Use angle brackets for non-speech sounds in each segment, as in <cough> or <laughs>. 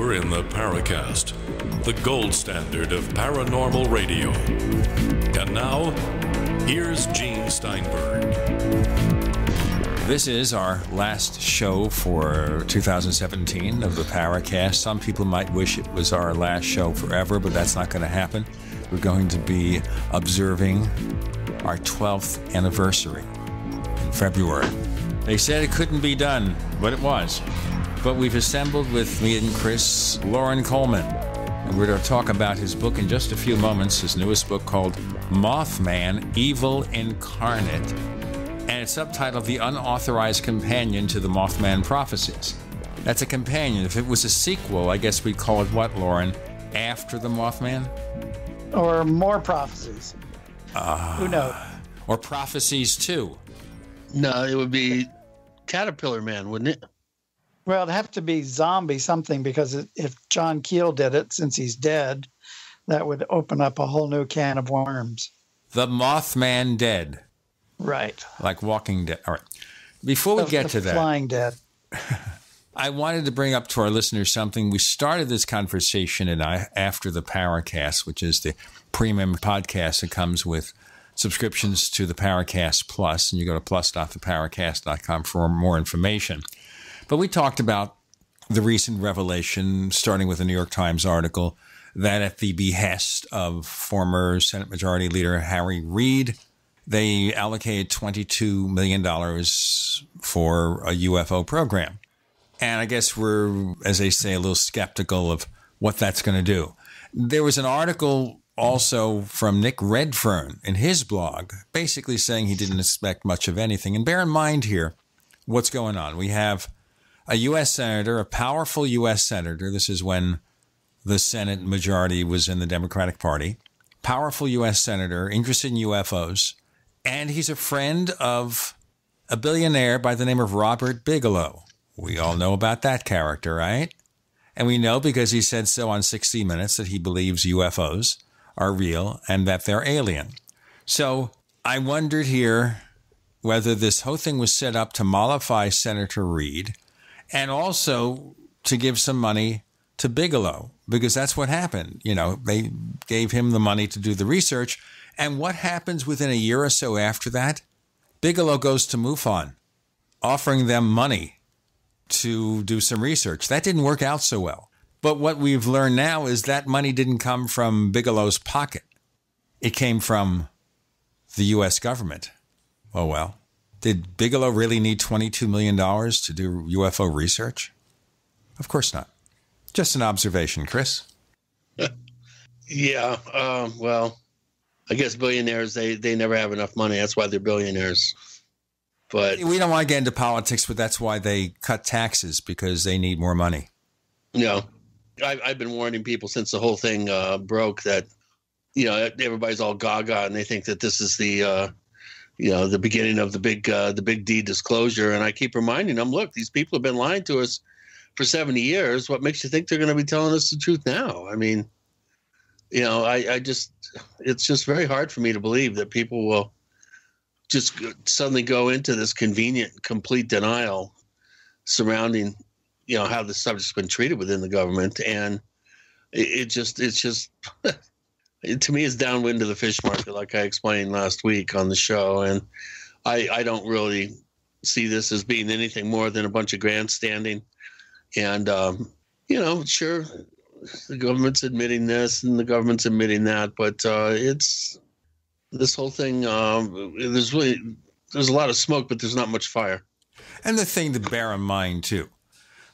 In the Paracast, the gold standard of paranormal radio. And now, here's Gene Steinberg. This is our last show for 2017 of the Paracast. Some people might wish it was our last show forever, but that's not going to happen. We're going to be observing our 12th anniversary in February. They said it couldn't be done, but it was. But we've assembled with me and Chris Loren Coleman. And we're going to talk about his book in just a few moments, his newest book called Mothman Evil Incarnate. And it's subtitled The Unauthorized Companion to the Mothman Prophecies. That's a companion. If it was a sequel, I guess we'd call it what, Loren? After the Mothman? Or more prophecies. Uh, Who knows? Or prophecies too. No, it would be Caterpillar Man, wouldn't it? Well, it'd have to be zombie something because if John Keel did it, since he's dead, that would open up a whole new can of worms. The Mothman Dead. Right. Like Walking Dead. All right. Before we the, get the to that, Flying Dead. <laughs> I wanted to bring up to our listeners something. We started this conversation and I after the Paracast, which is the premium podcast that comes with subscriptions to the Paracast Plus, and you go to plus.theparacast.com for more information. But we talked about the recent revelation, starting with a New York Times article, that at the behest of former Senate Majority Leader Harry Reid, they allocated $22 million for a UFO program. And I guess we're, as they say, a little skeptical of what that's going to do. There was an article also from Nick Redfern in his blog, basically saying he didn't expect much of anything. And bear in mind here what's going on. We have a U.S. senator, a powerful U.S. senator. This is when the Senate majority was in the Democratic Party. Powerful U.S. senator, interested in UFOs. And he's a friend of a billionaire by the name of Robert Bigelow. We all know about that character, right? And we know because he said so on 60 Minutes that he believes UFOs are real and that they're alien. So I wondered here whether this whole thing was set up to mollify Senator Reid and also to give some money to Bigelow because that's what happened. You know, they gave him the money to do the research. And what happens within a year or so after that? Bigelow goes to MUFON, offering them money to do some research. That didn't work out so well. But what we've learned now is that money didn't come from Bigelow's pocket. It came from the U.S. government. Oh, well. Did Bigelow really need $22 million to do UFO research? Of course not. Just an observation, Chris. <laughs> yeah. Um, well, I guess billionaires, they, they never have enough money. That's why they're billionaires. But we don't want to get into politics, but that's why they cut taxes because they need more money. No, I, I've been warning people since the whole thing uh, broke that you know everybody's all gaga and they think that this is the uh, you know the beginning of the big uh, the big D disclosure. And I keep reminding them, look, these people have been lying to us for seventy years. What makes you think they're going to be telling us the truth now? I mean, you know, I, I just it's just very hard for me to believe that people will just suddenly go into this convenient, complete denial surrounding, you know, how the subject's been treated within the government, and it, it just, it's just, <laughs> to me, it's downwind to the fish market, like I explained last week on the show, and I, I don't really see this as being anything more than a bunch of grandstanding, and um, you know, sure, the government's admitting this and the government's admitting that, but uh, it's this whole thing um, there's really there's a lot of smoke but there's not much fire. And the thing to bear in mind too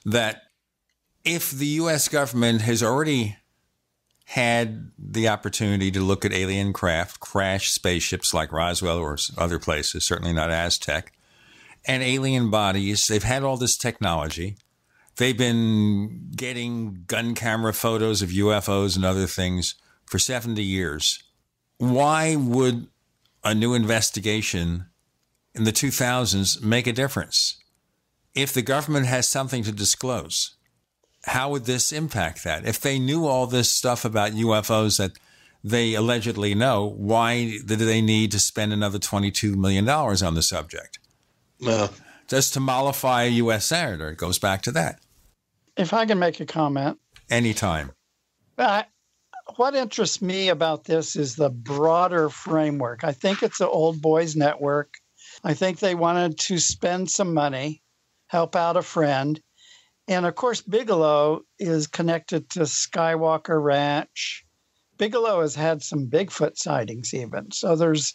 that if the US government has already had the opportunity to look at alien craft crash spaceships like Roswell or other places certainly not Aztec and alien bodies. They've had all this technology. They've been getting gun camera photos of UFOs and other things for 70 years. Why would a new investigation in the 2000s make a difference? If the government has something to disclose, how would this impact that? If they knew all this stuff about UFOs that they allegedly know, why did they need to spend another $22 million on the subject? Well, Just to mollify a U.S. senator. It goes back to that. If I can make a comment, anytime. Uh, what interests me about this is the broader framework. I think it's an old boys network. I think they wanted to spend some money, help out a friend. And of course, Bigelow is connected to Skinwalker Ranch. Bigelow has had some Bigfoot sightings, even. So there's,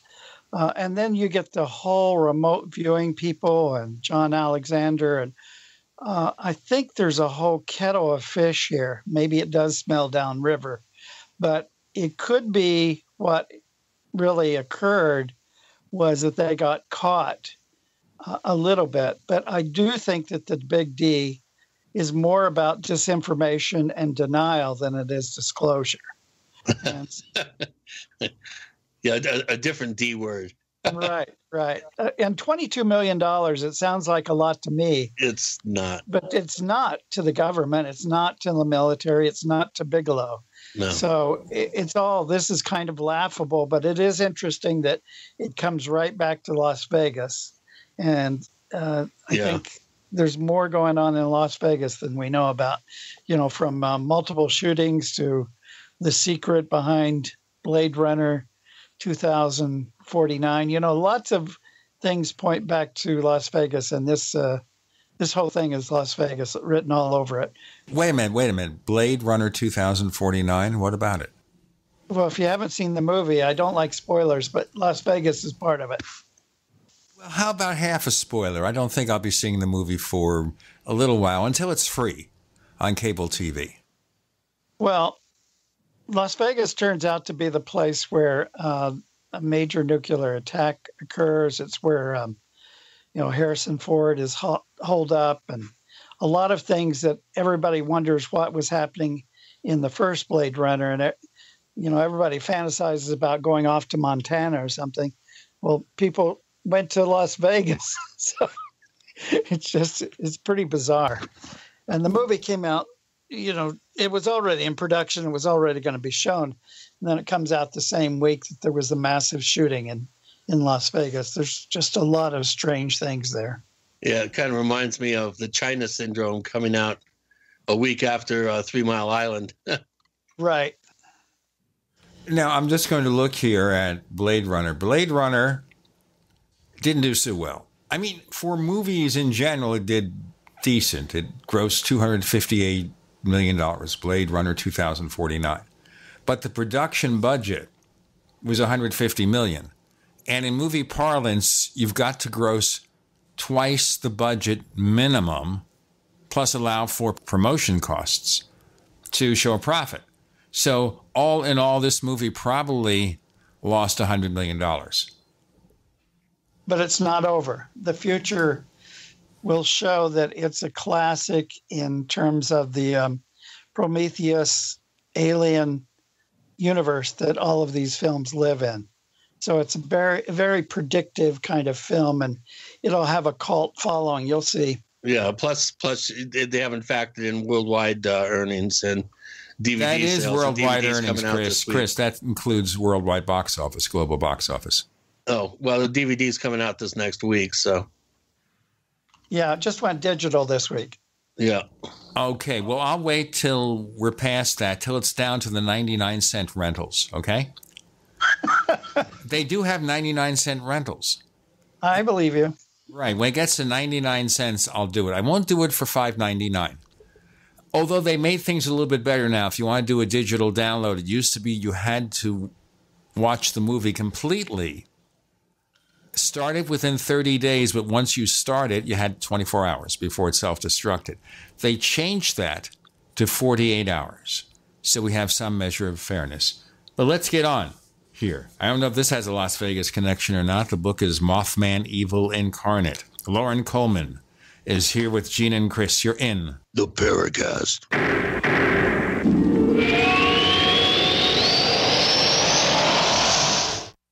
uh, and then you get the whole remote viewing people and John Alexander. And uh, I think there's a whole kettle of fish here. Maybe it does smell downriver but it could be what really occurred was that they got caught uh, a little bit. But I do think that the big D is more about disinformation and denial than it is disclosure. <laughs> yeah, a, a, different D word. <laughs> right, right. Uh, and $22 million, it sounds like a lot to me. It's not. But it's not to the government. It's not to the military. It's not to Bigelow. No. So it's all this is kind of laughable, but it is interesting that it comes right back to Las Vegas, and uh, I yeah. think there's more going on in Las Vegas than we know about. You know, from uh, multiple shootings to the secret behind Blade Runner 2049. You know, lots of things point back to Las Vegas, and this uh, this whole thing is Las Vegas written all over it. Wait a minute, wait a minute. Blade Runner 2049, what about it? Well, if you haven't seen the movie, I don't like spoilers, but Las Vegas is part of it. How about half a spoiler? I don't think I'll be seeing the movie for a little while until it's free on cable TV. Well, Las Vegas turns out to be the place where uh, a major nuclear attack occurs. It's where um, you know Harrison Ford is ho- holed up, and a lot of things that everybody wonders what was happening in the first Blade Runner, and it, you know everybody fantasizes about going off to Montana or something. Well, people went to Las Vegas, <laughs> so it's just it's pretty bizarre. And the movie came out, you know, it was already in production. It was already going to be shown. And then it comes out the same week that there was a massive shooting in in Las Vegas. There's just a lot of strange things there. Yeah, it kind of reminds me of the China syndrome coming out a week after uh, Three Mile Island. <laughs> right. Now, I'm just going to look here at Blade Runner. Blade Runner didn't do so well. I mean, for movies in general, it did decent. It grossed $258 million, Blade Runner 2049. But the production budget was 150 million. And in movie parlance, you've got to gross twice the budget minimum, plus allow for promotion costs to show a profit. So, all in all, this movie probably lost $100 million. But it's not over. The future will show that it's a classic in terms of the um, Prometheus alien universe that all of these films live in. So it's a very, very predictive kind of film, and it'll have a cult following. You'll see. Yeah. Plus, plus they haven't factored in worldwide uh, earnings and DVD That is sales worldwide earnings, Chris. Chris, that includes worldwide box office, global box office. Oh well, the DVD is coming out this next week, so. Yeah, it just went digital this week. Yeah. Okay. Well, I'll wait till we're past that, till it's down to the 99 cent rentals. Okay <laughs> they do have 99 cent rentals. I believe you. Right. When it gets to 99 cents, I'll do it. I won't do it for 5.99. Although they made things a little bit better now. If you want to do a digital download, it used to be you had to watch the movie completely. Started within 30 days, but once you started, you had 24 hours before it self destructed. They changed that to 48 hours. So we have some measure of fairness. But let's get on here. I don't know if this has a Las Vegas connection or not. The book is Mothman Evil Incarnate. Loren Coleman is here with Gene and Chris. You're in the Paracast.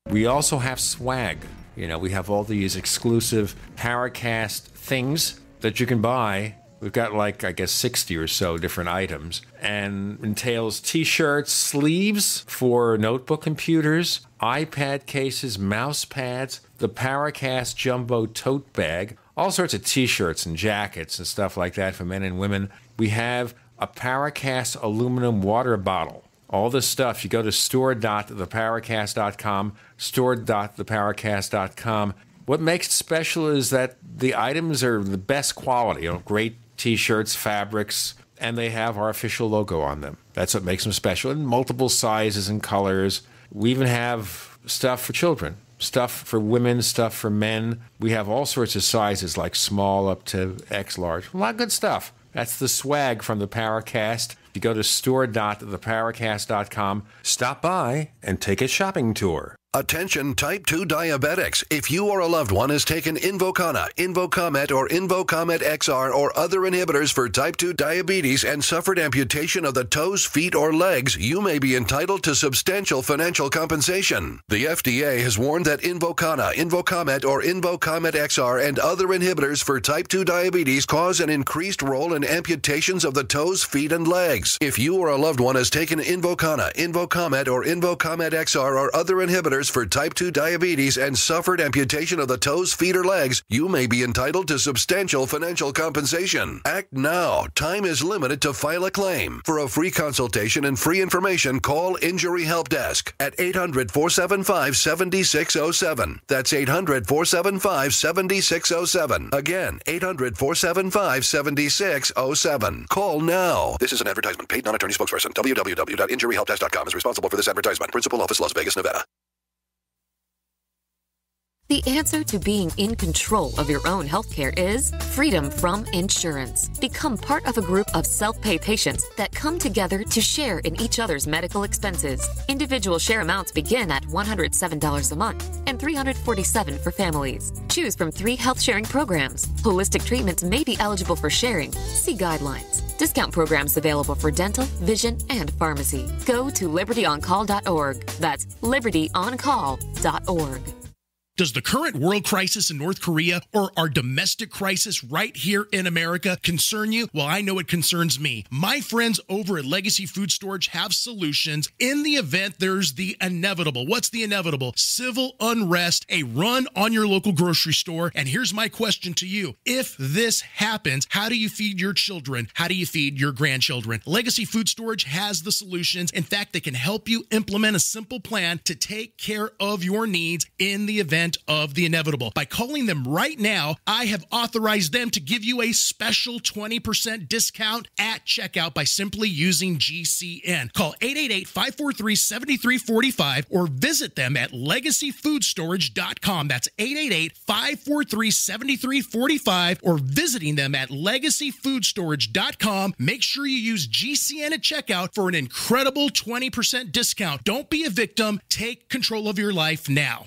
We also have swag. You know, we have all these exclusive Paracast things that you can buy We've got like, I guess, 60 or so different items and entails t shirts, sleeves for notebook computers, iPad cases, mouse pads, the Paracast Jumbo tote bag, all sorts of t shirts and jackets and stuff like that for men and women. We have a Paracast aluminum water bottle. All this stuff, you go to store.theparacast.com, store.theparacast.com. What makes it special is that the items are the best quality, you know, great t shirts, fabrics, and they have our official logo on them. That's what makes them special in multiple sizes and colors. We even have stuff for children, stuff for women, stuff for men. We have all sorts of sizes, like small up to X large. A lot of good stuff. That's the swag from the Paracast. You go to store.theparacast.com, stop by, and take a shopping tour. Attention type 2 diabetics. If you or a loved one has taken Invokana, Invokamet, or Invokamet XR or other inhibitors for type 2 diabetes and suffered amputation of the toes, feet, or legs, you may be entitled to substantial financial compensation. The FDA has warned that Invokana, Invokamet, or Invokamet XR and other inhibitors for type 2 diabetes cause an increased role in amputations of the toes, feet, and legs. If you or a loved one has taken Invokana, Invokamet, or Invokamet XR or other inhibitors for type 2 diabetes and suffered amputation of the toes, feet, or legs, you may be entitled to substantial financial compensation. Act now. Time is limited to file a claim. For a free consultation and free information, call Injury Help Desk at 800 475 7607. That's 800 475 7607. Again, 800 475 7607. Call now. This is an advertisement. Paid non attorney spokesperson. www.injuryhelpdesk.com is responsible for this advertisement. Principal office, Las Vegas, Nevada. The answer to being in control of your own healthcare is freedom from insurance. Become part of a group of self pay patients that come together to share in each other's medical expenses. Individual share amounts begin at $107 a month and $347 for families. Choose from three health sharing programs. Holistic treatments may be eligible for sharing. See guidelines. Discount programs available for dental, vision, and pharmacy. Go to libertyoncall.org. That's libertyoncall.org. Does the current world crisis in North Korea or our domestic crisis right here in America concern you? Well, I know it concerns me. My friends over at Legacy Food Storage have solutions in the event there's the inevitable. What's the inevitable? Civil unrest, a run on your local grocery store. And here's my question to you If this happens, how do you feed your children? How do you feed your grandchildren? Legacy Food Storage has the solutions. In fact, they can help you implement a simple plan to take care of your needs in the event of the inevitable. By calling them right now, I have authorized them to give you a special 20% discount at checkout by simply using GCN. Call 888 543 7345 or visit them at legacyfoodstorage.com. That's 888 543 7345 or visiting them at legacyfoodstorage.com. Make sure you use GCN at checkout for an incredible 20% discount. Don't be a victim. Take control of your life now.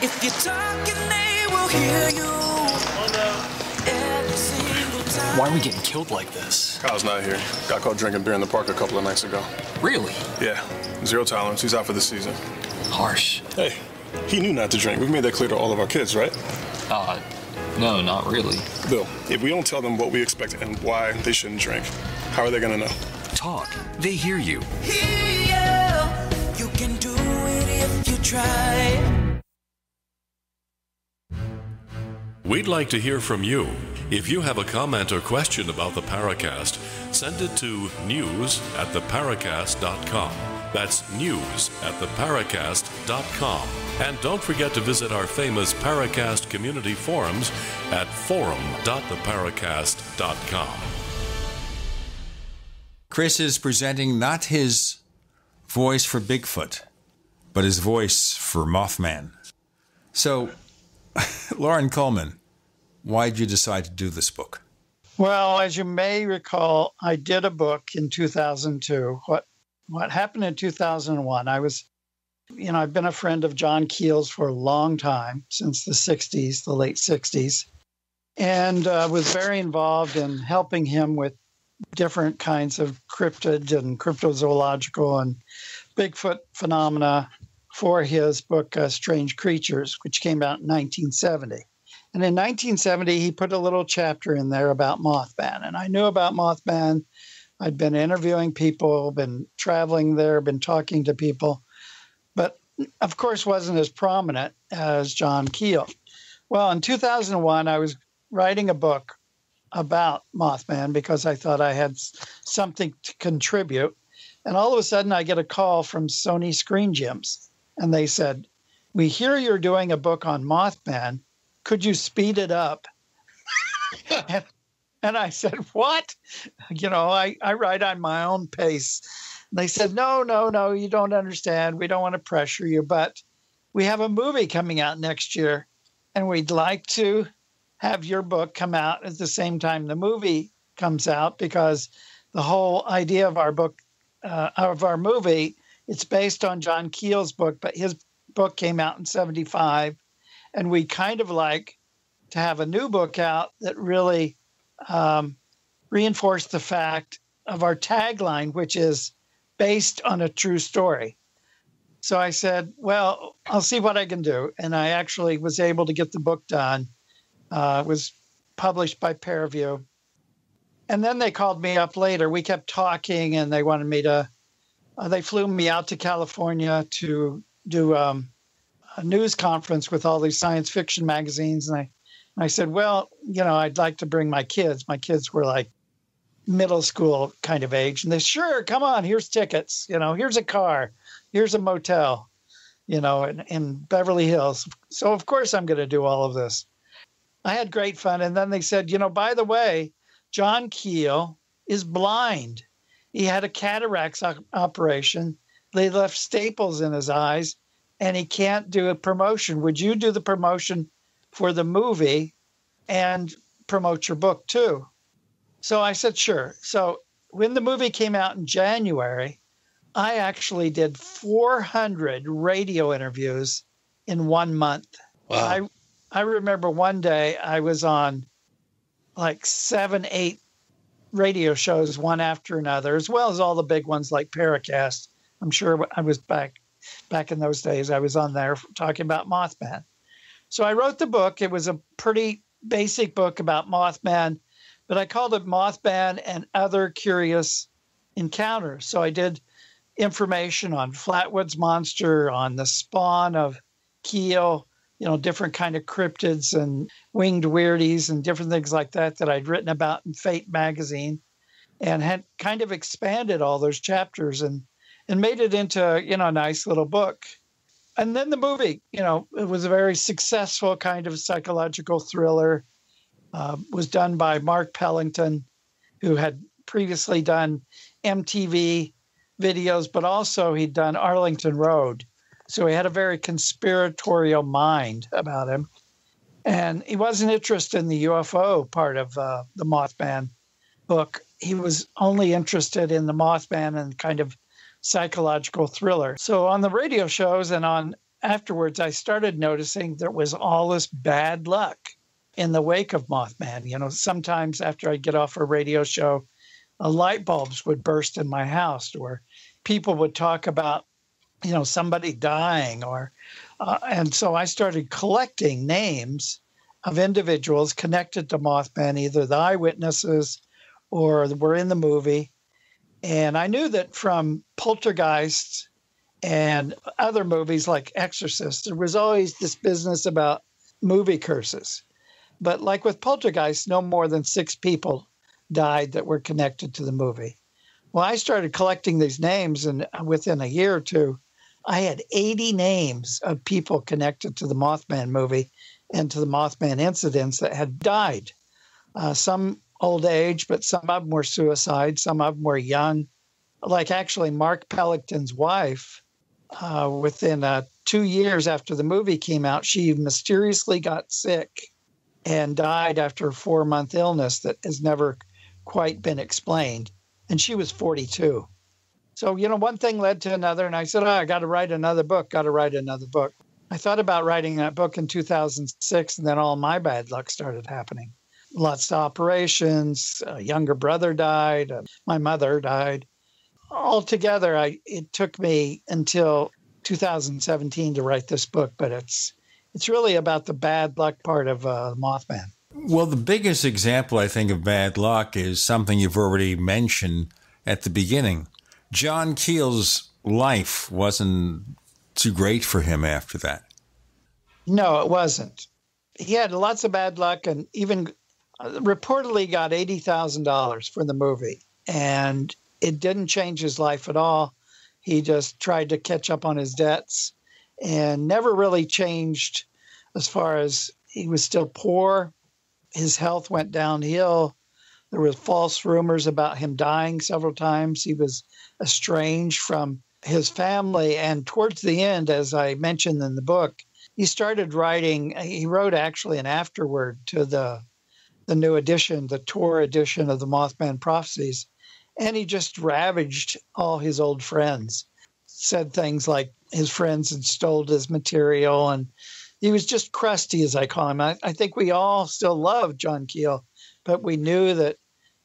If you're talking, they will hear you. Why are we getting killed like this? Kyle's not here. Got caught drinking beer in the park a couple of nights ago. Really? Yeah. Zero tolerance. He's out for the season. Harsh. Hey, he knew not to drink. We've made that clear to all of our kids, right? Uh, no, not really. Bill, if we don't tell them what we expect and why they shouldn't drink, how are they going to know? Talk. They hear you. Hear you. You can do it if you try. We'd like to hear from you. If you have a comment or question about the Paracast, send it to news at theparacast.com. That's news at theparacast.com. And don't forget to visit our famous Paracast community forums at forum.theparacast.com. Chris is presenting not his voice for Bigfoot, but his voice for Mothman. So, <laughs> Loren Coleman, why did you decide to do this book? Well, as you may recall, I did a book in 2002. What what happened in 2001? I was, you know, I've been a friend of John Keel's for a long time, since the 60s, the late 60s, and uh, was very involved in helping him with different kinds of cryptid and cryptozoological and Bigfoot phenomena for his book uh, Strange Creatures, which came out in 1970. And in 1970, he put a little chapter in there about Mothman. And I knew about Mothman. I'd been interviewing people, been traveling there, been talking to people, but of course wasn't as prominent as John Keel. Well, in 2001, I was writing a book about Mothman because I thought I had something to contribute. And all of a sudden, I get a call from Sony Screen Gems, and they said, We hear you're doing a book on Mothman. Could you speed it up? <laughs> and, and I said, What? You know, I, I write on my own pace. And They said, No, no, no, you don't understand. We don't want to pressure you, but we have a movie coming out next year, and we'd like to have your book come out at the same time the movie comes out because the whole idea of our book uh, of our movie. It's based on John Keel's book, but his book came out in 75. And we kind of like to have a new book out that really um, reinforced the fact of our tagline, which is based on a true story. So I said, well, I'll see what I can do. And I actually was able to get the book done. Uh, it was published by Paraview and then they called me up later. We kept talking, and they wanted me to. Uh, they flew me out to California to do um, a news conference with all these science fiction magazines, and I, I said, well, you know, I'd like to bring my kids. My kids were like middle school kind of age, and they sure, come on, here's tickets. You know, here's a car, here's a motel, you know, in, in Beverly Hills. So of course I'm going to do all of this. I had great fun, and then they said, you know, by the way John Keel is blind. He had a cataracts operation. They left staples in his eyes and he can't do a promotion. Would you do the promotion for the movie and promote your book too? So I said, sure. So when the movie came out in January, I actually did 400 radio interviews in one month. Wow. I, I remember one day I was on like seven, eight radio shows one after another, as well as all the big ones like Paracast. I'm sure I was back back in those days. I was on there talking about Mothman. So I wrote the book. It was a pretty basic book about Mothman, but I called it Mothman and Other Curious Encounters. So I did information on Flatwoods Monster, on the spawn of Keel, you know, different kind of cryptids and winged weirdies and different things like that that I'd written about in Fate magazine and had kind of expanded all those chapters and and made it into, you know, a nice little book. And then the movie, you know, it was a very successful kind of psychological thriller. Uh, was done by Mark Pellington, who had previously done MTV videos, but also he'd done Arlington Road so he had a very conspiratorial mind about him. And he wasn't interested in the UFO part of uh, the Mothman book. He was only interested in the Mothman and kind of psychological thriller. So on the radio shows and on afterwards, I started noticing there was all this bad luck in the wake of Mothman. You know, sometimes after I'd get off a radio show, uh, light bulbs would burst in my house, or people would talk about you know somebody dying or uh, and so i started collecting names of individuals connected to mothman either the eyewitnesses or were in the movie. And i knew that from poltergeist and other movies like exorcist there was always this business about movie curses. But like with poltergeist no more than six people died that were connected to the movie. Well i started collecting these names and within a year or two I had 80 names of people connected to the Mothman movie and to the Mothman incidents that had died. Uh, some old age, but some of them were suicide, some of them were young. Like actually, Mark Pellington's wife, uh, within uh, two years after the movie came out, she mysteriously got sick and died after a four month illness that has never quite been explained. And she was 42. So, you know, one thing led to another, and I said, oh, I got to write another book, got to write another book. I thought about writing that book in 2006, and then all my bad luck started happening. Lots of operations, a younger brother died, uh, my mother died. Altogether, I, it took me until 2017 to write this book, but it's it's really about the bad luck part of uh, Mothman. Well, the biggest example, I think, of bad luck is something you've already mentioned at the beginning John Keel's life wasn't too great for him after that. No, it wasn't. He had lots of bad luck, and even uh, reportedly got eighty thousand dollars for the movie, and it didn't change his life at all. He just tried to catch up on his debts, and never really changed as far as he was still poor. His health went downhill. There were false rumors about him dying several times. He was estranged from his family. And towards the end, as I mentioned in the book, he started writing, he wrote actually an afterword to the the new edition, the Tor edition of the Mothman Prophecies. And he just ravaged all his old friends, said things like his friends had stole his material and he was just crusty, as I call him. I, I think we all still love John Keel, but we knew that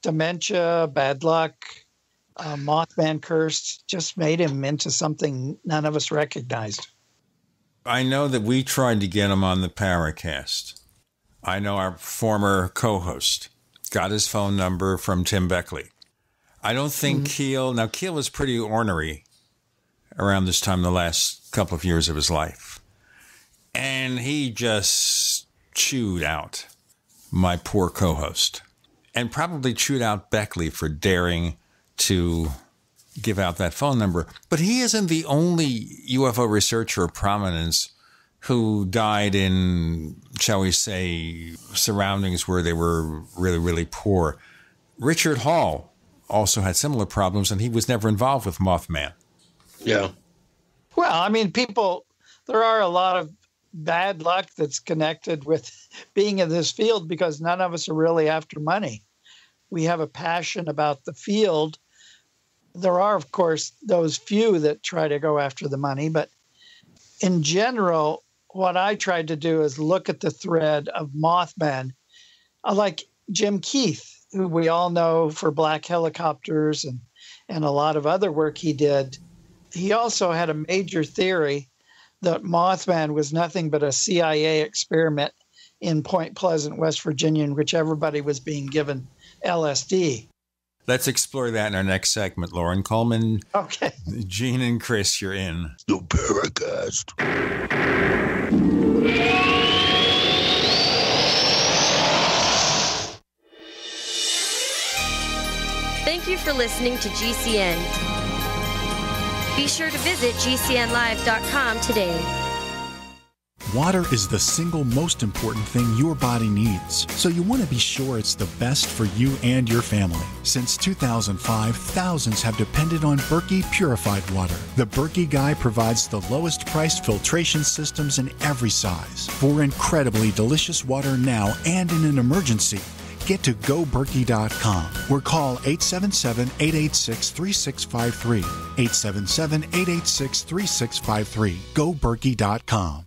dementia, bad luck, uh, Mothman curse just made him into something none of us recognized. I know that we tried to get him on the Paracast. I know our former co host got his phone number from Tim Beckley. I don't think mm-hmm. Keel, now Keel was pretty ornery around this time, the last couple of years of his life. And he just chewed out my poor co host and probably chewed out Beckley for daring to give out that phone number. But he isn't the only UFO researcher of prominence who died in, shall we say, surroundings where they were really, really poor. Richard Hall also had similar problems, and he was never involved with Mothman. Yeah. Well, I mean, people, there are a lot of bad luck that's connected with <laughs> being in this field because none of us are really after money. We have a passion about the field there are, of course, those few that try to go after the money, but in general, what I tried to do is look at the thread of Mothman, like Jim Keith, who we all know for Black Helicopters and, and a lot of other work he did. He also had a major theory that Mothman was nothing but a CIA experiment in Point Pleasant, West Virginia, in which everybody was being given LSD. Let's explore that in our next segment. Loren Coleman. Okay. Gene and Chris, you're in. The Paracast. Thank you for listening to GCN. Be sure to visit GCNlive.com today. Water is the single most important thing your body needs, so you want to be sure it's the best for you and your family. Since 2005, thousands have depended on Berkey purified water. The Berkey Guy provides the lowest priced filtration systems in every size for incredibly delicious water now and in an emergency get to goberkey.com or call 877 886 3653. 877 886 3653. Goberkey.com.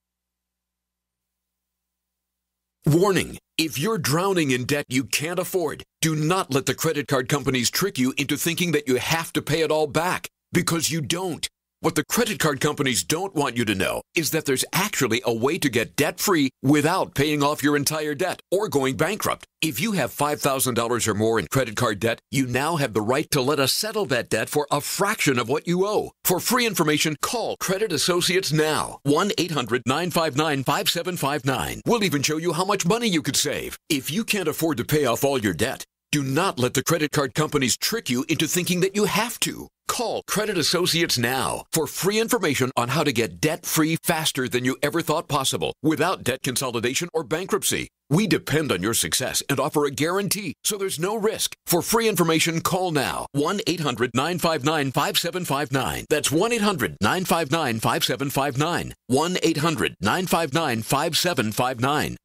Warning if you're drowning in debt you can't afford, do not let the credit card companies trick you into thinking that you have to pay it all back because you don't. What the credit card companies don't want you to know is that there's actually a way to get debt free without paying off your entire debt or going bankrupt. If you have $5,000 or more in credit card debt, you now have the right to let us settle that debt for a fraction of what you owe. For free information, call Credit Associates now. 1 800 959 5759. We'll even show you how much money you could save. If you can't afford to pay off all your debt, do not let the credit card companies trick you into thinking that you have to. Call Credit Associates now for free information on how to get debt free faster than you ever thought possible without debt consolidation or bankruptcy. We depend on your success and offer a guarantee, so there's no risk. For free information, call now 1 800 959 5759. That's 1 800 959 5759. 1 800 959 5759.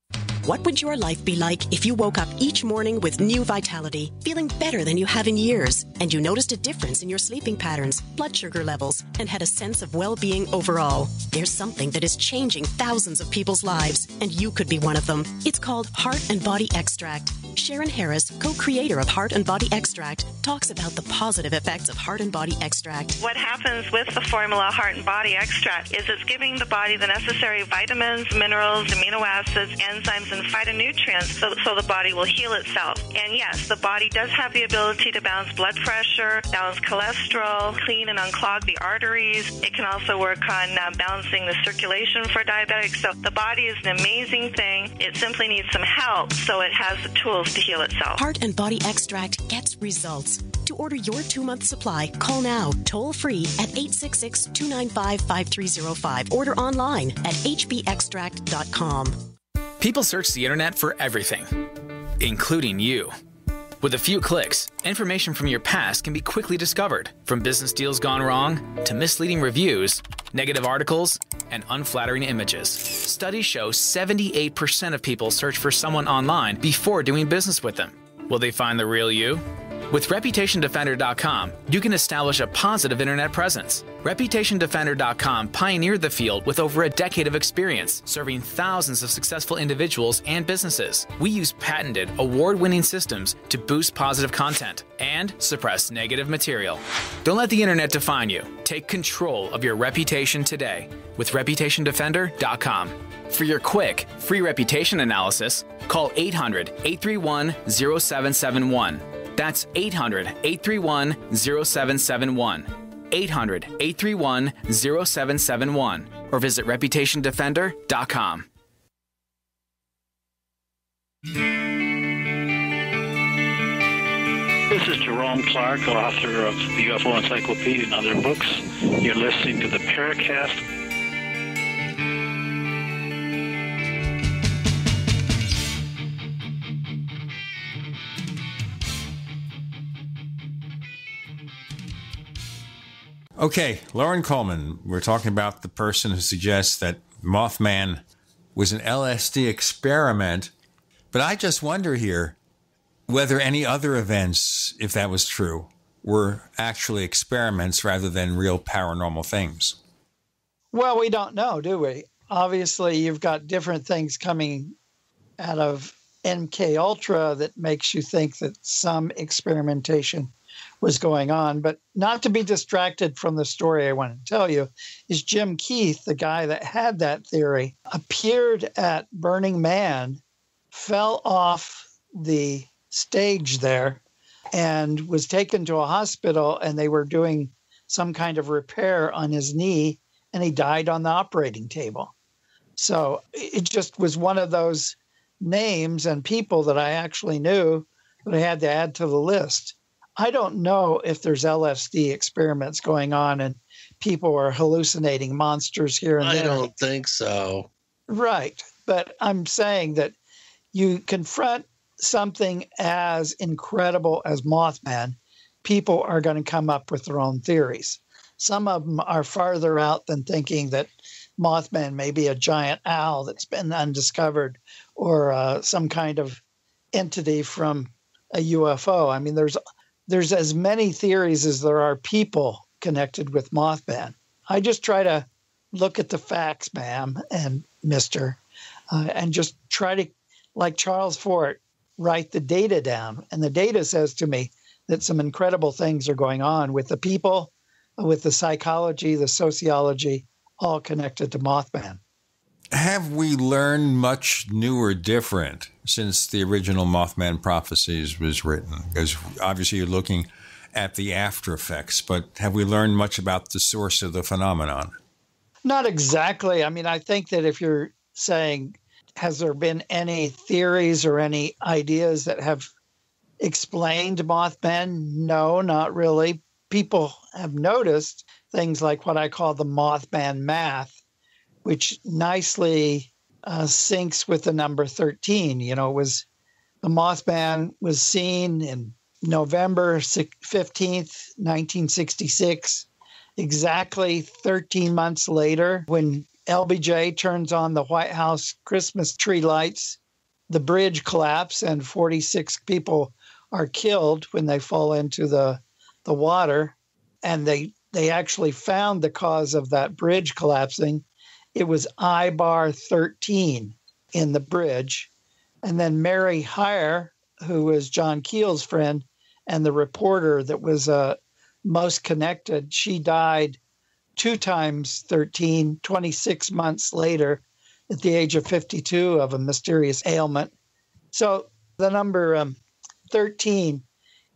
What would your life be like if you woke up each morning with new vitality, feeling better than you have in years, and you noticed a difference in your sleeping patterns, blood sugar levels, and had a sense of well being overall? There's something that is changing thousands of people's lives, and you could be one of them. It's called Heart and Body Extract. Sharon Harris, co creator of Heart and Body Extract, talks about the positive effects of Heart and Body Extract. What happens with the formula Heart and Body Extract is it's giving the body the necessary vitamins, minerals, amino acids, enzymes, phytonutrients so, so the body will heal itself. And yes, the body does have the ability to balance blood pressure, balance cholesterol, clean and unclog the arteries. It can also work on uh, balancing the circulation for diabetics. So the body is an amazing thing. It simply needs some help so it has the tools to heal itself. Heart and Body Extract gets results. To order your two month supply, call now toll free at 866 295 5305. Order online at hbextract.com. People search the internet for everything, including you. With a few clicks, information from your past can be quickly discovered, from business deals gone wrong to misleading reviews, negative articles, and unflattering images. Studies show 78% of people search for someone online before doing business with them. Will they find the real you? With ReputationDefender.com, you can establish a positive internet presence. ReputationDefender.com pioneered the field with over a decade of experience, serving thousands of successful individuals and businesses. We use patented, award winning systems to boost positive content and suppress negative material. Don't let the internet define you. Take control of your reputation today with ReputationDefender.com. For your quick, free reputation analysis, call 800 831 0771. That's 800 831 0771. 800 831 0771. Or visit reputationdefender.com. This is Jerome Clark, author of the UFO Encyclopedia and other books. You're listening to the Paracast. Okay, Loren Coleman, we're talking about the person who suggests that Mothman was an LSD experiment. But I just wonder here whether any other events, if that was true, were actually experiments rather than real paranormal things. Well, we don't know, do we? Obviously, you've got different things coming out of MK Ultra that makes you think that some experimentation was going on. But not to be distracted from the story I want to tell you is Jim Keith, the guy that had that theory, appeared at Burning Man, fell off the stage there, and was taken to a hospital, and they were doing some kind of repair on his knee, and he died on the operating table. So it just was one of those names and people that I actually knew that I had to add to the list. I don't know if there's LSD experiments going on and people are hallucinating monsters here and I there. don't think so. Right. But I'm saying that you confront something as incredible as Mothman, people are going to come up with their own theories. Some of them are farther out than thinking that Mothman may be a giant owl that's been undiscovered or uh, some kind of entity from a UFO. I mean, there's there's as many theories as there are people connected with Mothman. I just try to look at the facts, ma'am and mister, uh, and just try to, like Charles Fort, write the data down. And the data says to me that some incredible things are going on with the people, with the psychology, the sociology, all connected to Mothman. Have we learned much new or different since the original Mothman Prophecies was written? Because obviously you're looking at the after effects, but have we learned much about the source of the phenomenon? Not exactly. I mean, I think that if you're saying, has there been any theories or any ideas that have explained Mothman? No, not really. People have noticed things like what I call the Mothman math, which nicely uh, syncs with the number 13. You know, it was the Mothman was seen in November 15th, 1966, exactly 13 months later when LBJ turns on the White House Christmas tree lights. The bridge collapses and 46 people are killed when they fall into the the water and they they actually found the cause of that bridge collapsing it was I bar 13 in the bridge. And then Mary Hyre who was John Keel's friend, and the reporter that was uh, most connected, she died two times 13, 26 months later at the age of 52 of a mysterious ailment. So the number um, 13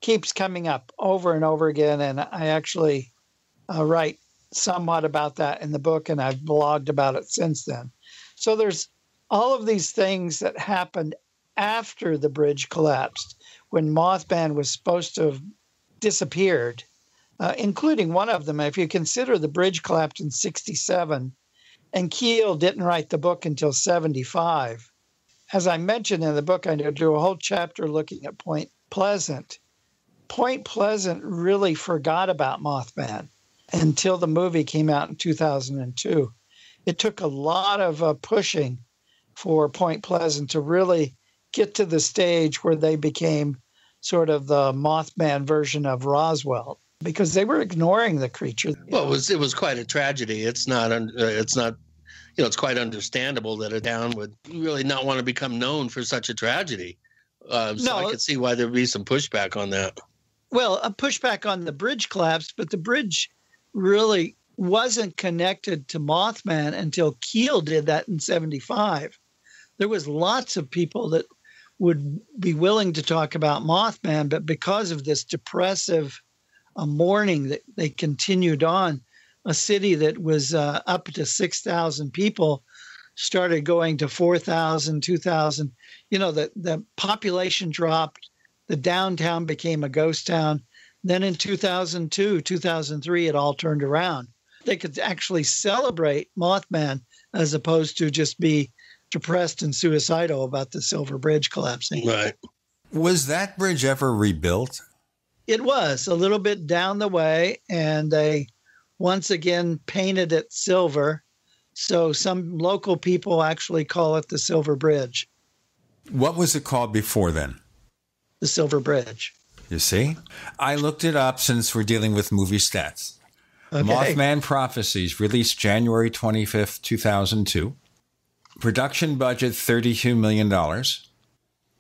keeps coming up over and over again. And I actually uh, write somewhat about that in the book, and I've blogged about it since then. So there's all of these things that happened after the bridge collapsed when Mothman was supposed to have disappeared, uh, including one of them. If you consider the bridge collapsed in 67 and Keel didn't write the book until 75. As I mentioned in the book, I do a whole chapter looking at Point Pleasant. Point Pleasant really forgot about Mothman until the movie came out in 2002. It took a lot of uh, pushing for Point Pleasant to really get to the stage where they became sort of the Mothman version of Roswell because they were ignoring the creature. Well, it was it was quite a tragedy. It's not uh, it's not you know it's quite understandable that a town would really not want to become known for such a tragedy. Uh, so no, I could see why there'd be some pushback on that. Well, a pushback on the bridge collapse, but the bridge really wasn't connected to Mothman until Keel did that in 75. There was lots of people that would be willing to talk about Mothman, but because of this depressive uh, mourning that they continued on, a city that was uh, up to 6,000 people started going to 4,000, 2,000. You know, the, the population dropped, the downtown became a ghost town. Then in 2002, 2003, it all turned around. They could actually celebrate Mothman as opposed to just be depressed and suicidal about the Silver Bridge collapsing. Right. Was that bridge ever rebuilt? It was a little bit down the way, and they once again painted it silver. So some local people actually call it the Silver Bridge. What was it called before then? The Silver Bridge. You see? I looked it up since we're dealing with movie stats. Okay. Mothman Prophecies, released January 25th, 2002. Production budget $32 million.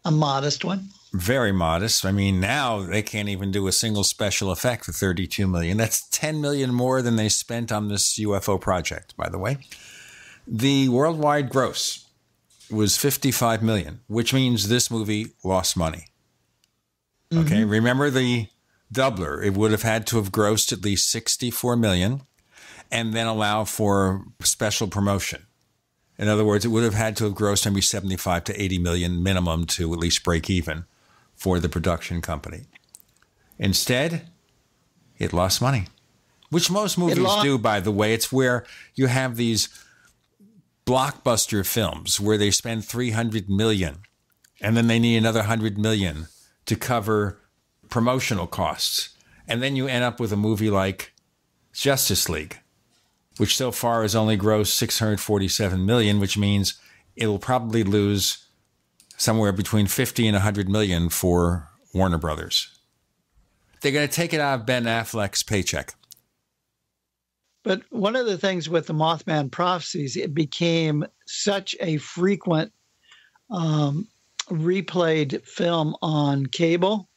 A modest one. Very modest. I mean, now they can't even do a single special effect for 32 million. That's 10 million more than they spent on this UFO project, by the way. The worldwide gross was 55 million, which means this movie lost money. Okay, mm-hmm. remember the doubler. It would have had to have grossed at least 64 million and then allow for special promotion. In other words, it would have had to have grossed maybe 75 to 80 million minimum to at least break even for the production company. Instead, it lost money, which most movies do, by the way. It's where you have these blockbuster films where they spend 300 million and then they need another 100 million to cover promotional costs. And then you end up with a movie like Justice League which so far has only grossed 647 million, which means it'll probably lose somewhere between 50 and 100 million for Warner Brothers. They're going to take it out of Ben Affleck's paycheck. But one of the things with the Mothman prophecies, it became such a frequent um, replayed film on cable,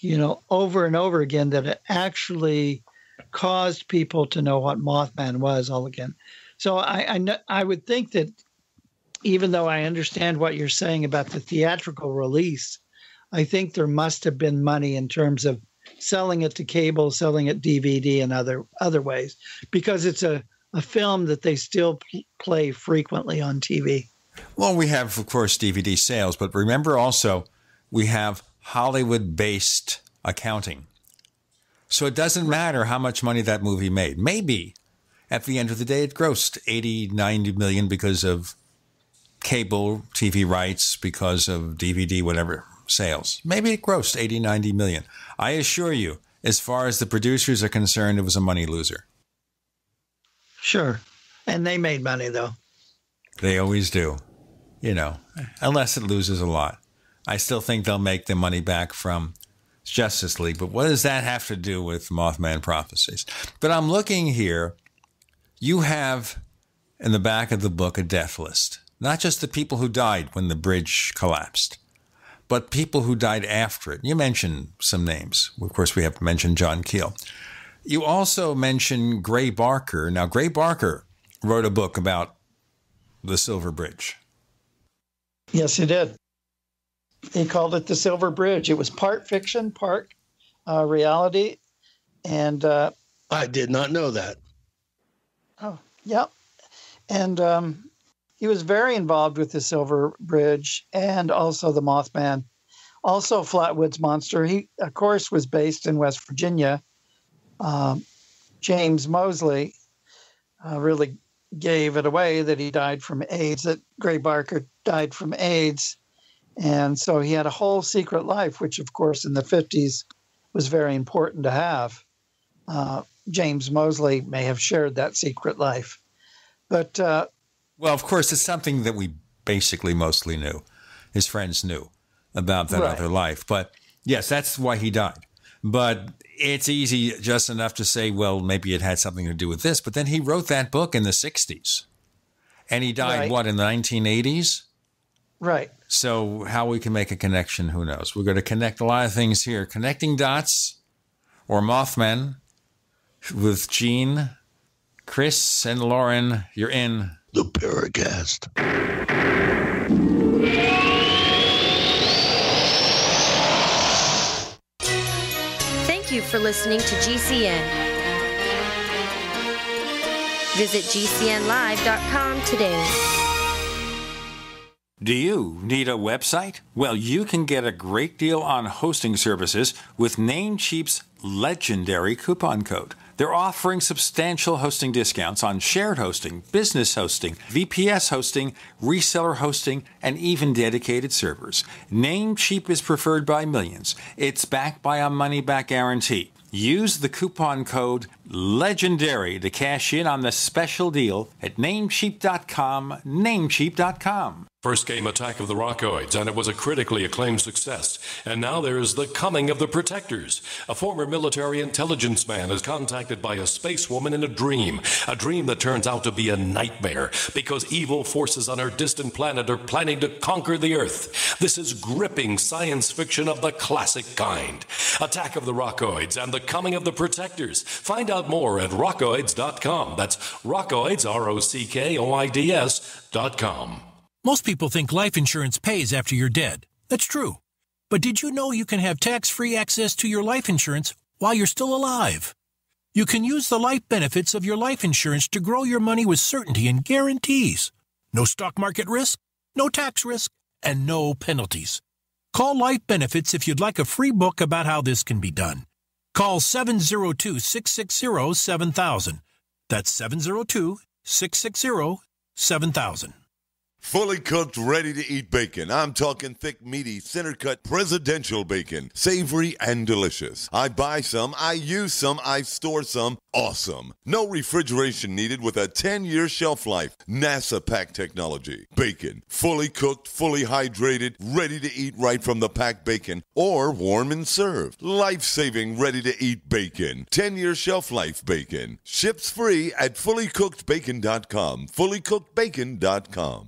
you know, over and over again that it actually caused people to know what Mothman was all again. So I, I, I would think that even though I understand what you're saying about the theatrical release, I think there must have been money in terms of selling it to cable, selling it DVD, and other other ways, because it's a, a film that they still play frequently on TV. Well, we have, of course, DVD sales, but remember also we have Hollywood based accounting. So it doesn't matter how much money that movie made. Maybe at the end of the day, it grossed 80, 90 million because of cable TV rights, because of DVD, whatever sales. Maybe it grossed 80, 90 million. I assure you, as far as the producers are concerned, it was a money loser. Sure. And they made money, though. They always do, you know, unless it loses a lot. I still think they'll make the money back from Justice League. But what does that have to do with Mothman prophecies? But I'm looking here. You have in the back of the book a death list, not just the people who died when the bridge collapsed, but people who died after it. You mentioned some names. Of course, we have mentioned John Keel. You also mentioned Gray Barker. Now, Gray Barker wrote a book about the Silver Bridge. Yes, he did. He called it the Silver Bridge. It was part fiction, part uh, reality, and uh, I did not know that. Oh, yeah, and um, he was very involved with the Silver Bridge and also the Mothman, also Flatwoods Monster. He, of course, was based in West Virginia. Um, James Moseley, uh, really gave it away that he died from AIDS, that Gray Barker died from AIDS. And so he had a whole secret life, which, of course, in the 50s was very important to have. Uh, James Moseley may have shared that secret life. But. Uh, well, of course, it's something that we basically mostly knew. His friends knew about that right. other life. But yes, that's why he died. But it's easy just enough to say, well, maybe it had something to do with this. But then he wrote that book in the 60s. And he died, right. what, in the 1980s? Right. So, how we can make a connection, who knows? We're going to connect a lot of things here. Connecting dots or Mothman with Gene, Chris, and Loren. You're in the Paracast. You for listening to GCN. Visit GCNlive.com today. Do you need a website? Well, you can get a great deal on hosting services with Namecheap's legendary coupon code. They're offering substantial hosting discounts on shared hosting, business hosting, VPS hosting, reseller hosting, and even dedicated servers. Namecheap is preferred by millions. It's backed by a money back guarantee. Use the coupon code LEGENDARY to cash in on the special deal at namecheap.com. Namecheap.com. First came Attack of the Rockoids, and it was a critically acclaimed success. And now there is The Coming of the Protectors. A former military intelligence man is contacted by a space woman in a dream, a dream that turns out to be a nightmare because evil forces on our distant planet are planning to conquer the Earth. This is gripping science fiction of the classic kind. Attack of the Rockoids and The Coming of the Protectors. Find out more at rockoids.com. That's rockoids, R O C K O I D S.com. Most people think life insurance pays after you're dead. That's true. But did you know you can have tax free access to your life insurance while you're still alive? You can use the life benefits of your life insurance to grow your money with certainty and guarantees. No stock market risk, no tax risk, and no penalties. Call Life Benefits if you'd like a free book about how this can be done. Call 702 660 7000. That's 702 660 7000. Fully cooked, ready to eat bacon. I'm talking thick, meaty, center cut presidential bacon. Savory and delicious. I buy some, I use some, I store some. Awesome. No refrigeration needed with a 10 year shelf life. NASA pack technology. Bacon. Fully cooked, fully hydrated, ready to eat right from the pack bacon or warm and served. Life saving, ready to eat bacon. 10 year shelf life bacon. Ships free at fullycookedbacon.com. Fullycookedbacon.com.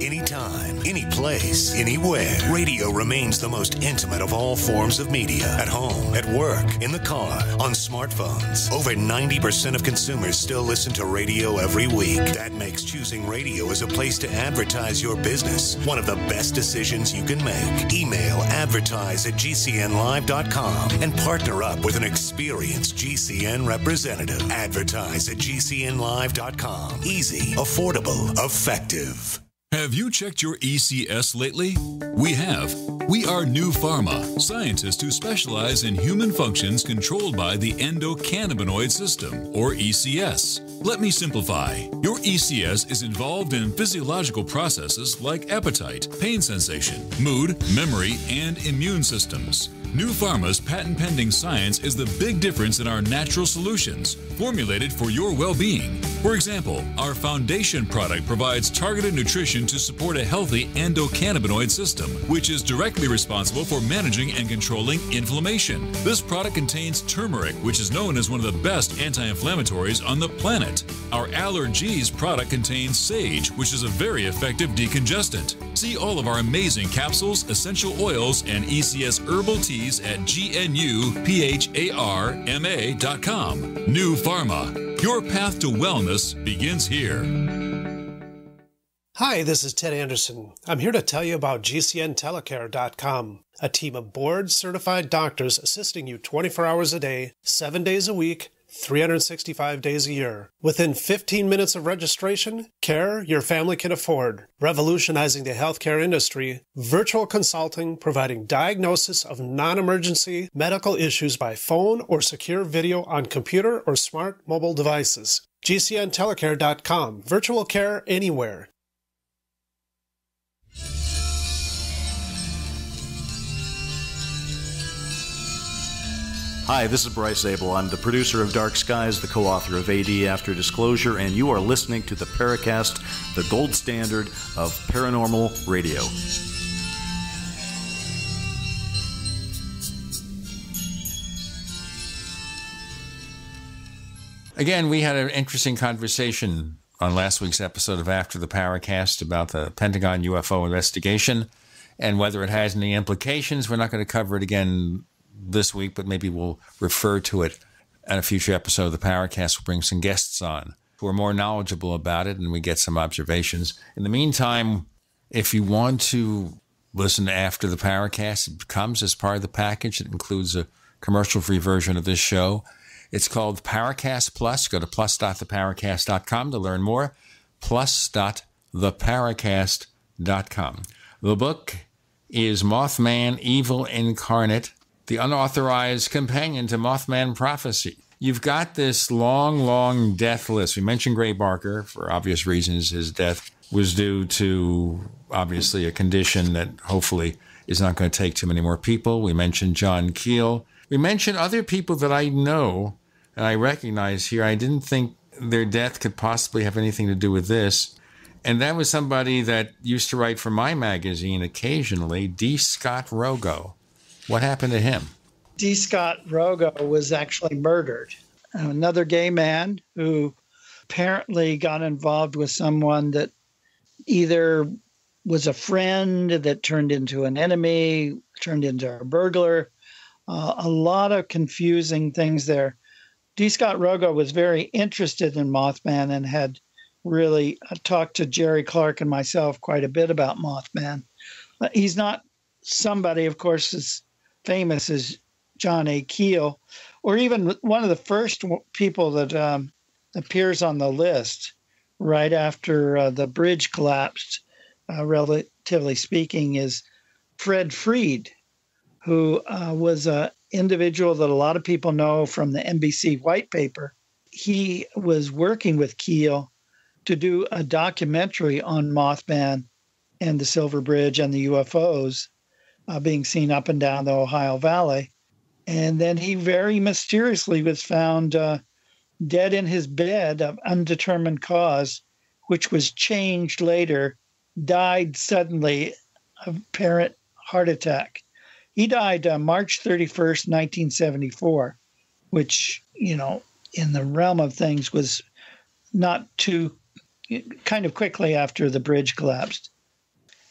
Anytime, any place, anywhere. Radio remains the most intimate of all forms of media. At home, at work, in the car, on smartphones. Over 90% of consumers still listen to radio every week. That makes choosing radio as a place to advertise your business one of the best decisions you can make. Email advertise at gcnlive.com and partner up with an experienced GCN representative. Advertise at gcnlive.com. Easy, affordable, effective. Have you checked your ECS lately? We have. We are New Pharma, scientists who specialize in human functions controlled by the endocannabinoid system, or ECS. Let me simplify. Your ECS is involved in physiological processes like appetite, pain sensation, mood, memory, and immune systems. New Pharma's patent pending science is the big difference in our natural solutions, formulated for your well being. For example, our foundation product provides targeted nutrition to support a healthy endocannabinoid system, which is directly responsible for managing and controlling inflammation. This product contains turmeric, which is known as one of the best anti inflammatories on the planet. Our Allergies product contains sage, which is a very effective decongestant. See all of our amazing capsules, essential oils, and ECS herbal teas at gnupharma.com. New Pharma. Your path to wellness begins here. Hi, this is Ted Anderson. I'm here to tell you about GCNTelecare.com, a team of board certified doctors assisting you 24 hours a day, 7 days a week, 365 days a year. Within 15 minutes of registration, care your family can afford. Revolutionizing the healthcare industry, virtual consulting providing diagnosis of non emergency medical issues by phone or secure video on computer or smart mobile devices. GCNTelecare.com. Virtual care anywhere. Hi, this is Bryce Zabel. I'm the producer of Dark Skies, the co author of AD After Disclosure, and you are listening to the Paracast, the gold standard of paranormal radio. Again, we had an interesting conversation on last week's episode of After the Paracast about the Pentagon UFO investigation and whether it has any implications. We're not going to cover it again this week, but maybe we'll refer to it in a future episode of the Paracast. We'll bring some guests on who are more knowledgeable about it and we get some observations. In the meantime, if you want to listen After the Paracast, it comes as part of the package. It includes a commercial free version of this show. It's called Paracast Plus. Go to plus.theparacast.com to learn more. Plus.theparacast.com. The book is Mothman Evil Incarnate, the unauthorized companion to Mothman Prophecy. You've got this long, long death list. We mentioned Gray Barker for obvious reasons. His death was due to obviously a condition that hopefully is not going to take too many more people. We mentioned John Keel. We mentioned other people that I know and I recognize here. I didn't think their death could possibly have anything to do with this. And that was somebody that used to write for my magazine occasionally, D. Scott Rogo. What happened to him? D. Scott Rogo was actually murdered. Another gay man who apparently got involved with someone that either was a friend that turned into an enemy, turned into a burglar. Uh, a lot of confusing things there. D. Scott Rogo was very interested in Mothman and had really uh, talked to Jerry Clark and myself quite a bit about Mothman. Uh, he's not somebody, of course, as famous as John A. Keel, or even one of the first people that um, appears on the list right after uh, the bridge collapsed, uh, relatively speaking, is Fred Freed, who uh, was an individual that a lot of people know from the NBC white paper. He was working with Keel to do a documentary on Mothman and the Silver Bridge and the UFOs uh, being seen up and down the Ohio Valley. And then he very mysteriously was found uh, dead in his bed of undetermined cause, which was changed later, died suddenly of apparent heart attack. He died uh, March 31st, 1974, which, you know, in the realm of things was not too kind of quickly after the bridge collapsed.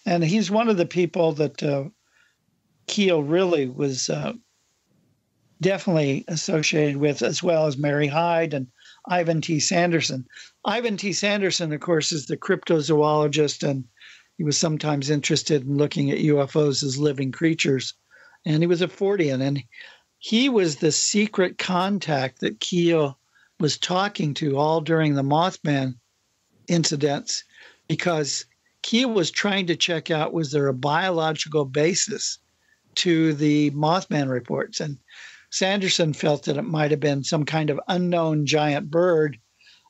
And he's one of the people that uh, Keel really was uh, definitely associated with, as well as Mary Hyre and Ivan T. Sanderson. Ivan T. Sanderson, of course, is the cryptozoologist, and he was sometimes interested in looking at UFOs as living creatures and he was a Fortean, and he was the secret contact that Keel was talking to all during the Mothman incidents, because Keel was trying to check out was there a biological basis to the Mothman reports, and Sanderson felt that it might have been some kind of unknown giant bird,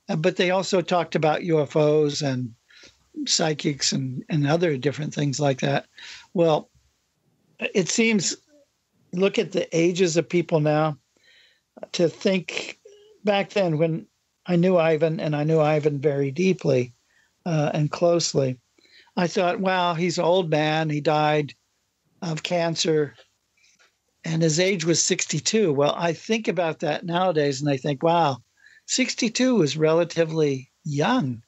uh, but they also talked about UFOs and psychics and, and other different things like that. Well, it seems look at the ages of people now, to think back then when I knew Ivan and I knew Ivan very deeply uh, and closely, I thought, wow, he's an old man. He died of cancer and his age was 62. Well, I think about that nowadays and I think, wow, 62 is relatively young.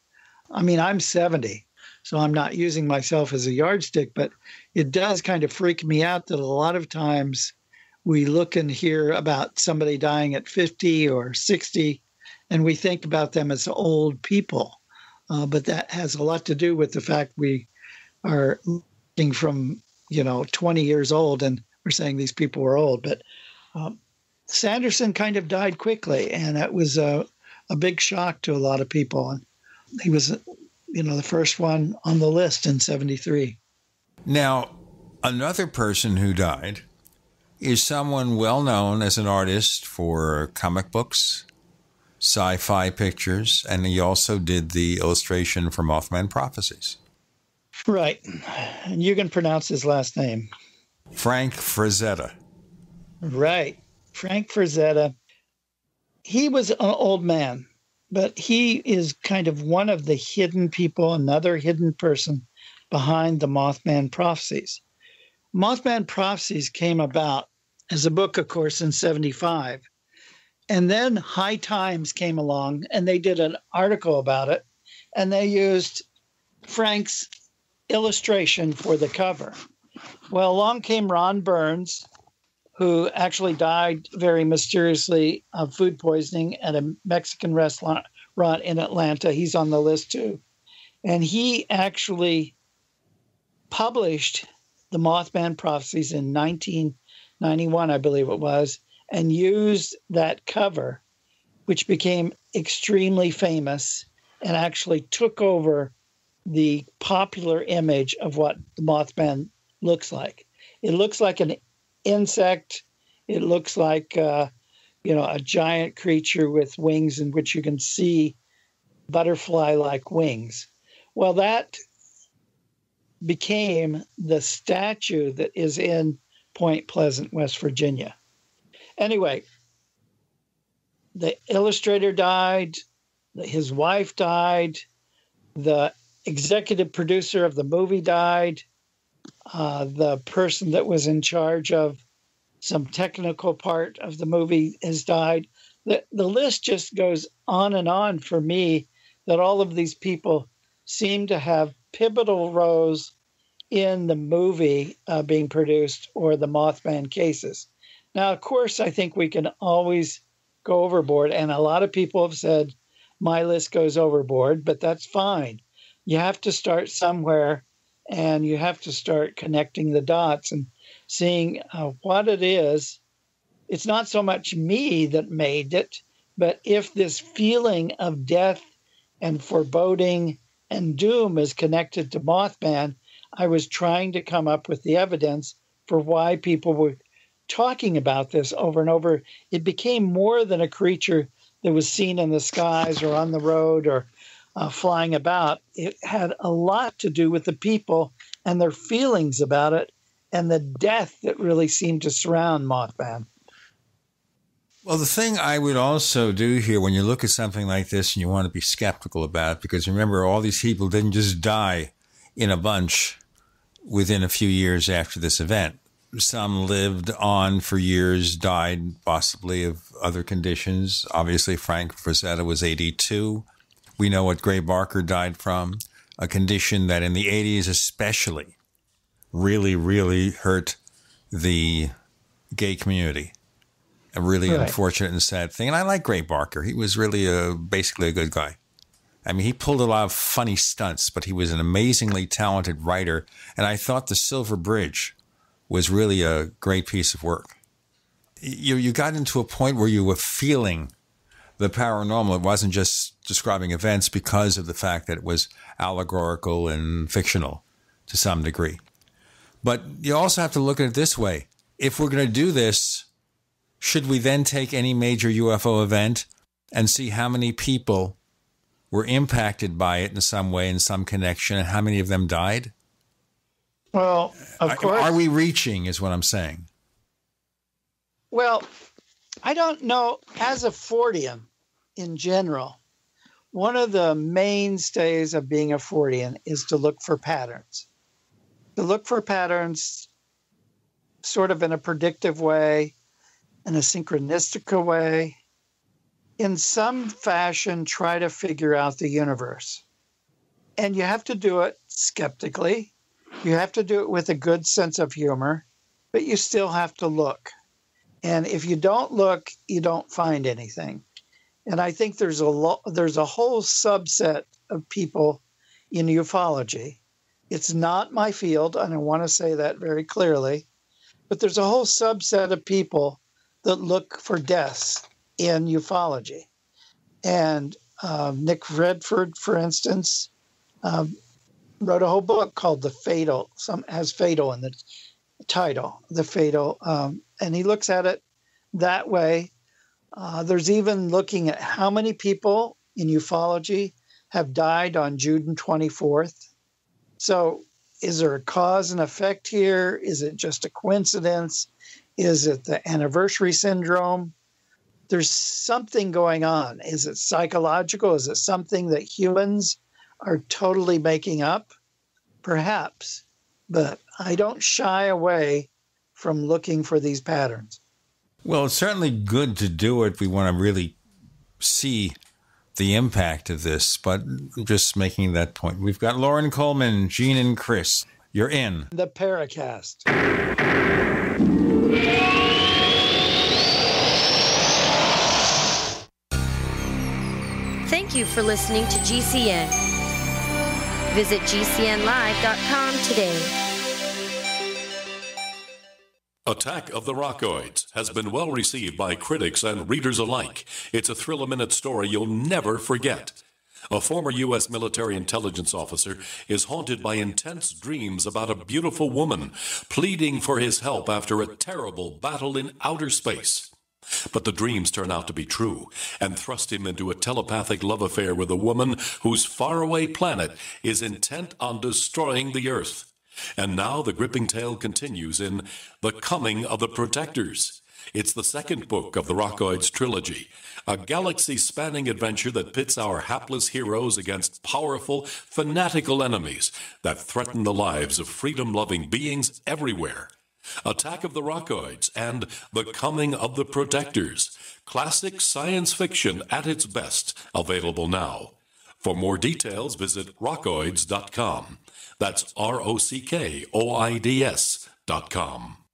I mean, I'm 70, so I'm not using myself as a yardstick, but it does kind of freak me out that a lot of times we look and hear about somebody dying at 50 or 60, and we think about them as old people. Uh, but that has a lot to do with the fact we are looking from, you know, 20 years old and we're saying these people were old. But um, Sanderson kind of died quickly, and that was a, a big shock to a lot of people. And he was, you know, the first one on the list in 73. Now, another person who died is someone well known as an artist for comic books, sci fi pictures, and he also did the illustration for Mothman Prophecies. Right. And you can pronounce his last name Frank Frazetta. Right. Frank Frazetta. He was an old man, but he is kind of one of the hidden people, another hidden person behind the Mothman prophecies. Mothman prophecies came about as a book, of course, in 75. And then High Times came along and they did an article about it and they used Frank's illustration for the cover. Well, along came Ron Bonds, who actually died very mysteriously of food poisoning at a Mexican restaurant in Atlanta. He's on the list too. And he actually published the Mothman prophecies in 1991, I believe it was, and used that cover, which became extremely famous and actually took over the popular image of what the Mothman looks like. It looks like an insect. It looks like uh, you know a giant creature with wings in which you can see butterfly-like wings. Well, that became the statue that is in Point Pleasant, West Virginia. Anyway, the illustrator died, his wife died, the executive producer of the movie died, uh, the person that was in charge of some technical part of the movie has died. The, the list just goes on and on for me that all of these people seem to have pivotal roles in the movie uh, being produced or the Mothman cases. Now, of course, I think we can always go overboard, and a lot of people have said my list goes overboard, but that's fine. You have to start somewhere and you have to start connecting the dots and seeing uh, what it is. It's not so much me that made it, but if this feeling of death and foreboding and doom is connected to Mothman, I was trying to come up with the evidence for why people were talking about this over and over. It became more than a creature that was seen in the skies or on the road or uh, flying about, it had a lot to do with the people and their feelings about it and the death that really seemed to surround Mothman. Well, the thing I would also do here when you look at something like this and you want to be skeptical about, it, because remember, all these people didn't just die in a bunch within a few years after this event. Some lived on for years, died possibly of other conditions. Obviously, Frank Frazetta was 82. We know what Gray Barker died from, a condition that in the 80s especially really, really hurt the gay community. A really right. unfortunate and sad thing. And I like Gray Barker. He was really a, basically a good guy. I mean, he pulled a lot of funny stunts, but he was an amazingly talented writer. And I thought The Silver Bridge was really a great piece of work. You, you got into a point where you were feeling the paranormal. It wasn't just describing events because of the fact that it was allegorical and fictional to some degree. But you also have to look at it this way. If we're going to do this, should we then take any major UFO event and see how many people were impacted by it in some way, in some connection, and how many of them died? Well, of course. Are we reaching, is what I'm saying. Well, I don't know. As a Fortean in general, one of the mainstays of being a Fortean is to look for patterns. To look for patterns sort of in a predictive way, in a synchronistic way, in some fashion, try to figure out the universe. And you have to do it skeptically. You have to do it with a good sense of humor, but you still have to look. And if you don't look, you don't find anything. And I think there's a lo- there's a whole subset of people in ufology. It's not my field, and I want to say that very clearly. But there's a whole subset of people that look for deaths in ufology. And um, Nick Redfern, for instance, um, wrote a whole book called "The Fatal." Some has "fatal" in the title, "The Fatal," um, and he looks at it that way. Uh, there's even looking at how many people in ufology have died on June 24th. So, is there a cause and effect here? Is it just a coincidence? Is it the anniversary syndrome? There's something going on. Is it psychological? Is it something that humans are totally making up? Perhaps. But I don't shy away from looking for these patterns. Well, it's certainly good to do it. We want to really see the impact of this, but just making that point. We've got Loren Coleman, Gene, and Chris. You're in. The Paracast. Thank you for listening to GCN. Visit GCNlive.com today. Attack of the Rockoids has been well received by critics and readers alike. It's a thrill a minute story you'll never forget. A former U.S. military intelligence officer is haunted by intense dreams about a beautiful woman pleading for his help after a terrible battle in outer space. But the dreams turn out to be true and thrust him into a telepathic love affair with a woman whose faraway planet is intent on destroying the Earth. And now the gripping tale continues in The Coming of the Protectors. It's the second book of the Rockoids trilogy, a galaxy spanning adventure that pits our hapless heroes against powerful, fanatical enemies that threaten the lives of freedom loving beings everywhere. Attack of the Rockoids and The Coming of the Protectors. Classic science fiction at its best, available now. For more details, visit rockoids.com. That's R O C K O I D S dot com.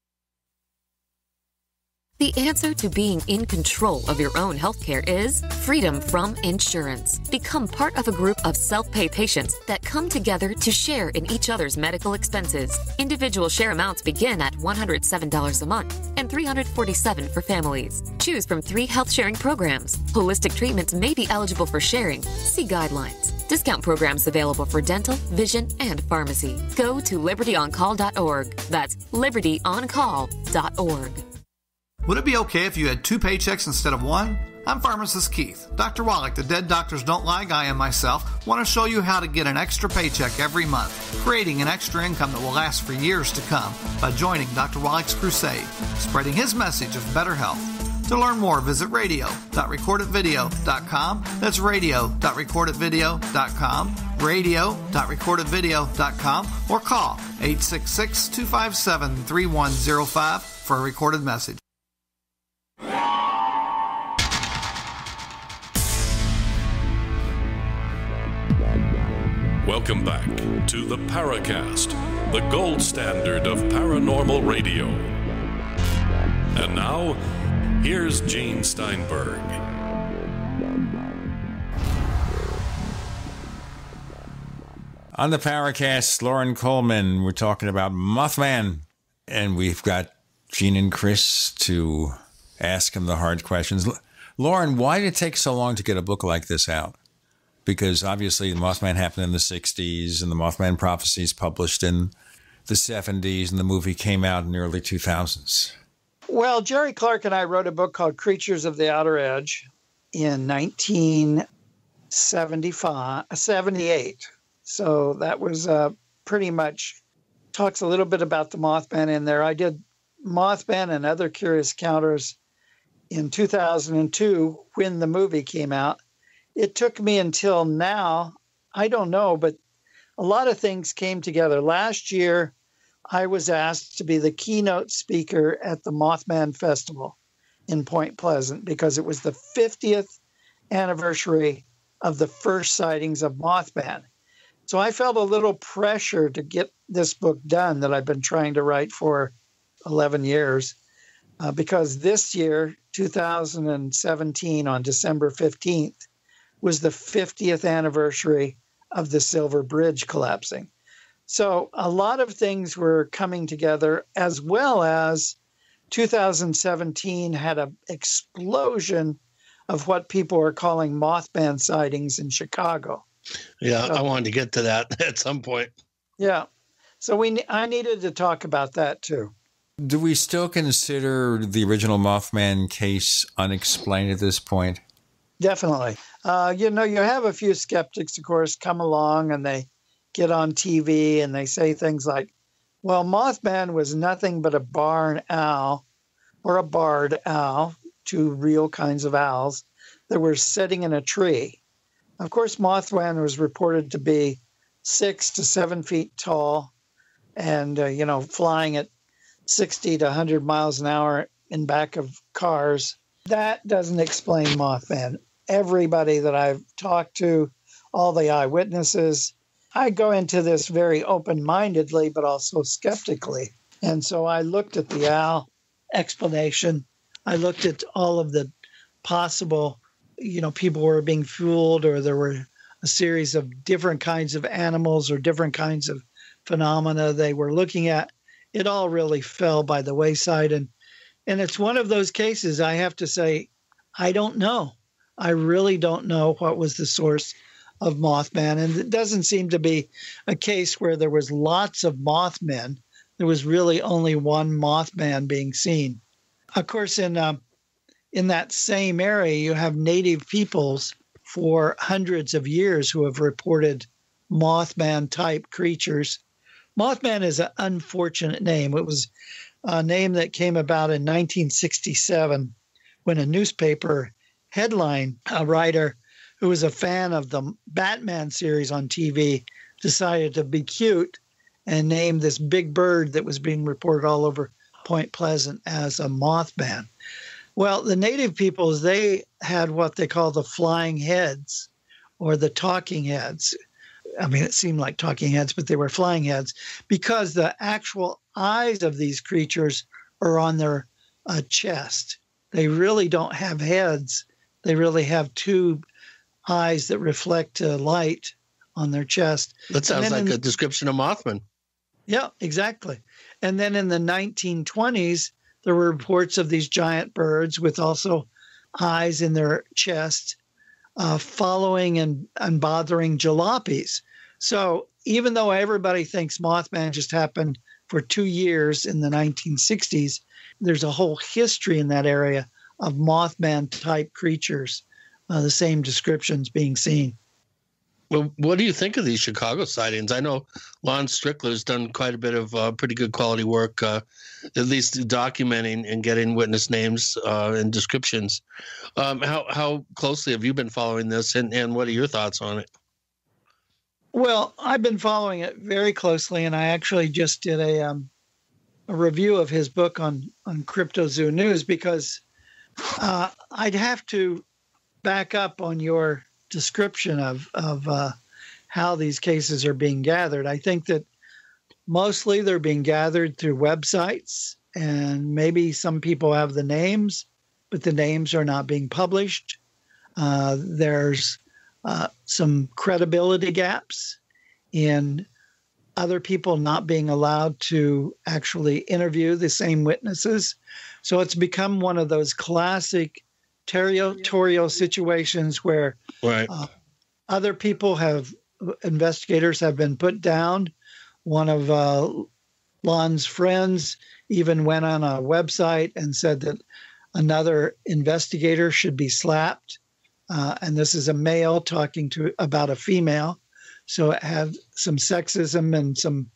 The answer to being in control of your own healthcare is freedom from insurance. Become part of a group of self pay patients that come together to share in each other's medical expenses. Individual share amounts begin at $107 a month and $347 for families. Choose from three health sharing programs. Holistic treatments may be eligible for sharing. See guidelines. Discount programs available for dental, vision, and pharmacy. Go to libertyoncall.org. That's libertyoncall.org. Would it be okay if you had two paychecks instead of one? I'm pharmacist Keith. Dr. Wallach, the Dead Doctors Don't Lie guy, and myself want to show you how to get an extra paycheck every month, creating an extra income that will last for years to come by joining Dr. Wallach's crusade, spreading his message of better health. To learn more, visit radio.recordedvideo.com. That's radio.recordedvideo.com, radio.recordedvideo.com, or call 866 257 3105 for a recorded message. Welcome back to the Paracast, the gold standard of paranormal radio. And now, here's Gene Steinberg. On the Paracast, Loren Coleman, we're talking about Mothman, and we've got Gene and Chris to ask him the hard questions. Loren, why did it take so long to get a book like this out? Because obviously, the Mothman happened in the 60s, and the Mothman prophecies published in the 70s, and the movie came out in the early 2000s. Well, Jerry Clark and I wrote a book called Creatures of the Outer Edge in 1975, 78. So that was uh, pretty much talks a little bit about the Mothman in there. I did Mothman and Other Curious counters in 2002 when the movie came out. It took me until now, I don't know, but a lot of things came together. Last year, I was asked to be the keynote speaker at the Mothman Festival in Point Pleasant because it was the 50th anniversary of the first sightings of Mothman. So I felt a little pressure to get this book done that I've been trying to write for 11 years uh, because this year, 2017, on December 15th, was the 50th anniversary of the Silver Bridge collapsing. So a lot of things were coming together, as well as 2017 had an explosion of what people are calling Mothman sightings in Chicago. Yeah, So- I wanted to get to that <laughs> at some point. Yeah. So we I needed to talk about that too. Do we still consider the original Mothman case unexplained at this point? Definitely. Uh, you know, you have a few skeptics, of course, come along and they get on TV and they say things like, well, Mothman was nothing but a barn owl or a barred owl, two real kinds of owls that were sitting in a tree. Of course, Mothman was reported to be six to seven feet tall and, uh, you know, flying at 60 to 100 miles an hour in back of cars. That doesn't explain Mothman. Everybody that I've talked to, all the eyewitnesses, I go into this very open mindedly, but also skeptically. And so I looked at the owl explanation. I looked at all of the possible, you know, people were being fooled or there were a series of different kinds of animals or different kinds of phenomena they were looking at. It all really fell by the wayside. And and it's one of those cases I have to say, I don't know. I really don't know what was the source of Mothman. And it doesn't seem to be a case where there was lots of Mothmen. There was really only one Mothman being seen. Of course, in um, in that same area, you have native peoples for hundreds of years who have reported Mothman type creatures. Mothman is an unfortunate name. It was a name that came about in 1967 when a newspaper headline a writer who was a fan of the Batman series on TV decided to be cute and named this big bird that was being reported all over Point Pleasant as a Mothman. Well, the native peoples, they had what they call the flying heads or the talking heads. I mean, it seemed like talking heads, but they were flying heads because the actual eyes of these creatures are on their uh, chest. They really don't have heads. They really have two eyes that reflect uh, light on their chest. That sounds like in- a description of Mothman. yeah, exactly. And then in the 1920s, there were reports of these giant birds with also eyes in their chest uh, following and, and bothering jalopies. So even though everybody thinks Mothman just happened for two years in the 1960s, there's a whole history in that area of Mothman type creatures, uh, the same descriptions being seen. Well, what do you think of these Chicago sightings? I know Lon Strickler's done quite a bit of uh, pretty good quality work, uh, at least documenting and getting witness names uh, and descriptions. Um, how how closely have you been following this, and, and what are your thoughts on it? Well, I've been following it very closely, and I actually just did a um, a review of his book on on CryptoZoo News because uh, I'd have to back up on your description of of uh, how these cases are being gathered. I think that mostly they're being gathered through websites, and maybe some people have the names, but the names are not being published. Uh, there's uh, some credibility gaps in other people not being allowed to actually interview the same witnesses. So it's become one of those classic territorial situations where Right. uh, other people have investigators have been put down. One of uh, Lon's friends even went on a website and said that another investigator should be slapped. Uh, and this is a male talking to about a female, so it had some sexism and some,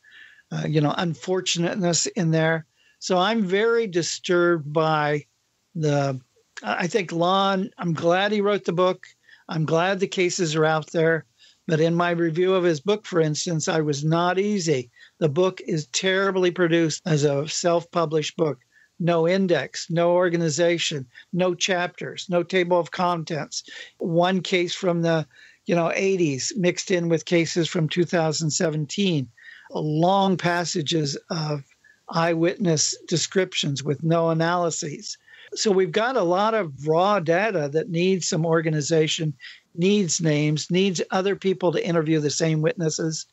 uh, you know, unfortunateness in there. So I'm very disturbed by the. I think Lon. I'm glad he wrote the book. I'm glad the cases are out there. But in my review of his book, for instance, I was not easy. The book is terribly produced as a self published book. No index, no organization, no chapters, no table of contents. One case from the you know 80s mixed in with cases from 2017 long passages of eyewitness descriptions with no analyses. So we've got a lot of raw data that needs some organization needs names needs other people to interview the same witnesses.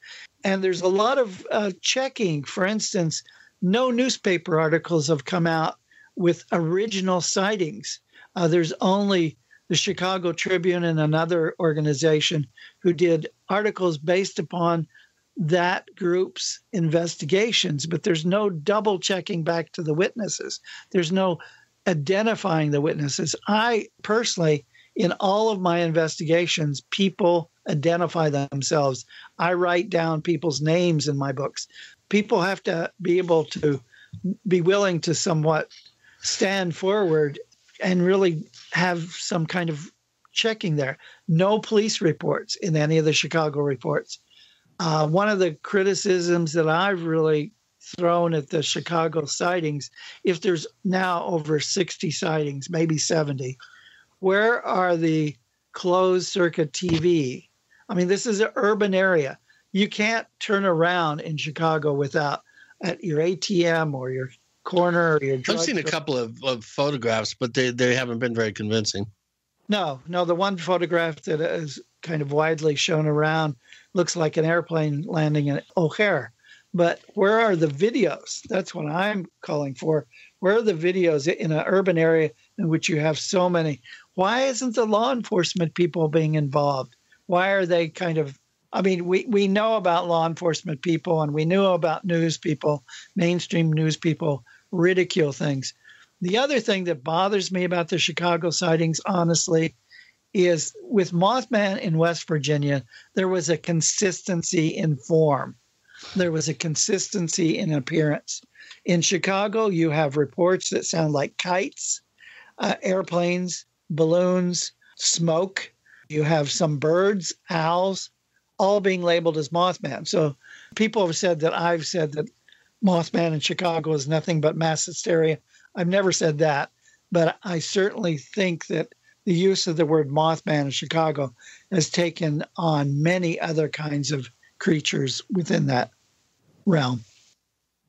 And there's a lot of uh, checking. For instance no newspaper articles have come out with original sightings. Uh, there's only the Chicago Tribune and another organization who did articles based upon that group's investigations, but there's no double checking back to the witnesses. There's no identifying the witnesses. I personally, in all of my investigations, people identify themselves. I write down people's names in my books. People have to be able to be willing to somewhat stand forward and really have some kind of checking there. No police reports in any of the Chicago reports. Uh, one of the criticisms that I've really thrown at the Chicago sightings, if there's now over 60 sightings, maybe 70, where are the closed circuit TV? I mean, this is an urban area. You can't turn around in Chicago without at your ATM or your corner or your I've seen a couple of, of photographs, but they, they haven't been very convincing. No, no, the one photograph that is kind of widely shown around looks like an airplane landing in O'Hare. But where are the videos? That's what I'm calling for. Where are the videos in an urban area in which you have so many? Why isn't the law enforcement people being involved? Why are they kind of I mean, we, we know about law enforcement people and we knew about news people, mainstream news people ridicule things. The other thing that bothers me about the Chicago sightings, honestly, is with Mothman in West Virginia, there was a consistency in form. There was a consistency in appearance. In Chicago, you have reports that sound like kites, uh, airplanes, balloons, smoke. You have some birds, owls, all being labeled as Mothman. So people have said that I've said that Mothman in Chicago is nothing but mass hysteria. I've never said that, but I certainly think that the use of the word Mothman in Chicago has taken on many other kinds of creatures within that realm.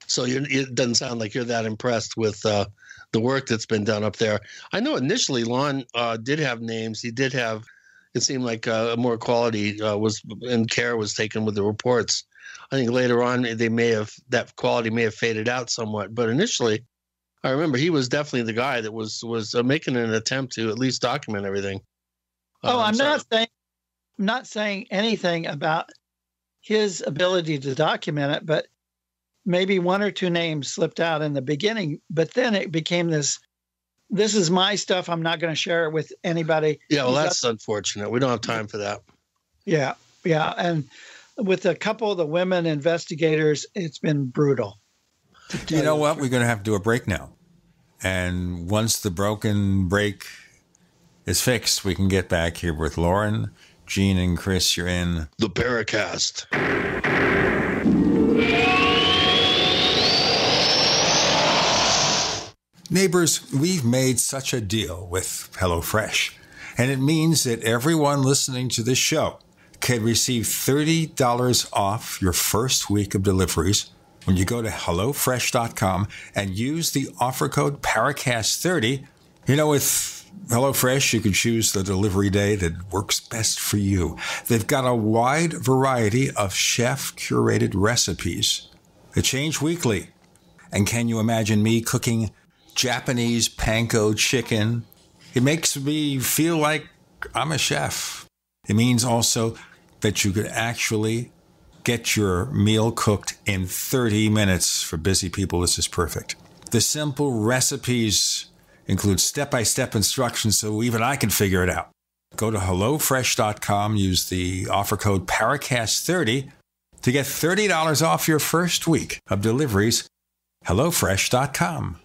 So it doesn't sound like you're that impressed with uh, the work that's been done up there. I know initially Lon uh, did have names. He did have. It seemed like uh, more quality uh, was and care was taken with the reports. I think later on they may have that quality may have faded out somewhat, but initially, I remember he was definitely the guy that was was uh, making an attempt to at least document everything. Oh, um, I'm so. not saying I'm not saying anything about his ability to document it, but maybe one or two names slipped out in the beginning, but then it became this this is my stuff. I'm not going to share it with anybody. Yeah, well, that's unfortunate. We don't have time for that. Yeah, yeah, and with a couple of the women investigators, it's been brutal. You know what? We're going to have to do a break now. And once the broken break is fixed, we can get back here with Loren, Gene, and Chris. You're in the Paracast. Neighbors, we've made such a deal with HelloFresh, and it means that everyone listening to this show can receive $30 off your first week of deliveries when you go to HelloFresh.com and use the offer code PARACAST30. You know, with HelloFresh, you can choose the delivery day that works best for you. They've got a wide variety of chef curated recipes that change weekly. And can you imagine me cooking Japanese panko chicken? It makes me feel like I'm a chef. It means also that you could actually get your meal cooked in 30 minutes. For busy people, this is perfect. The simple recipes include step by step instructions so even I can figure it out. Go to HelloFresh.com, use the offer code PARACAST30 to get $30 off your first week of deliveries HelloFresh.com.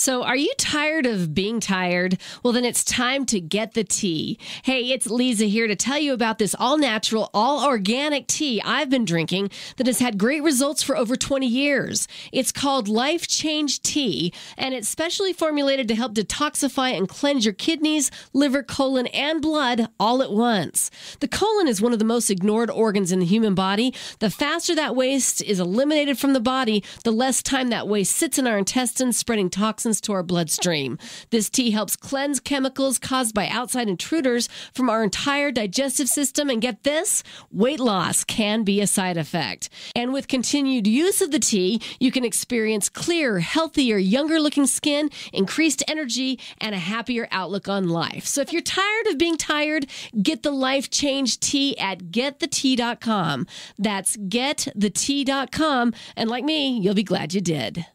So, are you tired of being tired? Well, then it's time to get the tea. Hey, it's Lisa here to tell you about this all natural, all organic tea I've been drinking that has had great results for over 20 years. It's called Life Change Tea, and it's specially formulated to help detoxify and cleanse your kidneys, liver, colon, and blood all at once. The colon is one of the most ignored organs in the human body. The faster that waste is eliminated from the body, the less time that waste sits in our intestines, spreading toxins to our bloodstream. This tea helps cleanse chemicals caused by outside intruders from our entire digestive system. And get this weight loss can be a side effect. And with continued use of the tea, you can experience clearer, healthier, younger looking skin, increased energy, and a happier outlook on life. So if you're tired of being tired, get the life change tea at getthetea.com. That's getthetea.com. And like me, you'll be glad you did.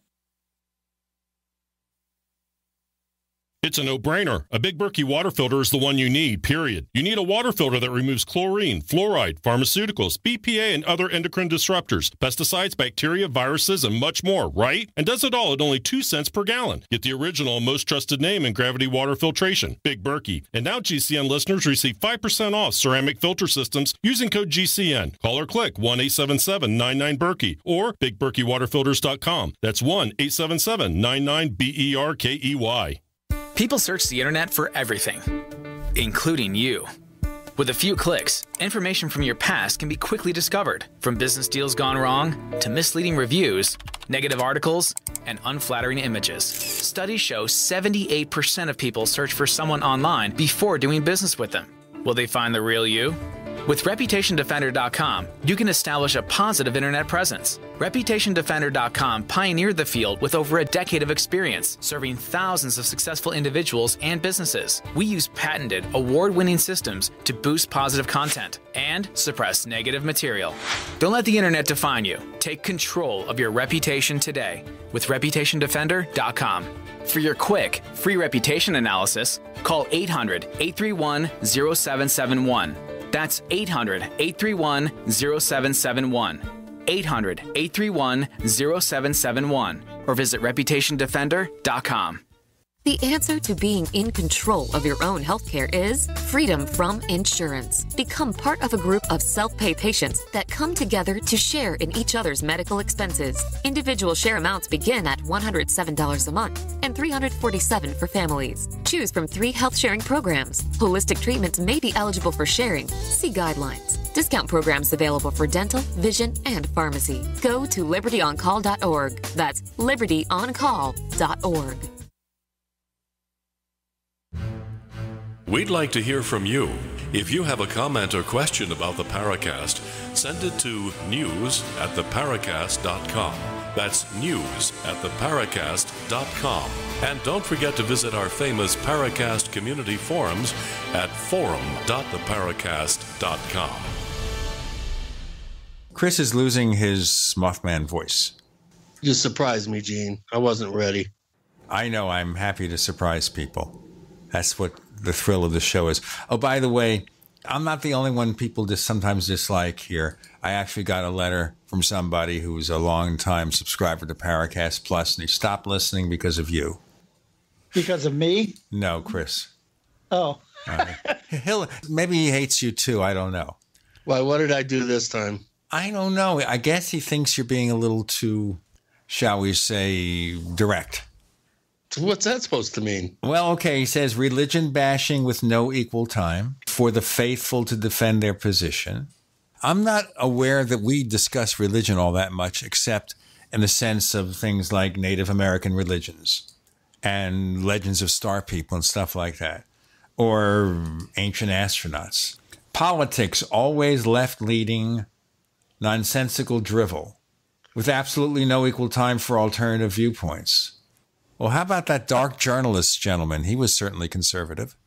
It's a no-brainer. A Big Berkey water filter is the one you need, period. You need a water filter that removes chlorine, fluoride, pharmaceuticals, BPA, and other endocrine disruptors, pesticides, bacteria, viruses, and much more, right? And does it all at only 2 cents per gallon. Get the original most trusted name in gravity water filtration, Big Berkey. And now GCN listeners receive 5% off ceramic filter systems using code GCN. Call or click 1-877-99-BERKEY or BigBerkeyWaterFilters.com. That's 1-877-99-B-E-R-K-E-Y. People search the internet for everything, including you. With a few clicks, information from your past can be quickly discovered, from business deals gone wrong to misleading reviews, negative articles, and unflattering images. Studies show 78% of people search for someone online before doing business with them. Will they find the real you? With ReputationDefender.com, you can establish a positive internet presence. ReputationDefender.com pioneered the field with over a decade of experience, serving thousands of successful individuals and businesses. We use patented, award winning systems to boost positive content and suppress negative material. Don't let the internet define you. Take control of your reputation today with ReputationDefender.com. For your quick, free reputation analysis, call 800 831 0771. That's 800 831 0771. 800 831 0771. Or visit ReputationDefender.com. The answer to being in control of your own healthcare is freedom from insurance. Become part of a group of self pay patients that come together to share in each other's medical expenses. Individual share amounts begin at $107 a month and $347 for families. Choose from three health sharing programs. Holistic treatments may be eligible for sharing. See guidelines. Discount programs available for dental, vision, and pharmacy. Go to libertyoncall.org. That's libertyoncall.org. We'd like to hear from you. If you have a comment or question about the Paracast, send it to news at theparacast.com. That's news at theparacast.com. And don't forget to visit our famous Paracast community forums at forum.theparacast.com. Chris is losing his Mothman voice. You surprised me, Gene. I wasn't ready. I know. I'm happy to surprise people. That's what the thrill of the show is. Oh, by the way, I'm not the only one people just sometimes dislike here. I actually got a letter from somebody who was a long time subscriber to Paracast Plus, and he stopped listening because of you. Because of me? No, Chris. Oh. Uh, he'll, maybe he hates you too. I don't know. Why? What did I do this time? I don't know. I guess he thinks you're being a little too, shall we say, direct. What's that supposed to mean? Well, okay, he says religion bashing with no equal time for the faithful to defend their position. I'm not aware that we discuss religion all that much, except in the sense of things like Native American religions and legends of star people and stuff like that, or ancient astronauts. Politics, always left leading, nonsensical drivel with absolutely no equal time for alternative viewpoints. Well, how about that dark journalist gentleman? He was certainly conservative.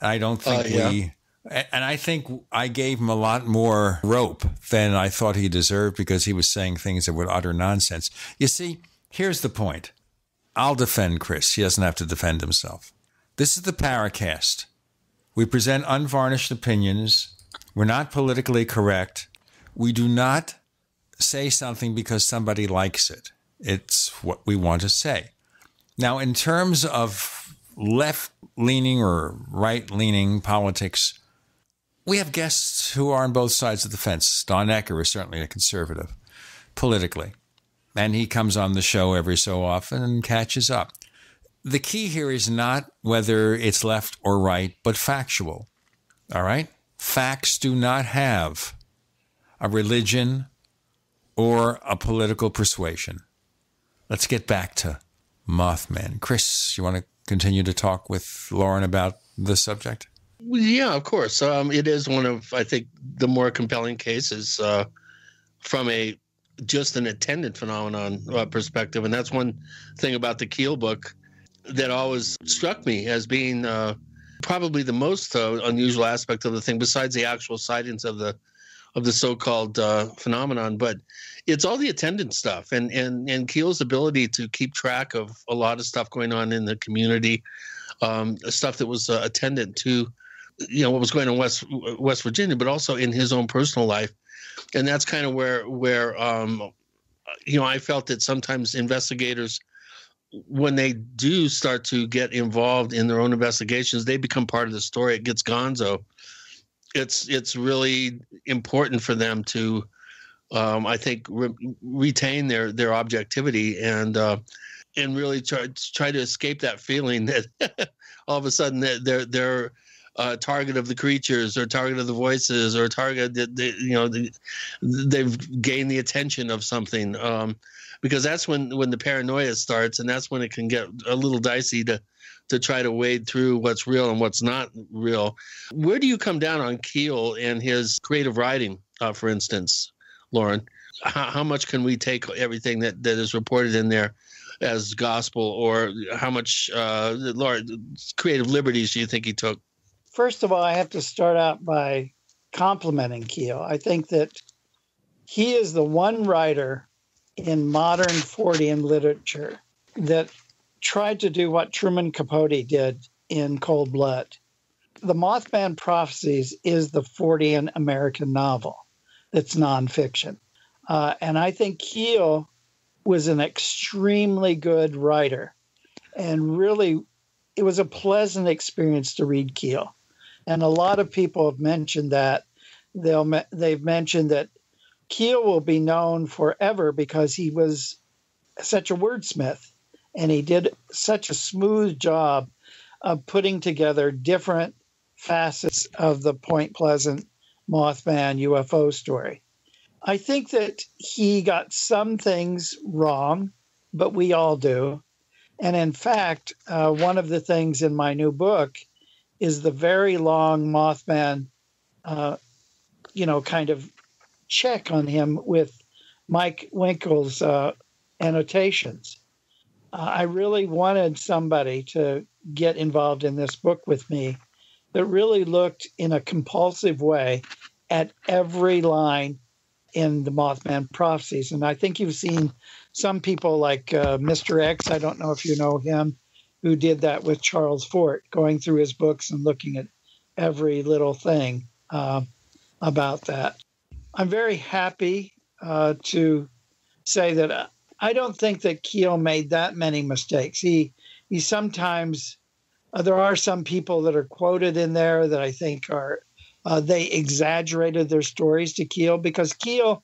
I don't think uh, yeah. we, and I think I gave him a lot more rope than I thought he deserved because he was saying things that were utter nonsense. You see, here's the point. I'll defend Chris. He doesn't have to defend himself. This is the Paracast. We present unvarnished opinions. We're not politically correct. We do not say something because somebody likes it. It's what we want to say. Now, in terms of left leaning or right leaning politics, we have guests who are on both sides of the fence. Don Ecker is certainly a conservative politically, and he comes on the show every so often and catches up. The key here is not whether it's left or right, but factual. All right? Facts do not have a religion or a political persuasion. Let's get back to Mothman. Chris, you want to continue to talk with Loren about the subject? Yeah, of course. Um, it is one of, I think, the more compelling cases uh, from a just an attendant phenomenon uh, perspective. And that's one thing about the Keel book that always struck me as being uh, probably the most uh, unusual aspect of the thing, besides the actual sightings of the of the so-called uh, phenomenon. But it's all the attendant stuff and and and Keel's ability to keep track of a lot of stuff going on in the community, um, stuff that was uh, attendant to, you know, what was going on in West West Virginia, but also in his own personal life, and that's kind of where where um, you know I felt that sometimes investigators. When they do start to get involved in their own investigations, they become part of the story. It gets gonzo. It's it's really important for them to um, I think re- retain their their objectivity and uh, and really try try to escape that feeling that <laughs> all of a sudden they're they're uh, target of the creatures or target of the voices or target that they, you know the, they've gained the attention of something um, because that's when when the paranoia starts and that's when it can get a little dicey to to try to wade through what's real and what's not real. Where do you come down on Keel and his creative writing, uh, for instance? Loren. How, how much can we take everything that, that is reported in there as gospel, or how much uh, Lord creative liberties do you think he took? First of all, I have to start out by complimenting Keel. I think that he is the one writer in modern Fortean literature that tried to do what Truman Capote did in Cold Blood. The Mothman Prophecies is the Fortean American novel that's nonfiction. Uh, and I think Keel was an extremely good writer. And really, it was a pleasant experience to read Keel. And a lot of people have mentioned that. They'll, they've mentioned that Keel will be known forever because he was such a wordsmith and he did such a smooth job of putting together different facets of the Point Pleasant Mothman UFO story. I think that he got some things wrong, but we all do. And in fact, uh, one of the things in my new book is the very long Mothman, uh, you know, kind of check on him with Mike Winkle's uh, annotations. Uh, I really wanted somebody to get involved in this book with me that really looked in a compulsive way at every line in the Mothman prophecies. And I think you've seen some people like uh, Mr. X, I don't know if you know him, who did that with Charles Fort, going through his books and looking at every little thing uh, about that. I'm very happy uh, to say that uh, I don't think that Keel made that many mistakes. He he sometimes uh, there are some people that are quoted in there that I think are uh, they exaggerated their stories to Keel because Keel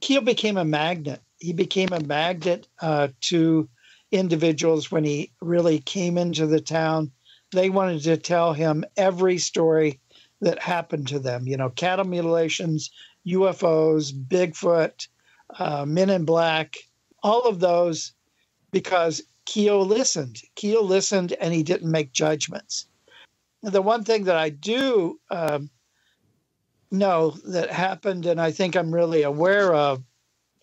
Keel became a magnet. He became a magnet uh, to individuals when he really came into the town. They wanted to tell him every story that happened to them. You know, cattle mutilations, UFOs, Bigfoot, uh, Men in Black, all of those, because Keel listened. Keel listened and he didn't make judgments. The one thing that I do um, know that happened, and I think I'm really aware of,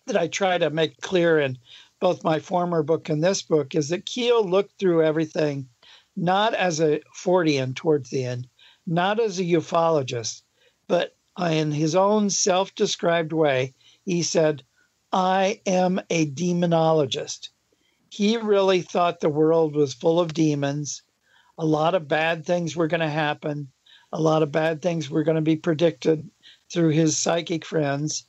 that I try to make clear in both my former book and this book, is that Keel looked through everything not as a Fortean towards the end, not as a ufologist, but in his own self described way, he said, I am a demonologist. He really thought the world was full of demons. A lot of bad things were going to happen a lot of bad things were going to be predicted through his psychic friends.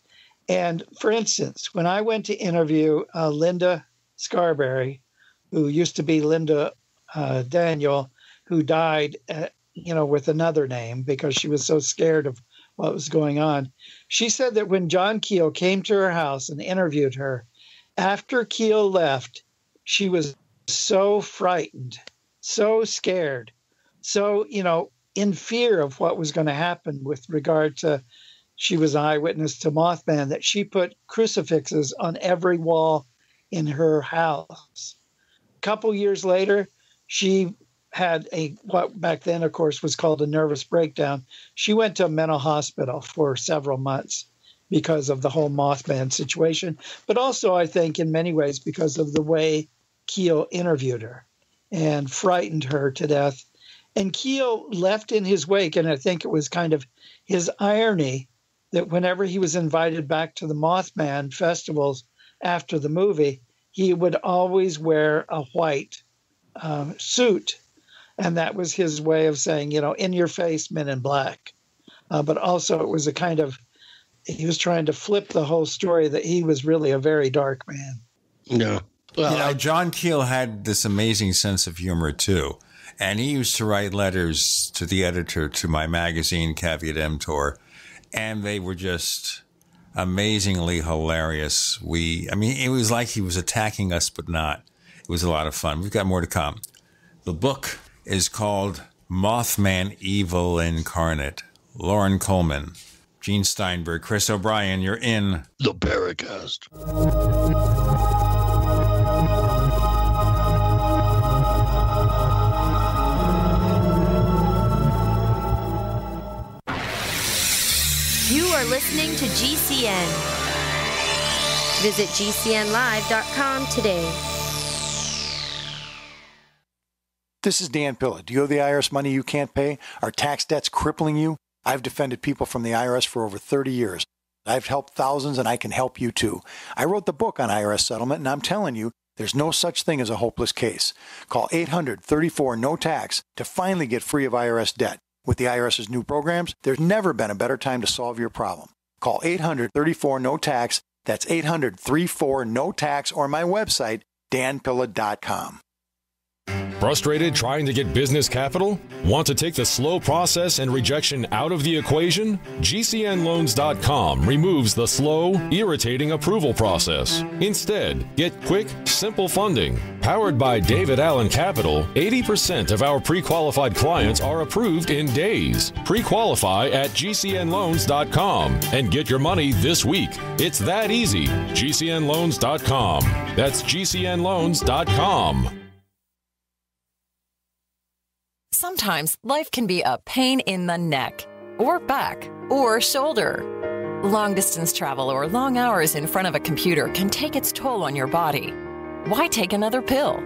And for instance, when I went to interview uh, Linda Scarberry, who used to be Linda uh, Daniel, who died, at, you know, with another name because she was so scared of what was going on. She said that when John Keel came to her house and interviewed her, after Keel left, she was so frightened, so scared, so, you know, in fear of what was going to happen with regard to she was an eyewitness to Mothman that she put crucifixes on every wall in her house. A couple years later, she had a what back then of course was called a nervous breakdown. She went to a mental hospital for several months because of the whole Mothman situation, but also I think in many ways because of the way Keel interviewed her and frightened her to death. And Keel left in his wake, and I think it was kind of his irony that whenever he was invited back to the Mothman festivals after the movie, he would always wear a white um, suit. And that was his way of saying, you know, in your face, men in black. Uh, but also, it was a kind of, he was trying to flip the whole story that he was really a very dark man. No. Well, you know, John Keel had this amazing sense of humor too. And he used to write letters to the editor to my magazine, Caveat Emptor, and they were just amazingly hilarious. We, I mean, it was like he was attacking us, but not. It was a lot of fun. We've got more to come. The book is called Mothman Evil Incarnate. Loren Coleman, Gene Steinberg, Chris O'Brien, you're in the Paracast. Listening to GCN. Visit GCNlive.com today. This is Dan Pilla. Do you owe the IRS money you can't pay? Are tax debts crippling you? I've defended people from the IRS for over 30 years. I've helped thousands and I can help you too. I wrote the book on IRS settlement and I'm telling you, there's no such thing as a hopeless case. Call 800 34 no tax to finally get free of IRS debt. With the IRS's new programs, there's never been a better time to solve your problem. Call 800 34 no tax. That's 800 34 no tax or my website, danpilla.com. Frustrated trying to get business capital? Want to take the slow process and rejection out of the equation? GCNloans.com removes the slow, irritating approval process. Instead, get quick, simple funding. Powered by David Allen Capital, 80% of our pre qualified clients are approved in days. Pre qualify at GCNloans.com and get your money this week. It's that easy. GCNloans.com. That's GCNloans.com. Sometimes life can be a pain in the neck, or back, or shoulder. Long distance travel or long hours in front of a computer can take its toll on your body. Why take another pill?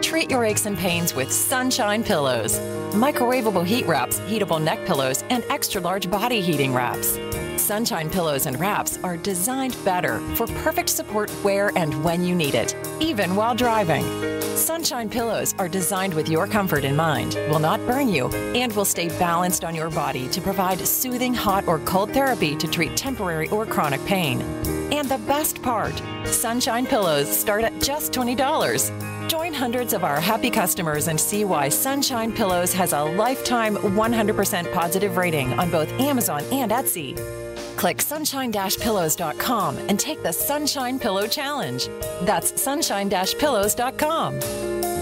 Treat your aches and pains with Sunshine Pillows. Microwavable heat wraps, heatable neck pillows, and extra large body heating wraps. Sunshine Pillows and Wraps are designed better for perfect support where and when you need it, even while driving. Sunshine Pillows are designed with your comfort in mind, will not burn you, and will stay balanced on your body to provide soothing hot or cold therapy to treat temporary or chronic pain. And the best part Sunshine Pillows start at just $20. Join hundreds of our happy customers and see why Sunshine Pillows has a lifetime 100% positive rating on both Amazon and Etsy. Click sunshine-pillows.com and take the Sunshine Pillow Challenge. That's sunshine-pillows.com.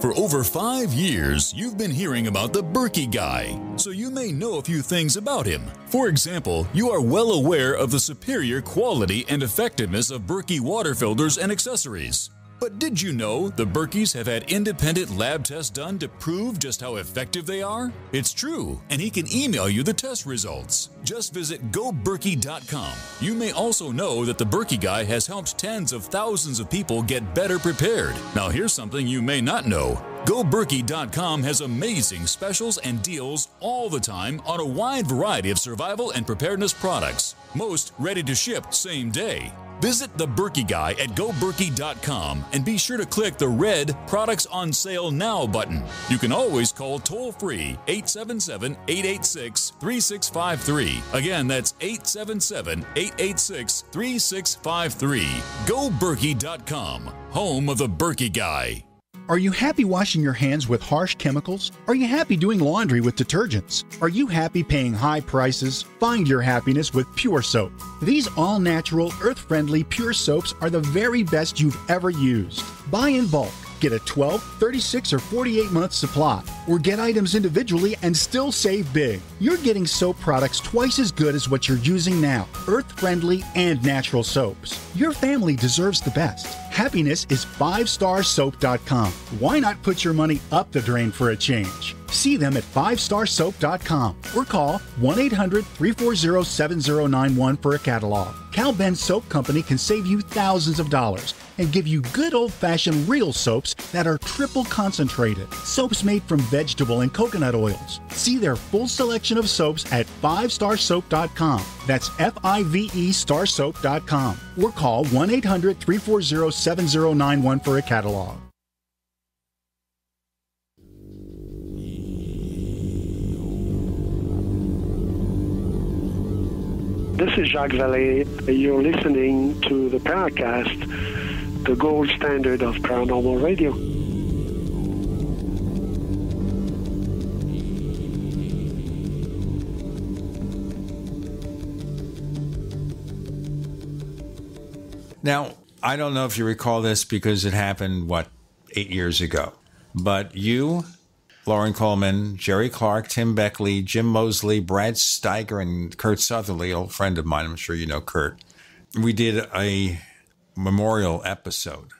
For over five years, you've been hearing about the Berkey guy, so you may know a few things about him. For example, you are well aware of the superior quality and effectiveness of Berkey water filters and accessories. But did you know the Berkeys have had independent lab tests done to prove just how effective they are? It's true, and he can email you the test results. Just visit goberkey.com. You may also know that the Berkey Guy has helped tens of thousands of people get better prepared. Now, here's something you may not know. GoBerkey.com has amazing specials and deals all the time on a wide variety of survival and preparedness products, most ready to ship same day. Visit the Berkey Guy at goberkey.com and be sure to click the red Products on Sale Now button. You can always call toll free 877 886 3653. Again, that's 877 886 3653. GoBerkey.com, home of the Berkey Guy. Are you happy washing your hands with harsh chemicals? Are you happy doing laundry with detergents? Are you happy paying high prices? Find your happiness with Pure Soap. These all natural, earth friendly Pure Soaps are the very best you've ever used. Buy in bulk. Get a 12, 36, or 48 month supply, or get items individually and still save big. You're getting soap products twice as good as what you're using now earth friendly and natural soaps. Your family deserves the best. Happiness is 5starsoap.com. Why not put your money up the drain for a change? See them at 5starsoap.com or call 1 800 340 7091 for a catalog. Cal Ben Soap Company can save you thousands of dollars and give you good old fashioned real soaps that are triple concentrated. Soaps made from vegetable and coconut oils. See their full selection of soaps at 5starsoap.com. That's F I V E starsoap.com or call 1 800 340 7091 for a catalog. This is Jacques Vallée. You're listening to the Paracast, the gold standard of paranormal radio. Now, I don't know if you recall this because it happened, what, eight years ago. But you, Loren Coleman, Jerry Clark, Tim Beckley, Jim Moseley, Brad Steiger, and Curt Sutherly, old friend of mine. I'm sure you know Curt. We did a memorial episode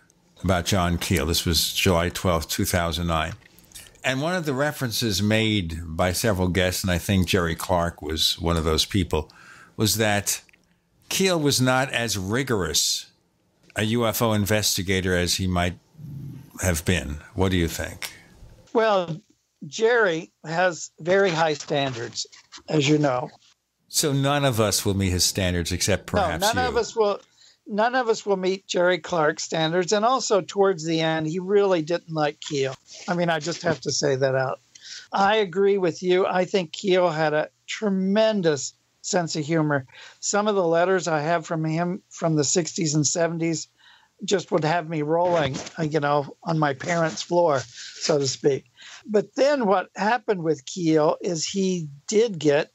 about John Keel. This was July 12th, 2009. And one of the references made by several guests, and I think Jerry Clark was one of those people, was that Keel was not as rigorous a UFO investigator as he might have been. What do you think? Well, Jerry has very high standards, as you know. So none of us will meet his standards except perhaps no, none you. of us will. None of us will meet Jerry Clark's standards, and also towards the end, he really didn't like Keel. I mean, I just have to say that out. I agree with you. I think Keel had a tremendous sense of humor. Some of the letters I have from him from the 60s and 70s just would have me rolling, uh, you know, on my parents' floor, so to speak. But then what happened with Keel is he did get,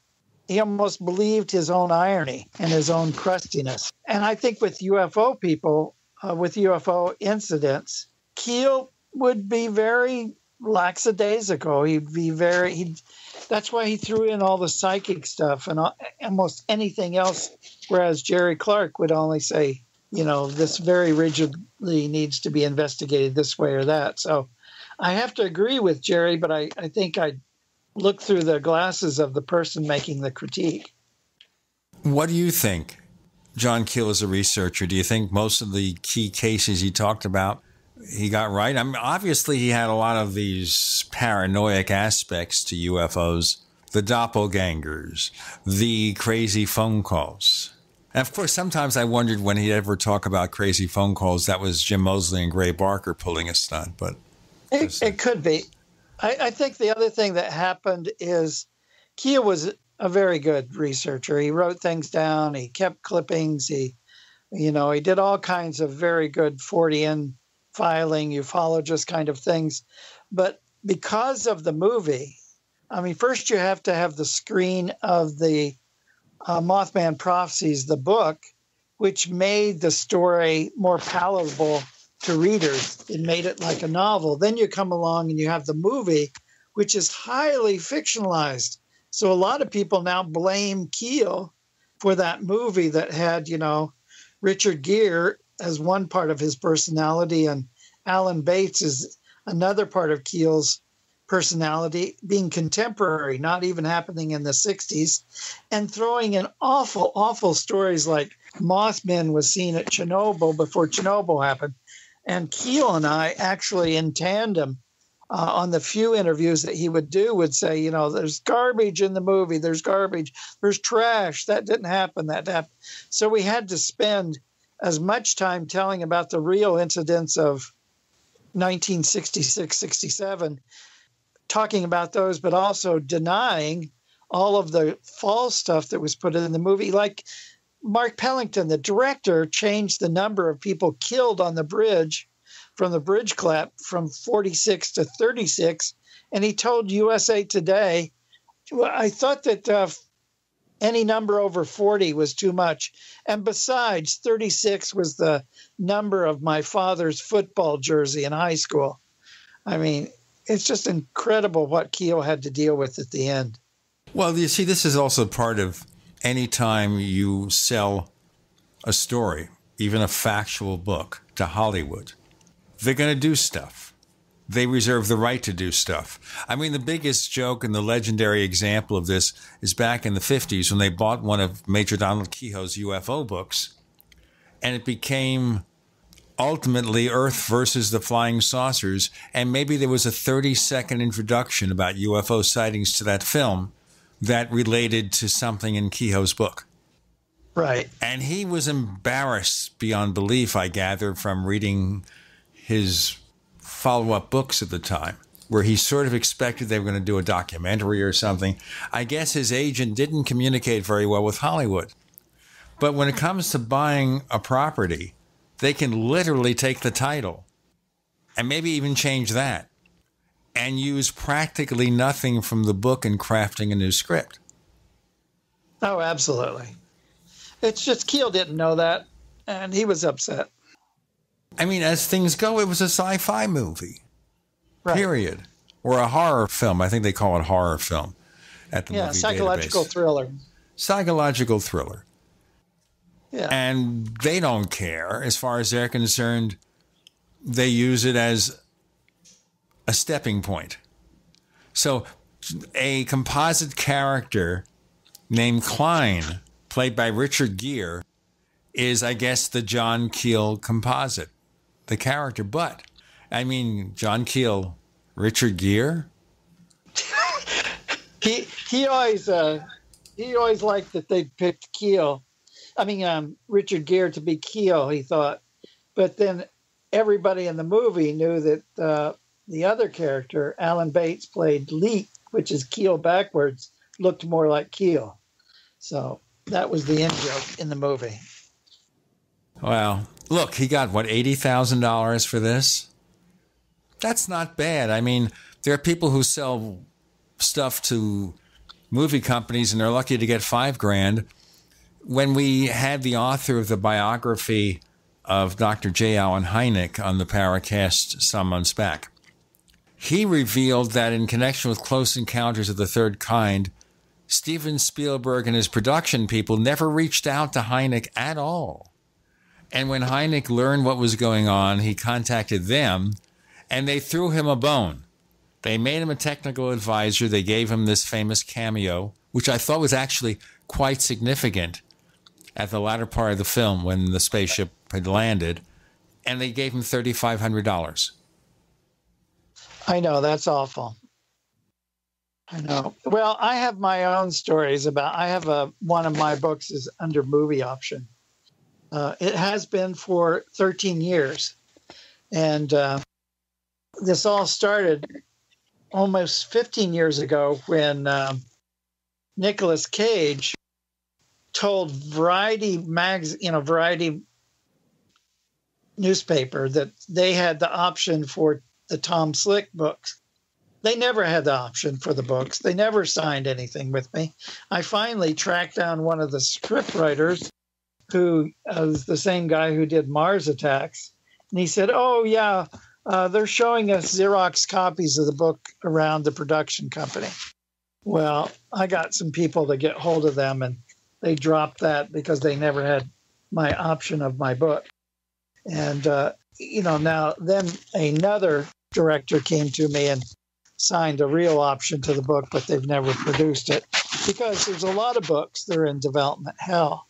he almost believed his own irony and his own crustiness. And I think with UFO people, uh, with UFO incidents, Keel would be very lackadaisical. He'd be very, he'd, that's why he threw in all the psychic stuff and almost anything else, whereas Jerry Clark would only say, you know, this very rigidly needs to be investigated this way or that. So I have to agree with Jerry, but I, I think I look through the glasses of the person making the critique. What do you think, John Keel, as a researcher? Do you think most of the key cases he talked about he got right? I mean, obviously, he had a lot of these paranoid aspects to UFOs, the doppelgangers, the crazy phone calls. And of course, sometimes I wondered when he'd ever talk about crazy phone calls, that was Jim Moseley and Gray Barker pulling a stunt. But it, it could be. I, I, think the other thing that happened is Keel was a very good researcher. He wrote things down. He kept clippings. He, you know, he did all kinds of very good Fortean filing, ufologist kind of things. But because of the movie, I mean, first you have to have the screen of the uh, Mothman Prophecies, the book, which made the story more palatable to readers. It made it like a novel. Then you come along and you have the movie, which is highly fictionalized. So a lot of people now blame Keel for that movie that had, you know, Richard Gere as one part of his personality and Alan Bates is another part of Keel's personality being contemporary, not even happening in the 60s, and throwing in awful, awful stories like Mothman was seen at Chernobyl before Chernobyl happened. And Keel and I actually in tandem uh, on the few interviews that he would do would say, you know, there's garbage in the movie, there's garbage, there's trash, that didn't happen, that happened. So we had to spend as much time telling about the real incidents of 1966 67, talking about those, but also denying all of the false stuff that was put in the movie. Like Mark Pellington, the director, changed the number of people killed on the bridge from the bridge collapse from 46 to 36. And he told USA Today, I thought that uh, any number over 40 was too much. And besides, 36 was the number of my father's football jersey in high school. I mean, it's just incredible what Keel had to deal with at the end. Well, you see, this is also part of any time you sell a story, even a factual book, to Hollywood, they're going to do stuff. They reserve the right to do stuff. I mean, the biggest joke and the legendary example of this is back in the 50s when they bought one of Major Donald Keyhoe's UFO books, and it became ultimately Earth versus the flying saucers. And maybe there was a 30 second introduction about UFO sightings to that film that related to something in Keyhoe's book. Right. And he was embarrassed beyond belief, I gather, from reading his follow up books at the time, where he sort of expected they were going to do a documentary or something. I guess his agent didn't communicate very well with Hollywood. But when it comes to buying a property, they can literally take the title and maybe even change that and use practically nothing from the book in crafting a new script. Oh, absolutely. It's just Keel didn't know that, and he was upset. I mean, as things go, it was a sci fi movie, right. period. Or a horror film. I think they call it horror film at the yeah, psychological database. thriller. Psychological thriller. Yeah. And they don't care. As far as they're concerned, they use it as a stepping point. So, a composite character named Klein, played by Richard Gere, is, I guess, the John Keel composite, the character. But, I mean, John Keel, Richard Gere? <laughs> he he always uh, he always liked that they picked Keel. I mean, um, Richard Gere to be Keel. He thought, but then everybody in the movie knew that uh, the other character, Alan Bates, played Leek, which is Keel backwards, looked more like Keel. So that was the end joke in the movie. Well, look, he got what eighty thousand dollars for this. That's not bad. I mean, there are people who sell stuff to movie companies and they're lucky to get five grand. When we had the author of the biography of Dr. J. Allen Hynek on the Paracast some months back, he revealed that in connection with Close Encounters of the Third Kind, Steven Spielberg and his production people never reached out to Hynek at all. And when Hynek learned what was going on, he contacted them and they threw him a bone. They made him a technical advisor. They gave him this famous cameo, which I thought was actually quite significant at the latter part of the film when the spaceship had landed. And they gave him $3,500. I know, that's awful. I know. Well, I have my own stories about. I have a one of my books is under movie option. Uh, it has been for 13 years, and uh, this all started almost 15 years ago when um, Nicolas Cage told Variety mags, you know, Variety newspaper that they had the option for the Tom Slick books. They never had the option for the books. They never signed anything with me. I finally tracked down one of the script writers who was the same guy who did Mars Attacks. And he said, Oh, yeah, uh, they're showing us Xerox copies of the book around the production company. Well, I got some people to get hold of them and they dropped that because they never had my option of my book. And, uh, you know, now then another director came to me and signed a real option to the book, but they've never produced it because there's a lot of books that are in development hell.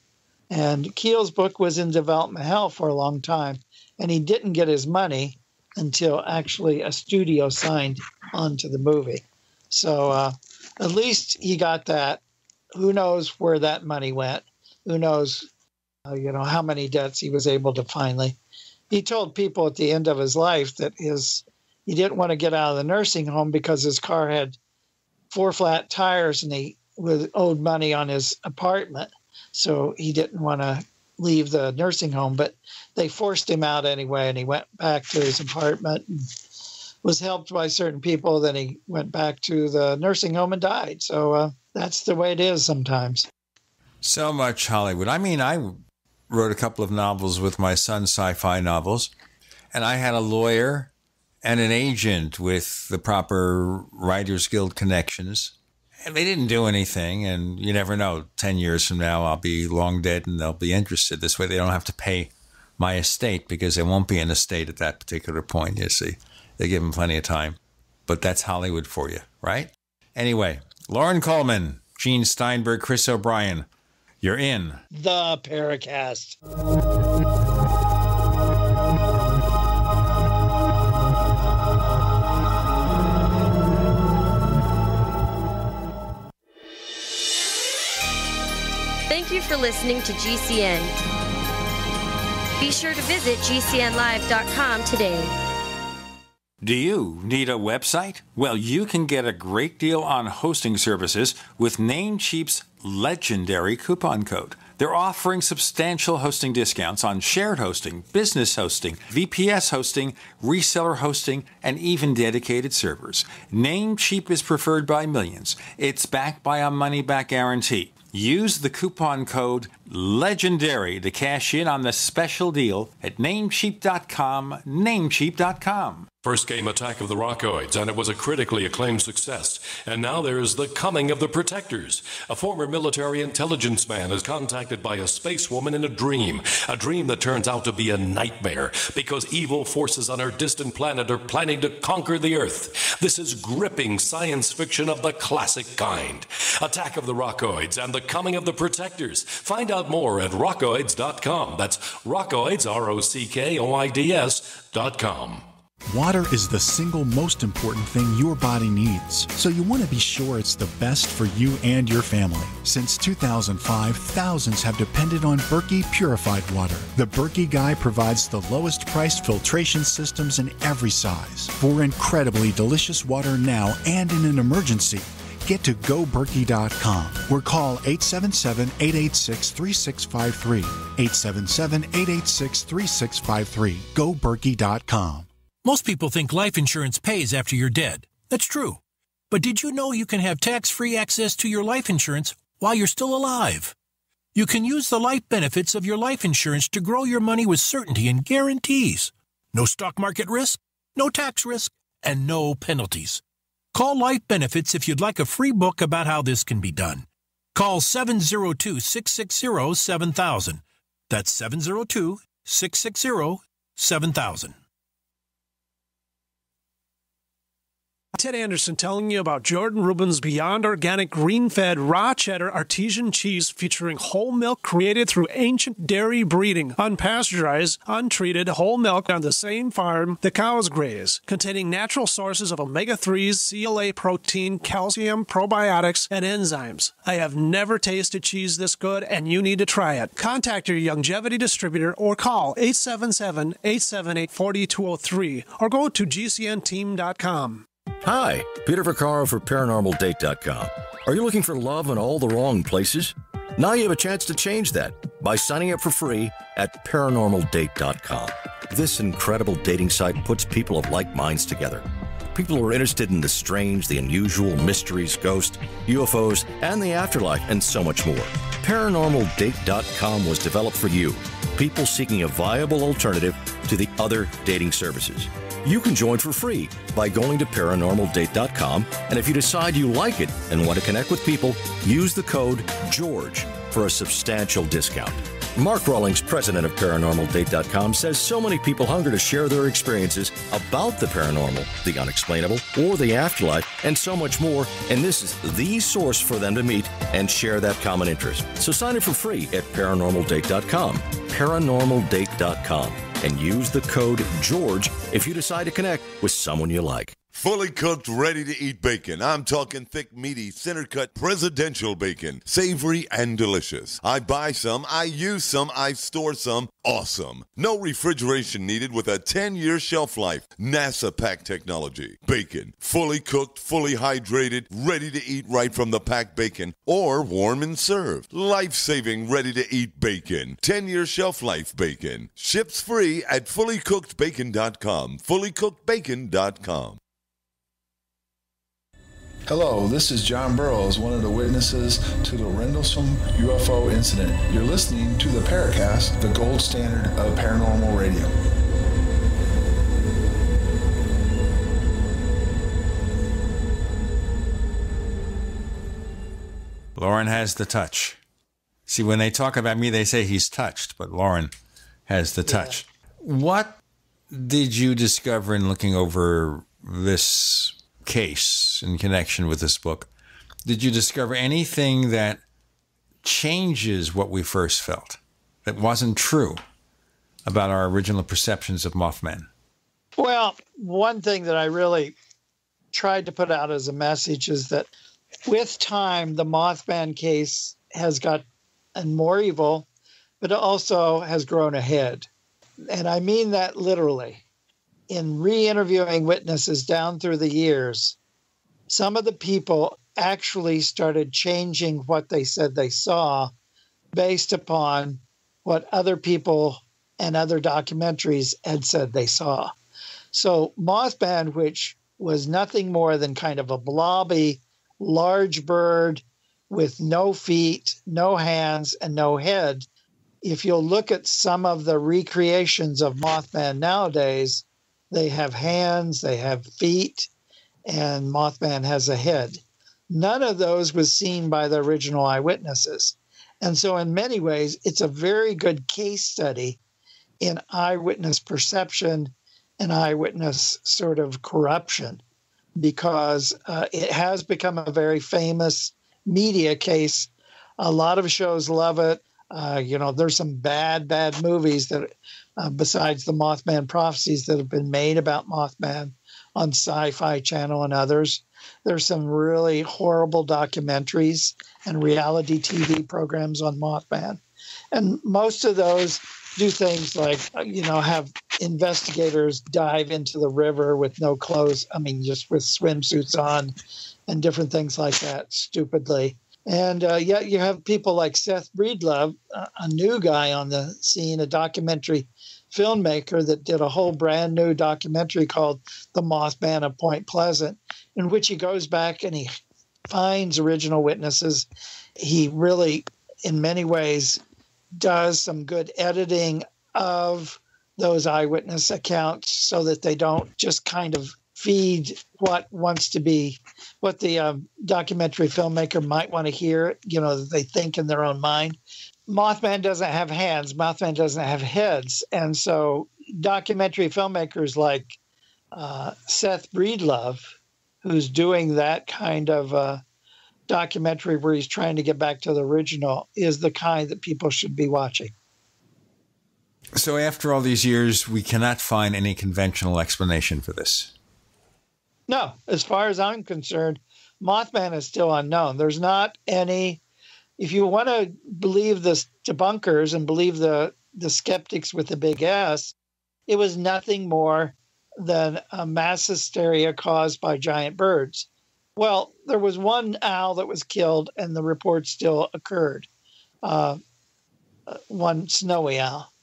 And Keel's book was in development hell for a long time, and he didn't get his money until actually a studio signed onto the movie. So uh, at least he got that. Who knows where that money went? Who knows uh, you know, how many debts he was able to finally. He told people at the end of his life that his he didn't want to get out of the nursing home because his car had four flat tires and he was owed money on his apartment, so he didn't want to leave the nursing home. But they forced him out anyway, and he went back to his apartment and was helped by certain people. Then he went back to the nursing home and died. So uh, that's the way it is sometimes. So much Hollywood. I mean, I wrote a couple of novels with my son, sci fi novels, and I had a lawyer and an agent with the proper Writers Guild connections. And they didn't do anything. And you never know, 10 years from now, I'll be long dead and they'll be interested. This way, they don't have to pay my estate because there won't be an estate at that particular point, you see. They give them plenty of time. But that's Hollywood for you, right? Anyway, Loren Coleman, Gene Steinberg, Chris O'Brien, you're in. The Paracast. You for listening to GCN. Be sure to visit GCNlive.com today. Do you need a website? Well, you can get a great deal on hosting services with Namecheap's legendary coupon code. They're offering substantial hosting discounts on shared hosting, business hosting, VPS hosting, reseller hosting, and even dedicated servers. Namecheap is preferred by millions. It's backed by a money back guarantee. Use the coupon code LEGENDARY to cash in on the special deal at namecheap.com. Namecheap.com. First came Attack of the Rockoids, and it was a critically acclaimed success. And now there is The Coming of the Protectors. A former military intelligence man is contacted by a space woman in a dream, a dream that turns out to be a nightmare because evil forces on her distant planet are planning to conquer the Earth. This is gripping science fiction of the classic kind. Attack of the Rockoids and The Coming of the Protectors. Find out more at rockoids.com. That's rockoids, R O C K O I D S.com. Water is the single most important thing your body needs, so you want to be sure it's the best for you and your family. Since 2005, thousands have depended on Berkey purified water. The Berkey Guy provides the lowest priced filtration systems in every size for incredibly delicious water now and in an emergency. Get to goberkey.com or call 877 886 3653. 877 886 3653. Goberkey.com. Most people think life insurance pays after you're dead. That's true. But did you know you can have tax free access to your life insurance while you're still alive? You can use the life benefits of your life insurance to grow your money with certainty and guarantees. No stock market risk, no tax risk, and no penalties. Call Life Benefits if you'd like a free book about how this can be done. Call 702 660 7000. That's 702 660 7000. Ted Anderson telling you about Jordan Rubin's Beyond Organic Green Fed Raw Cheddar Artesian Cheese featuring whole milk created through ancient dairy breeding, unpasteurized, untreated whole milk on the same farm the cows graze, containing natural sources of omega 3s, CLA protein, calcium, probiotics, and enzymes. I have never tasted cheese this good, and you need to try it. Contact your longevity distributor or call 877 878 4203 or go to gcnteam.com. Hi, Peter Vaccaro for ParanormalDate.com. Are you looking for love in all the wrong places? Now you have a chance to change that by signing up for free at ParanormalDate.com. This incredible dating site puts people of like minds together. People who are interested in the strange, the unusual, mysteries, ghosts, UFOs, and the afterlife, and so much more. ParanormalDate.com was developed for you, people seeking a viable alternative to the other dating services. You can join for free by going to paranormaldate.com. And if you decide you like it and want to connect with people, use the code GEORGE for a substantial discount. Mark Rawlings, president of ParanormalDate.com, says so many people hunger to share their experiences about the paranormal, the unexplainable, or the afterlife, and so much more. And this is the source for them to meet and share that common interest. So sign up for free at ParanormalDate.com. ParanormalDate.com and use the code GEORGE if you decide to connect with someone you like. Fully cooked, ready to eat bacon. I'm talking thick, meaty, center cut presidential bacon. Savory and delicious. I buy some, I use some, I store some. Awesome. No refrigeration needed with a 10 year shelf life. NASA pack technology. Bacon. Fully cooked, fully hydrated, ready to eat right from the packed bacon or warm and served. Life saving, ready to eat bacon. 10 year shelf life bacon. Ships free at fullycookedbacon.com. Fullycookedbacon.com. Hello, this is John Burroughs, one of the witnesses to the Rendlesham UFO incident. You're listening to the Paracast, the gold standard of paranormal radio. Loren has the touch. See, when they talk about me, they say he's touched, but Loren has the touch. Yeah. What did you discover in looking over this case in connection with this book? Did you discover anything that changes what we first felt that wasn't true about our original perceptions of Mothman? Well, one thing that I really tried to put out as a message is that with time, the Mothman case has got and more evil, but it also has grown ahead. And I mean that literally. In re interviewing witnesses down through the years, some of the people actually started changing what they said they saw based upon what other people and other documentaries had said they saw. So, Mothman, which was nothing more than kind of a blobby, large bird with no feet, no hands, and no head. If you'll look at some of the recreations of Mothman nowadays, they have hands, they have feet, and Mothman has a head. None of those was seen by the original eyewitnesses. And so, in many ways, it's a very good case study in eyewitness perception and eyewitness sort of corruption because uh, it has become a very famous media case. A lot of shows love it. Uh, you know, there's some bad, bad movies that, uh, besides the Mothman prophecies that have been made about Mothman on Sci Fi Channel and others. There's some really horrible documentaries and reality TV programs on Mothman. And most of those do things like, uh, you know, have investigators dive into the river with no clothes. I mean, just with swimsuits on and different things like that, stupidly. And uh, yet you have people like Seth Breedlove, a new guy on the scene, a documentary filmmaker that did a whole brand new documentary called The Mothman of Point Pleasant, in which he goes back and he finds original witnesses. He really, in many ways, does some good editing of those eyewitness accounts so that they don't just kind of feed what wants to be what the um, documentary filmmaker might want to hear you know that they think in their own mind mothman doesn't have hands mothman doesn't have heads and so documentary filmmakers like uh, seth breedlove who's doing that kind of uh, documentary where he's trying to get back to the original is the kind that people should be watching so after all these years we cannot find any conventional explanation for this no, as far as I'm concerned, Mothman is still unknown. There's not any. If you want to believe the debunkers and believe the the skeptics with the big S, it was nothing more than a mass hysteria caused by giant birds. Well, there was one owl that was killed, and the report still occurred. Uh, one snowy owl,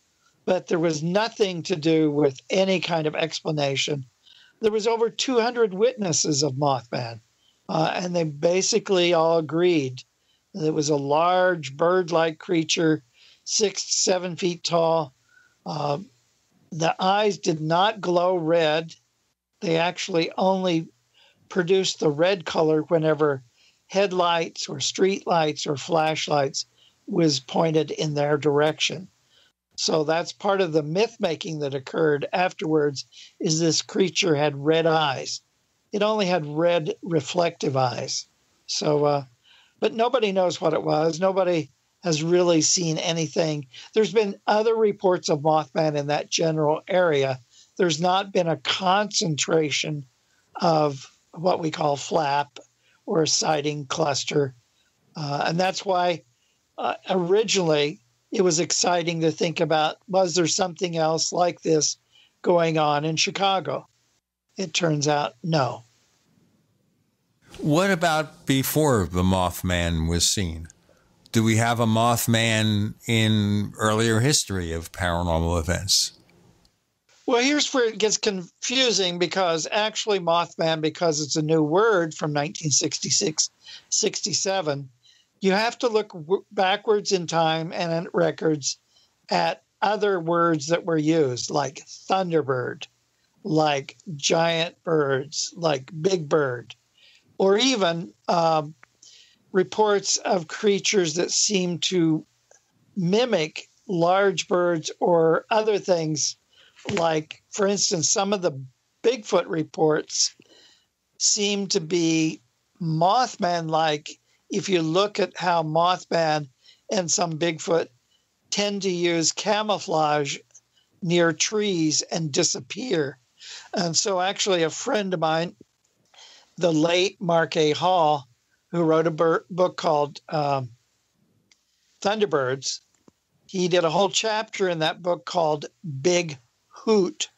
but there was nothing to do with any kind of explanation there was over 200 witnesses of Mothman, uh, and they basically all agreed it was a large bird-like creature, six seven feet tall. Uh, the eyes did not glow red; they actually only produced the red color whenever headlights or street lights or flashlights was pointed in their direction. So that's part of the myth making that occurred afterwards is this creature had red eyes. It only had red reflective eyes. So uh, but nobody knows what it was. Nobody has really seen anything. There's been other reports of Mothman in that general area. There's not been a concentration of what we call flap or a sighting cluster. Uh, and that's why uh, originally it was exciting to think about was there something else like this going on in Chicago? It turns out no. What about before the Mothman was seen? Do we have a Mothman in earlier history of paranormal events? Well, here's where it gets confusing because actually, Mothman, because it's a new word from 1966 67, you have to look backwards in time and records at other words that were used, like Thunderbird, like giant birds, like big bird, or even um, reports of creatures that seem to mimic large birds or other things. Like for instance some of the bigfoot reports seem to be mothman like if you look at how mothman and some bigfoot tend to use camouflage near trees and disappear. And so actually a friend of mine the late mark a. Hall who wrote a book called um, thunderbirds. He did a whole chapter in that book called big Hoot,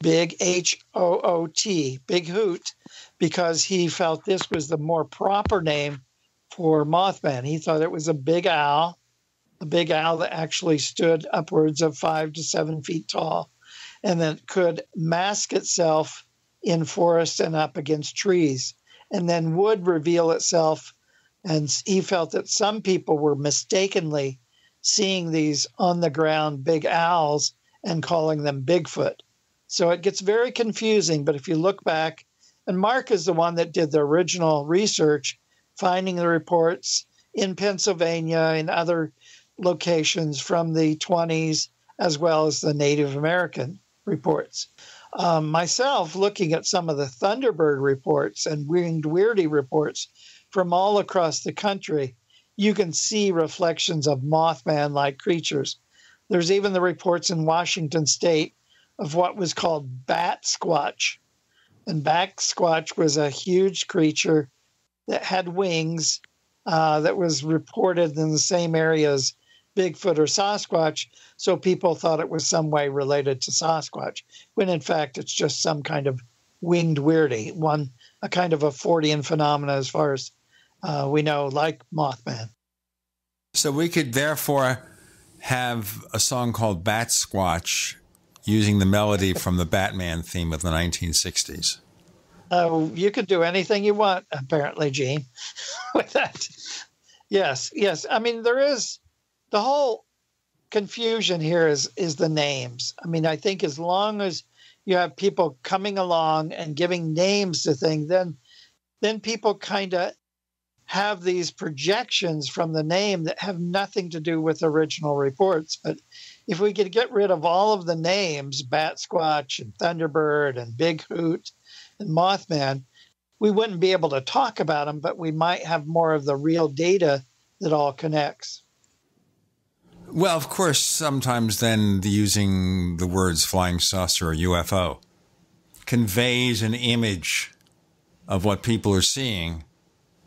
Big H O O T, Big Hoot, because he felt this was the more proper name for Mothman. He thought it was a big owl, a big owl that actually stood upwards of five to seven feet tall and that could mask itself in forests and up against trees and then would reveal itself. And he felt that some people were mistakenly seeing these on the ground big owls and calling them Bigfoot. So it gets very confusing. But if you look back, and Mark is the one that did the original research, finding the reports in Pennsylvania and other locations from the 20s, as well as the Native American reports. Um, myself, looking at some of the Thunderbird reports and Winged Weirdy reports from all across the country, you can see reflections of Mothman like creatures there's even the reports in Washington state of what was called bat squatch. And bat squatch was a huge creature that had wings uh, that was reported in the same areas as Bigfoot or Sasquatch. So people thought it was some way related to Sasquatch, when in fact it's just some kind of winged weirdie, one a kind of a Fortean phenomena as far as uh, we know, like Mothman. So we could therefore have a song called Bat Squatch using the melody from the Batman theme of the 1960s. Uh, you could do anything you want, apparently, Gene, <laughs> with that. Yes, yes. I mean, there is the whole confusion here is is the names. I mean, I think as long as you have people coming along and giving names to things, then then people kind of have these projections from the name that have nothing to do with original reports. But if we could get rid of all of the names, Bat Squatch and Thunderbird and Big Hoot and Mothman, we wouldn't be able to talk about them, but we might have more of the real data that all connects. Well, of course, sometimes then the using the words flying saucer or UFO conveys an image of what people are seeing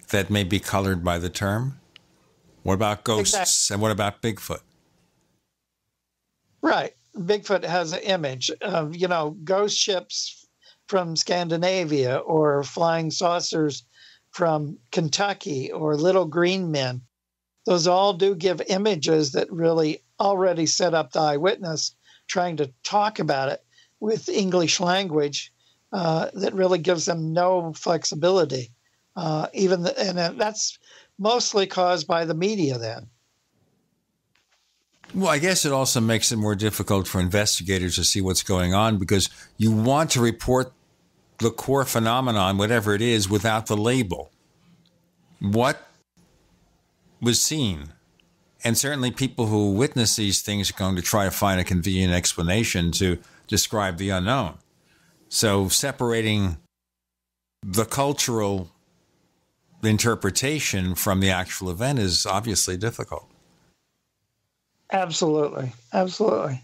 that may be colored by the term? What about ghosts exactly. and what about Bigfoot? Right. Bigfoot has an image of, you know, ghost ships from Scandinavia or flying saucers from Kentucky or little green men. Those all do give images that really already set up the eyewitness trying to talk about it with English language uh, that really gives them no flexibility. Uh, even the, and that's mostly caused by the media. Then. Well, I guess it also makes it more difficult for investigators to see what's going on because you want to report the core phenomenon, whatever it is, without the label. What was seen? And certainly, people who witness these things are going to try to find a convenient explanation to describe the unknown. So, separating the cultural interpretation from the actual event is obviously difficult. Absolutely. Absolutely.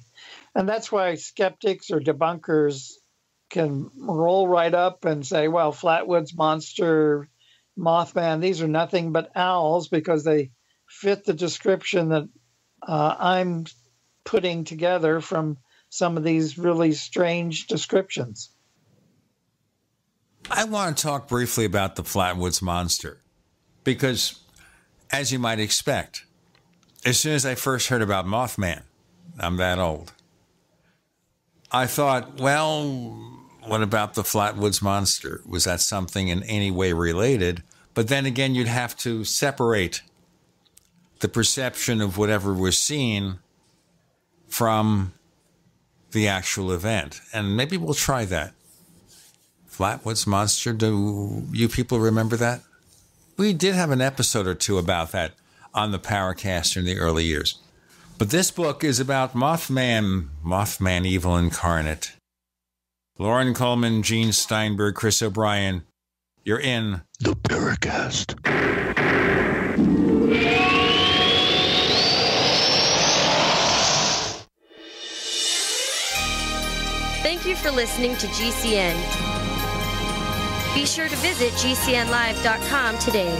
And that's why skeptics or debunkers can roll right up and say, well, Flatwoods Monster, Mothman, these are nothing but owls because they fit the description that uh, I'm putting together from some of these really strange descriptions. I want to talk briefly about the Flatwoods Monster because, as you might expect, as soon as I first heard about Mothman, I'm that old. I thought, well, what about the Flatwoods Monster? Was that something in any way related? But then again, you'd have to separate the perception of whatever was seen from the actual event. And maybe we'll try that. Flatwoods Monster, do you people remember that? We did have an episode or two about that on the Paracaster in the early years. But this book is about Mothman, Mothman Evil Incarnate. Loren Coleman, Gene Steinberg, Chris O'Brien, you're in the Paracast. Thank you for listening to GCN. Be sure to visit GCNlive.com today.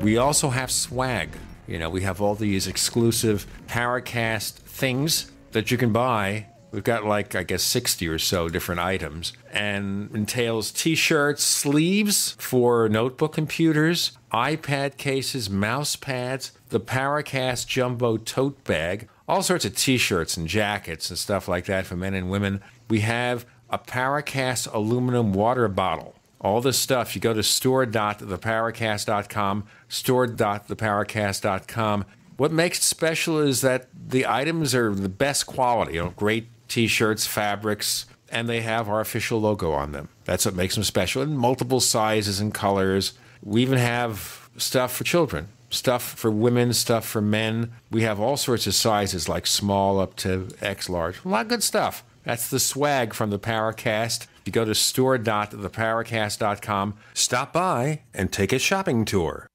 We also have swag. You know, we have all these exclusive Paracast things that you can buy. We've got like, I guess, 60 or so different items and entails t shirts, sleeves for notebook computers, iPad cases, mouse pads, the Paracast Jumbo tote bag, all sorts of t shirts and jackets and stuff like that for men and women. We have a Paracast aluminum water bottle all this stuff. You go to store.theparacast.com, store.theparacast.com. What makes it special is that the items are the best quality, you know, great t-shirts, fabrics, and they have our official logo on them. That's what makes them special in multiple sizes and colors. We even have stuff for children, stuff for women, stuff for men. We have all sorts of sizes like small up to X large. A lot of good stuff. That's the swag from the Paracast. You go to store.theparacast.com, stop by, and take a shopping tour.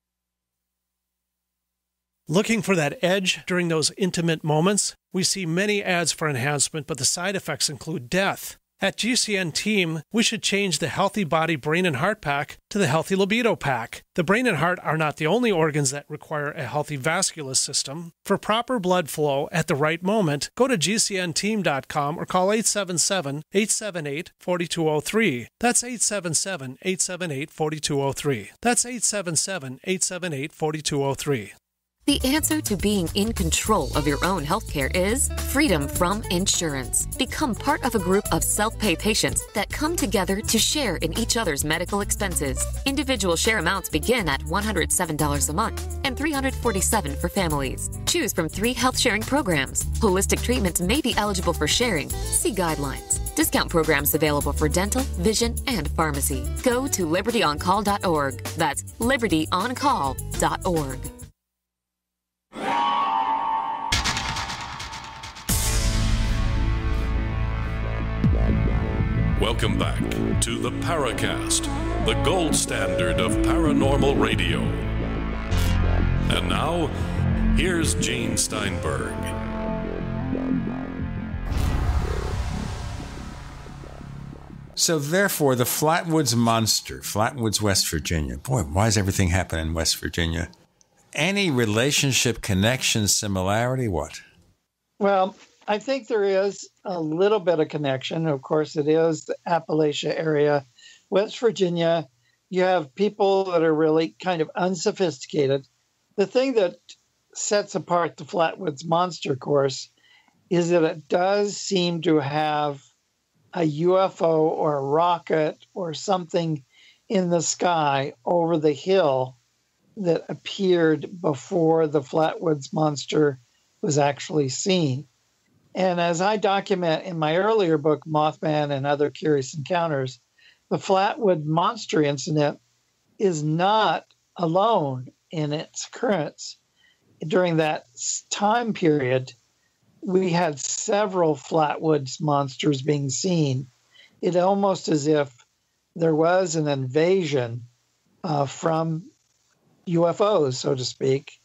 Looking for that edge during those intimate moments? We see many ads for enhancement, but the side effects include death. At GCN Team, we should change the Healthy Body, Brain, and Heart Pack to the Healthy Libido Pack. The brain and heart are not the only organs that require a healthy vascular system. For proper blood flow at the right moment, go to GCNteam.com or call 877 878 4203. That's 877 878 4203. That's 877 878 4203. The answer to being in control of your own healthcare is freedom from insurance. Become part of a group of self pay patients that come together to share in each other's medical expenses. Individual share amounts begin at $107 a month and $347 for families. Choose from three health sharing programs. Holistic treatments may be eligible for sharing. See guidelines. Discount programs available for dental, vision, and pharmacy. Go to libertyoncall.org. That's libertyoncall.org. Welcome back to the Paracast, the gold standard of paranormal radio. And now, here's Gene Steinberg. So, therefore, the Flatwoods Monster, Flatwoods, West Virginia. Boy, why does everything happen in West Virginia? Any relationship, connection, similarity? What? Well, I think there is a little bit of connection. Of course, it is the Appalachia area. West Virginia, you have people that are really kind of unsophisticated. The thing that sets apart the Flatwoods Monster Course is that it does seem to have a UFO or a rocket or something in the sky over the hill that appeared before the Flatwoods Monster was actually seen. And as I document in my earlier book, Mothman and Other Curious Encounters, the Flatwood Monster incident is not alone in its occurrence. During that time period, we had several Flatwoods monsters being seen. It almost as if there was an invasion uh, from UFOs, so to speak,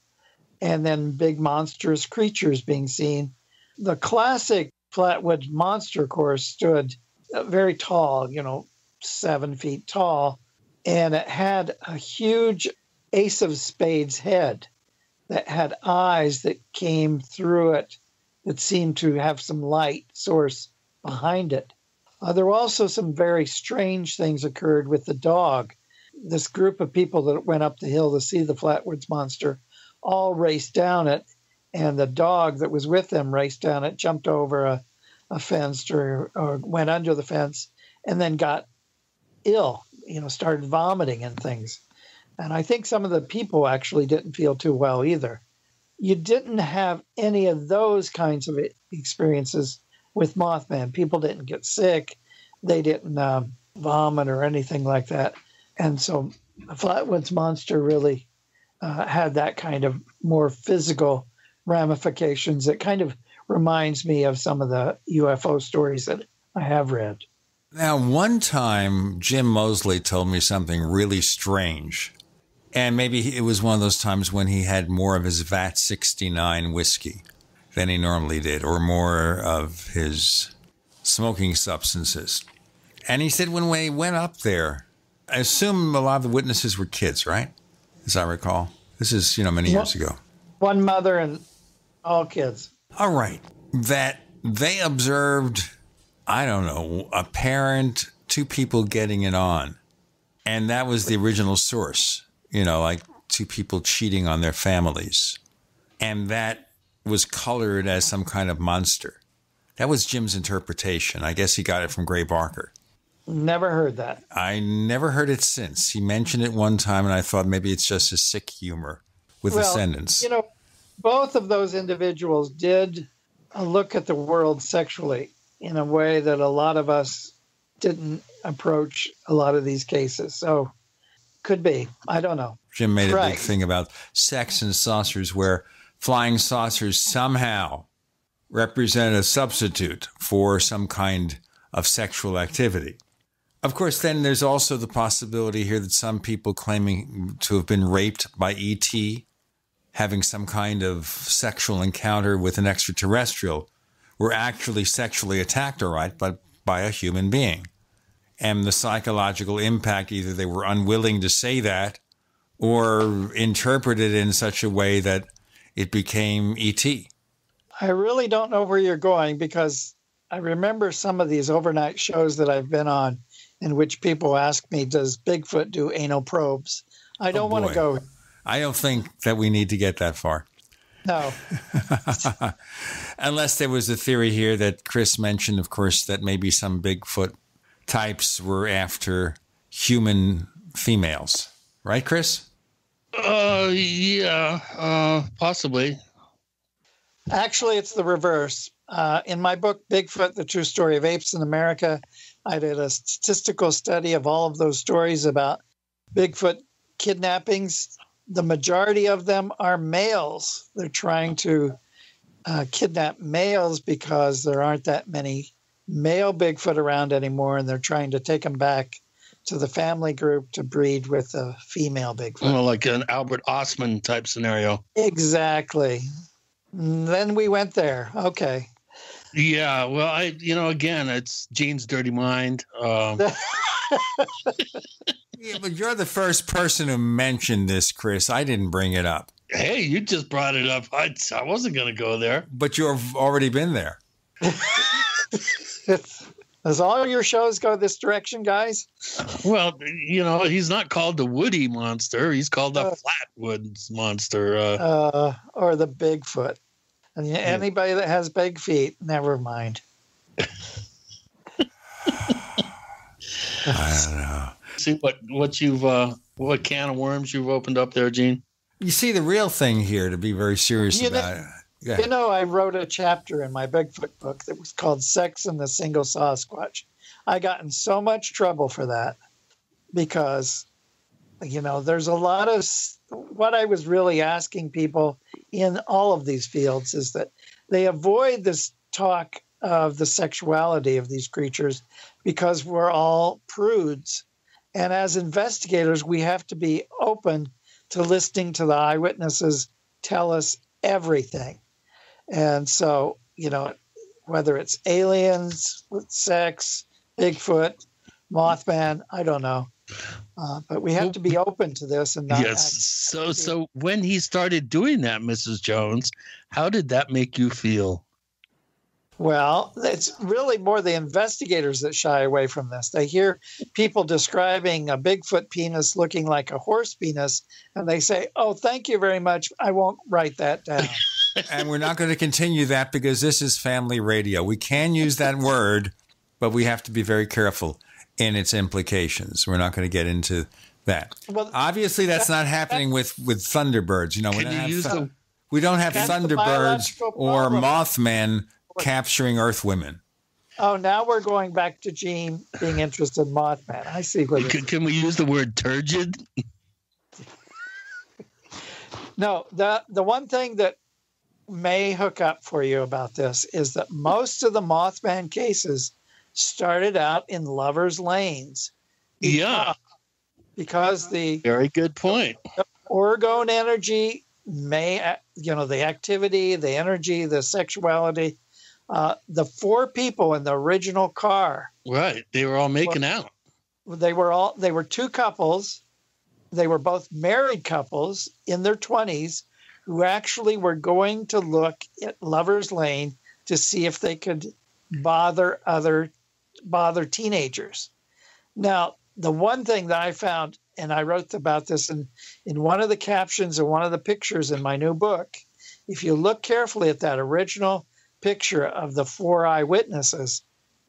and then big monstrous creatures being seen. The classic Flatwoods monster course stood uh, very tall, you know, seven feet tall, and it had a huge ace of spades head that had eyes that came through it that seemed to have some light source behind it. Uh, there were also some very strange things occurred with the dog. This group of people that went up the hill to see the Flatwoods monster all raced down it, and the dog that was with them raced down it, jumped over a, a fence or, or went under the fence, and then got ill, you know, started vomiting and things. And I think some of the people actually didn't feel too well either. You didn't have any of those kinds of experiences with Mothman. People didn't get sick, they didn't um, vomit or anything like that. And so the Flatwoods Monster really uh, had that kind of more physical ramifications. It kind of reminds me of some of the UFO stories that I have read. Now, one time, Jim Moseley told me something really strange. And maybe it was one of those times when he had more of his VAT 69 whiskey than he normally did, or more of his smoking substances. And he said when we went up there, I assume a lot of the witnesses were kids, right? As I recall. This is, you know, many years ago. One mother and all kids. All right. That they observed, I don't know, a parent, two people getting it on. And that was the original source, you know, like two people cheating on their families. And that was colored as some kind of monster. That was Jim's interpretation. I guess he got it from Gray Barker. Never heard that. I never heard it since. He mentioned it one time, and I thought maybe it's just his sick humor with well, ascendants. You know, both of those individuals did look at the world sexually in a way that a lot of us didn't approach a lot of these cases. So, could be. I don't know. Jim made a big thing about sex and saucers, where flying saucers somehow represent a substitute for some kind of sexual activity. Of course, then there's also the possibility here that some people claiming to have been raped by ET, having some kind of sexual encounter with an extraterrestrial, were actually sexually attacked, all right, but by a human being. And the psychological impact, either they were unwilling to say that or interpreted in such a way that it became ET. I really don't know where you're going because I remember some of these overnight shows that I've been on in which people ask me, Does Bigfoot do anal probes? I don't oh want to go. I don't think that we need to get that far. No. <laughs> Unless there was a theory here that Chris mentioned, of course, that maybe some Bigfoot types were after human females. Right, Chris? Uh, yeah, uh, possibly. Actually, it's the reverse. Uh, in my book, Bigfoot, The True Story of Apes in America, I did a statistical study of all of those stories about Bigfoot kidnappings. The majority of them are males. They're trying to uh, kidnap males because there aren't that many male Bigfoot around anymore, and they're trying to take them back to the family group to breed with a female Bigfoot. Well, like an Albert Ostman type scenario. Exactly. And then we went there. Okay. Yeah. Well, I, you know, again, it's Gene's dirty mind. Um, <laughs> yeah, but you're the first person who mentioned this, Chris. I didn't bring it up. Hey, you just brought it up. I, I wasn't going to go there. But you've already been there. <laughs> Does all your shows go this direction, guys? Well, you know, he's not called the Woody Monster. He's called the uh, Flatwoods Monster. Uh, uh, or the Bigfoot. And yeah. anybody that has big feet, never mind. <laughs> I don't know. See what what you've uh, what can of worms you've opened up there, Gene. You see, the real thing here, to be very serious you about know, it you know, I wrote a chapter in my Bigfoot book that was called Sex and the Single Sasquatch. I got in so much trouble for that because, you know, there's a lot of what I was really asking people in all of these fields is that they avoid this talk of the sexuality of these creatures because we're all prudes. And as investigators, we have to be open to listening to the eyewitnesses tell us everything. And so, you know, whether it's aliens with sex, Bigfoot, Mothman. I don't know. Uh, but we have to be open to this and not. yes. So, so when he started doing that, Mrs. Jones, how did that make you feel? Well, it's really more the investigators that shy away from this. They hear people describing a Bigfoot penis looking like a horse penis, and they say, Oh, thank you very much. I won't write that down. <laughs> and we're not going to continue that because this is family radio. We can use that word, but we have to be very careful in its implications. We're not going to get into that. Well, Obviously, that's that- not happening with, with Thunderbirds. You know, we don't, you have use we don't have Thunderbirds or problem. Mothman capturing Earth women. Oh, now we're going back to Gene being interested in Mothman. I see what Can, can we use the word turgid? <laughs> No, the the one thing that may hook up for you about this is that most of the Mothman cases started out in lovers' lanes. Yeah. Because the Very good point. orgone energy may, uh, you know, the activity, the energy, the sexuality. Uh, the four people in the original car, Right. They were all making out. they were all they were two couples. They were both married couples in their twenties who actually were going to look at Lovers Lane to see if they could bother other bother teenagers. Now, the one thing that I found, and I wrote about this in, in one of the captions and one of the pictures in my new book, if you look carefully at that original picture of the four eyewitnesses,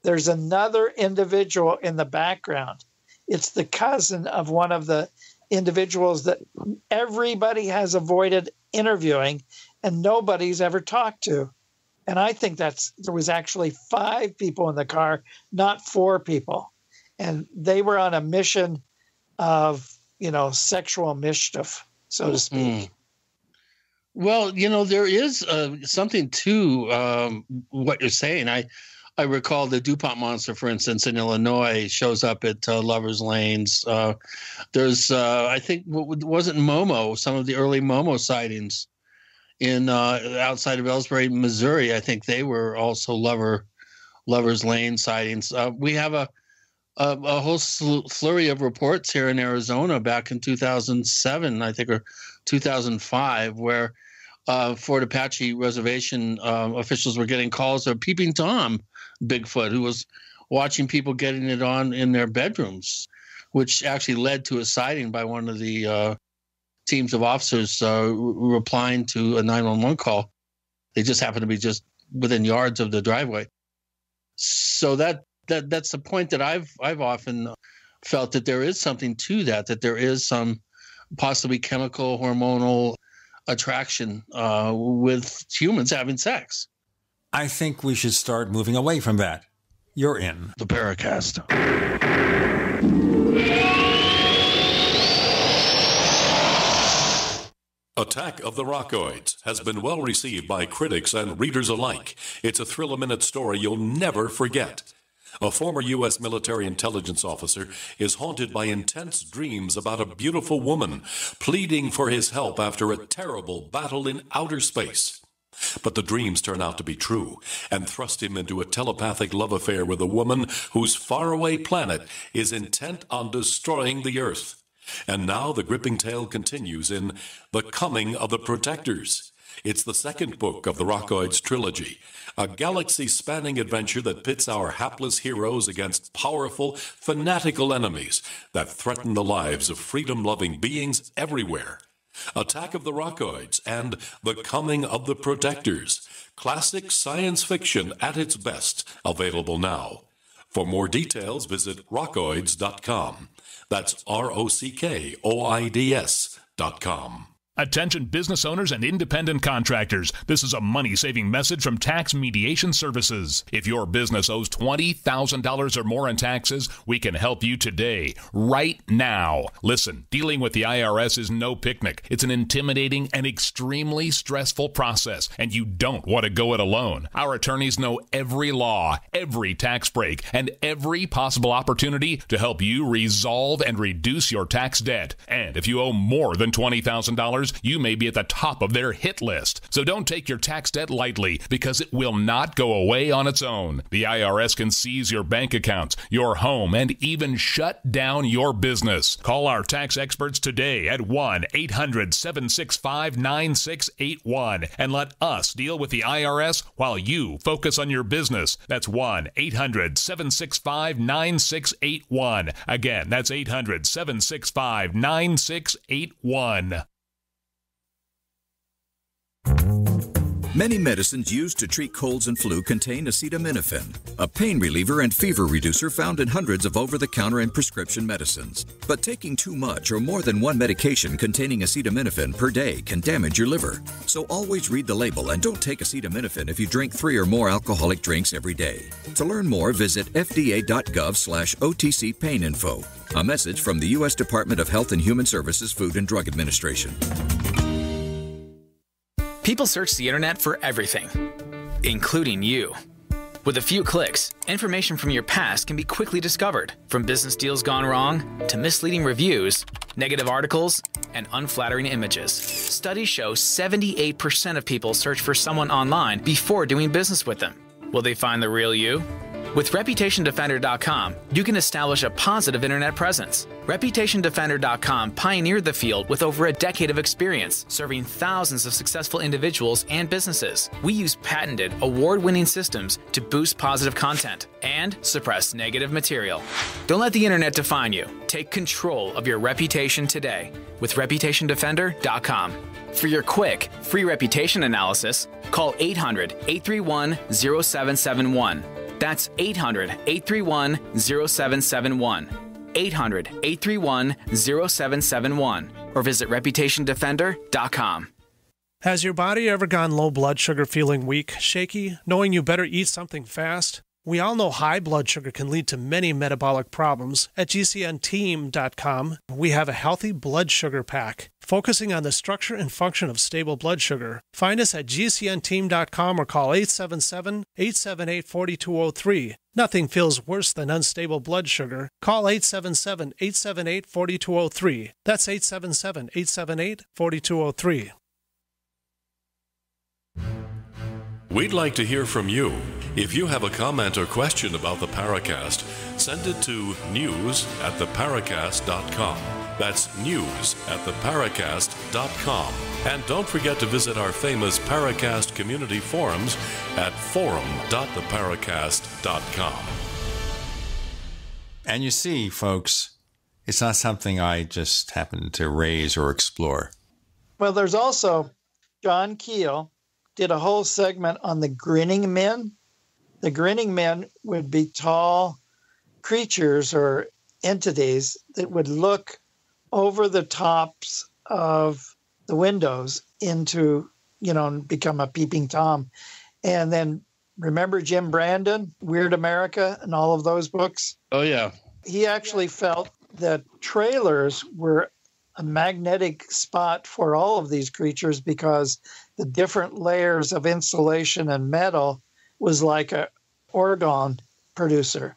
there's another individual in the background. It's the cousin of one of the individuals that everybody has avoided interviewing and nobody's ever talked to. And I think that's there was actually five people in the car, not four people. And they were on a mission of, you know, sexual mischief, so to speak. Mm. Well, you know, there is uh, something to um, what you're saying. I I recall the DuPont monster, for instance, in Illinois, shows up at uh, Lovers Lanes. Uh, there's, uh, I think, wasn't Momo, some of the early Momo sightings in uh, outside of Elsberry, Missouri. I think they were also Lover Lovers Lane sightings. Uh, we have a a, a whole flurry of reports here in Arizona back in 2007, I think, or 2005, where uh, Fort Apache Reservation uh, officials were getting calls of Peeping Tom Bigfoot, who was watching people getting it on in their bedrooms, which actually led to a sighting by one of the uh, teams of officers uh, replying to a 911 call. They just happened to be just within yards of the driveway. So that that that's the point that I've I've often felt that there is something to that, that there is some possibly chemical hormonal attraction uh, with humans having sex. I think we should start moving away from that. You're in. The Paracast. Attack of the Rockoids has been well received by critics and readers alike. It's a thrill a minute story you'll never forget. A former U.S. military intelligence officer is haunted by intense dreams about a beautiful woman pleading for his help after a terrible battle in outer space. But the dreams turn out to be true and thrust him into a telepathic love affair with a woman whose faraway planet is intent on destroying the Earth. And now the gripping tale continues in The Coming of the Protectors. It's the second book of the Rockoids trilogy, a galaxy spanning adventure that pits our hapless heroes against powerful, fanatical enemies that threaten the lives of freedom loving beings everywhere. Attack of the Rockoids and The Coming of the Protectors. Classic science fiction at its best, available now. For more details, visit rockoids.com. That's R O C K O I D S dot com. Attention business owners and independent contractors. This is a money saving message from Tax Mediation Services. If your business owes $20,000 or more in taxes, we can help you today, right now. Listen, dealing with the IRS is no picnic. It's an intimidating and extremely stressful process, and you don't want to go it alone. Our attorneys know every law, every tax break, and every possible opportunity to help you resolve and reduce your tax debt. And if you owe more than $20,000, you may be at the top of their hit list. So don't take your tax debt lightly because it will not go away on its own. The IRS can seize your bank accounts, your home, and even shut down your business. Call our tax experts today at 1 800 765 9681 and let us deal with the IRS while you focus on your business. That's 1 800 765 9681. Again, that's 800 765 9681. Many medicines used to treat colds and flu contain acetaminophen, a pain reliever and fever reducer found in hundreds of over the counter and prescription medicines. But taking too much or more than one medication containing acetaminophen per day can damage your liver. So always read the label and don't take acetaminophen if you drink three or more alcoholic drinks every day. To learn more, visit fda.gov slash OTC pain info. A message from the U.S. Department of Health and Human Services Food and Drug Administration. People search the internet for everything, including you. With a few clicks, information from your past can be quickly discovered, from business deals gone wrong to misleading reviews, negative articles, and unflattering images. Studies show 78% of people search for someone online before doing business with them. Will they find the real you? With ReputationDefender.com, you can establish a positive internet presence. ReputationDefender.com pioneered the field with over a decade of experience, serving thousands of successful individuals and businesses. We use patented, award winning systems to boost positive content and suppress negative material. Don't let the internet define you. Take control of your reputation today with ReputationDefender.com. For your quick, free reputation analysis, call 800 831 0771. That's 800 831 0771. 800 831 0771. Or visit reputationdefender.com. Has your body ever gone low blood sugar feeling weak, shaky, knowing you better eat something fast? We all know high blood sugar can lead to many metabolic problems. At GCNteam.com, we have a healthy blood sugar pack focusing on the structure and function of stable blood sugar. Find us at GCNteam.com or call 877 878 4203. Nothing feels worse than unstable blood sugar. Call 877 878 4203. That's 877 878 4203. We'd like to hear from you. If you have a comment or question about the Paracast, send it to news at theparacast.com. That's news at theparacast.com. And don't forget to visit our famous Paracast community forums at forum.theparacast.com. And you see, folks, it's not something I just happened to raise or explore. Well, there's also John Keel did a whole segment on the grinning men. The grinning men would be tall creatures or entities that would look over the tops of the windows into, you know, and become a peeping Tom. And then remember Jim Brandon, Weird America, and all of those books? Oh, yeah. He actually felt that trailers were a magnetic spot for all of these creatures because the different layers of insulation and metal was like a orgone producer,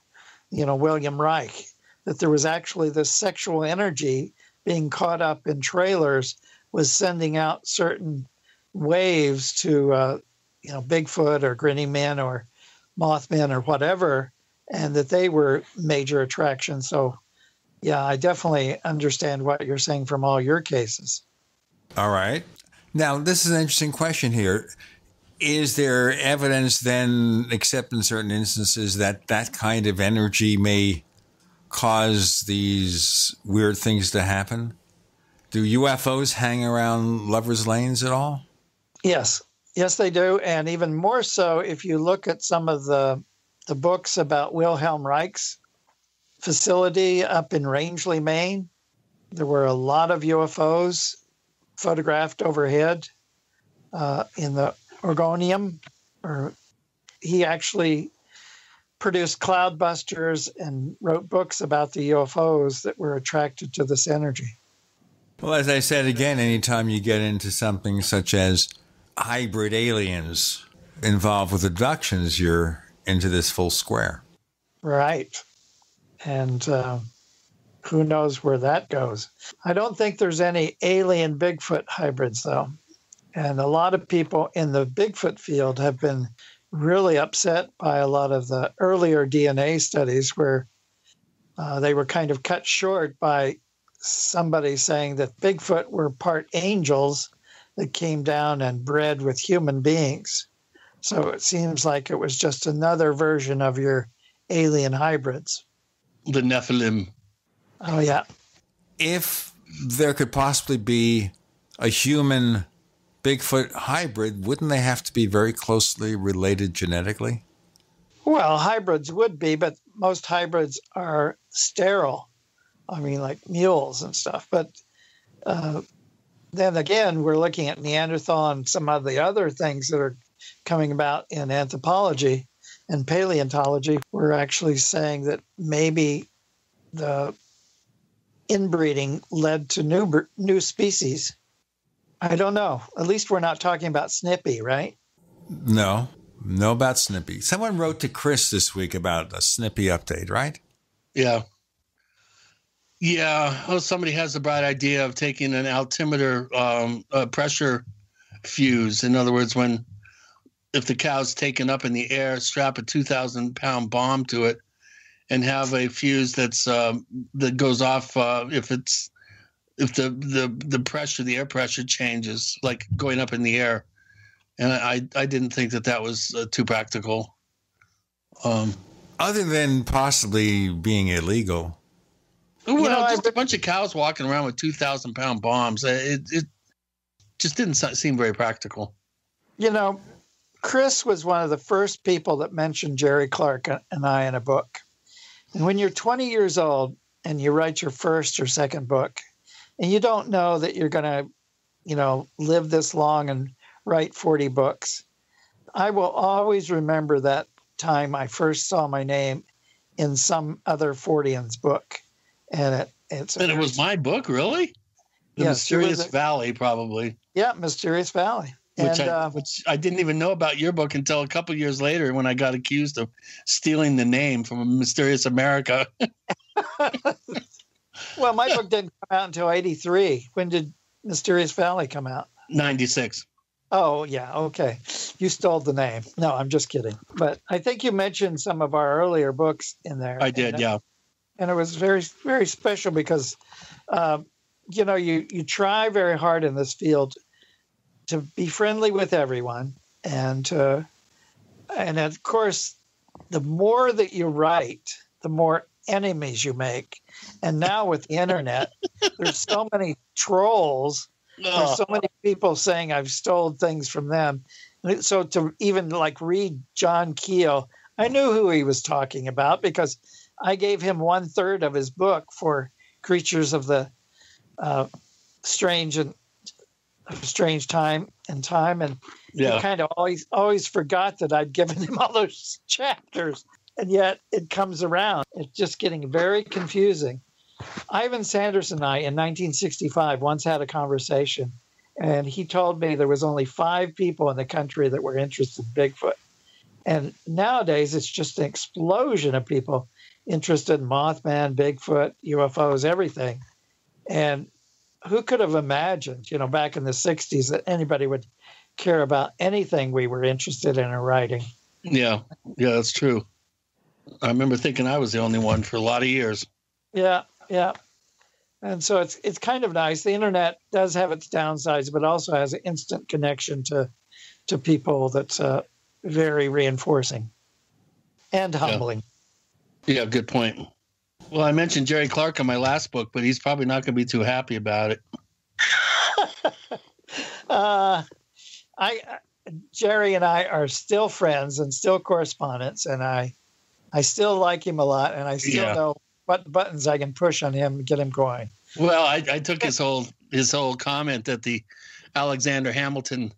you know, William Reich, that there was actually this sexual energy being caught up in trailers was sending out certain waves to, uh, you know, Bigfoot or Grinning Man or Mothman or whatever, and that they were major attractions. So, yeah, I definitely understand what you're saying from all your cases. All right. Now, this is an interesting question here. Is there evidence then, except in certain instances, that that kind of energy may cause these weird things to happen? Do UFOs hang around lovers' lanes at all? Yes, yes, they do, and even more so if you look at some of the the books about Wilhelm Reich's facility up in Rangeley, Maine. There were a lot of UFOs photographed overhead uh, in the Orgonon. Or he actually produced cloudbusters and wrote books about the UFOs that were attracted to this energy. Well, as I said again, anytime you get into something such as hybrid aliens involved with abductions, you're into this full square. Right. And uh, who knows where that goes. I don't think there's any alien Bigfoot hybrids, though. And a lot of people in the Bigfoot field have been really upset by a lot of the earlier DNA studies where uh, they were kind of cut short by somebody saying that Bigfoot were part angels that came down and bred with human beings. So it seems like it was just another version of your alien hybrids. The Nephilim. Oh, yeah. If there could possibly be a human Bigfoot hybrid, wouldn't they have to be very closely related genetically? Well, hybrids would be, but most hybrids are sterile. I mean, like mules and stuff. But uh, then again, we're looking at Neanderthal and some of the other things that are coming about in anthropology and paleontology. We're actually saying that maybe the inbreeding led to new new species. I don't know. At least we're not talking about Snippy, right? No, no about Snippy. Someone wrote to Chris this week about a Snippy update, right? Yeah. Yeah. Oh, somebody has a bright idea of taking an altimeter um, uh, pressure fuse. In other words, when if the cow's taken up in the air, strap a two thousand pound bomb to it, and have a fuse that's uh, that goes off uh, if it's if the, the the pressure, the air pressure changes, like going up in the air. And I I didn't think that that was uh, too practical. Um, Other than possibly being illegal. Well, you know, just a bunch of cows walking around with two thousand pound bombs. It it just didn't seem very practical. You know, Chris was one of the first people that mentioned Jerry Clark and I in a book. And when you're 20 years old and you write your first or second book, and you don't know that you're going to, you know, live this long and write 40 books, I will always remember that time I first saw my name in some other Fortean's book and it it's and it was my book, really. The Yes, Mysterious a- Valley, probably. yeah, Mysterious Valley. Which and I, uh, which I didn't even know about your book until a couple years later when I got accused of stealing the name from a Mysterious America. <laughs> well, my book didn't come out until '83. When did Mysterious Valley come out? 96. Oh, yeah. Okay. You stole the name. No, I'm just kidding. But I think you mentioned some of our earlier books in there. I did, And, yeah. And it was very, very special because, um, you know, you, you try very hard in this field to be friendly with everyone. And, uh, and of course, the more that you write, the more enemies you make. And now with the internet, there's so many trolls. There's so many people saying I've stolen things from them. So to even like read John Keel, I knew who he was talking about because I gave him one third of his book for Creatures of the uh, Strange and Strange Time and Time, and Yeah. he kind of always always forgot that I'd given him all those <laughs> chapters, and yet it comes around. It's just getting very confusing. Ivan Sanderson and I in 1965 once had a conversation, and he told me there was only five people in the country that were interested in Bigfoot. And nowadays, it's just an explosion of people interested in Mothman, Bigfoot, UFOs, everything. And who could have imagined, you know, back in the 60s that anybody would care about anything we were interested in or writing? Yeah, yeah, that's true. I remember thinking I was the only one for a lot of years. Yeah, yeah. And so it's it's kind of nice. The internet does have its downsides, but also has an instant connection to to people that's uh, very reinforcing and humbling. Yeah, good point. Well, I mentioned Jerry Clark in my last book, but he's probably not going to be too happy about it. <laughs> Uh, I Jerry and I are still friends and still correspondents, and I I still like him a lot, and I still Yeah. know what buttons I can push on him and get him going. Well, I, I took his whole his whole comment that the Alexander Hamilton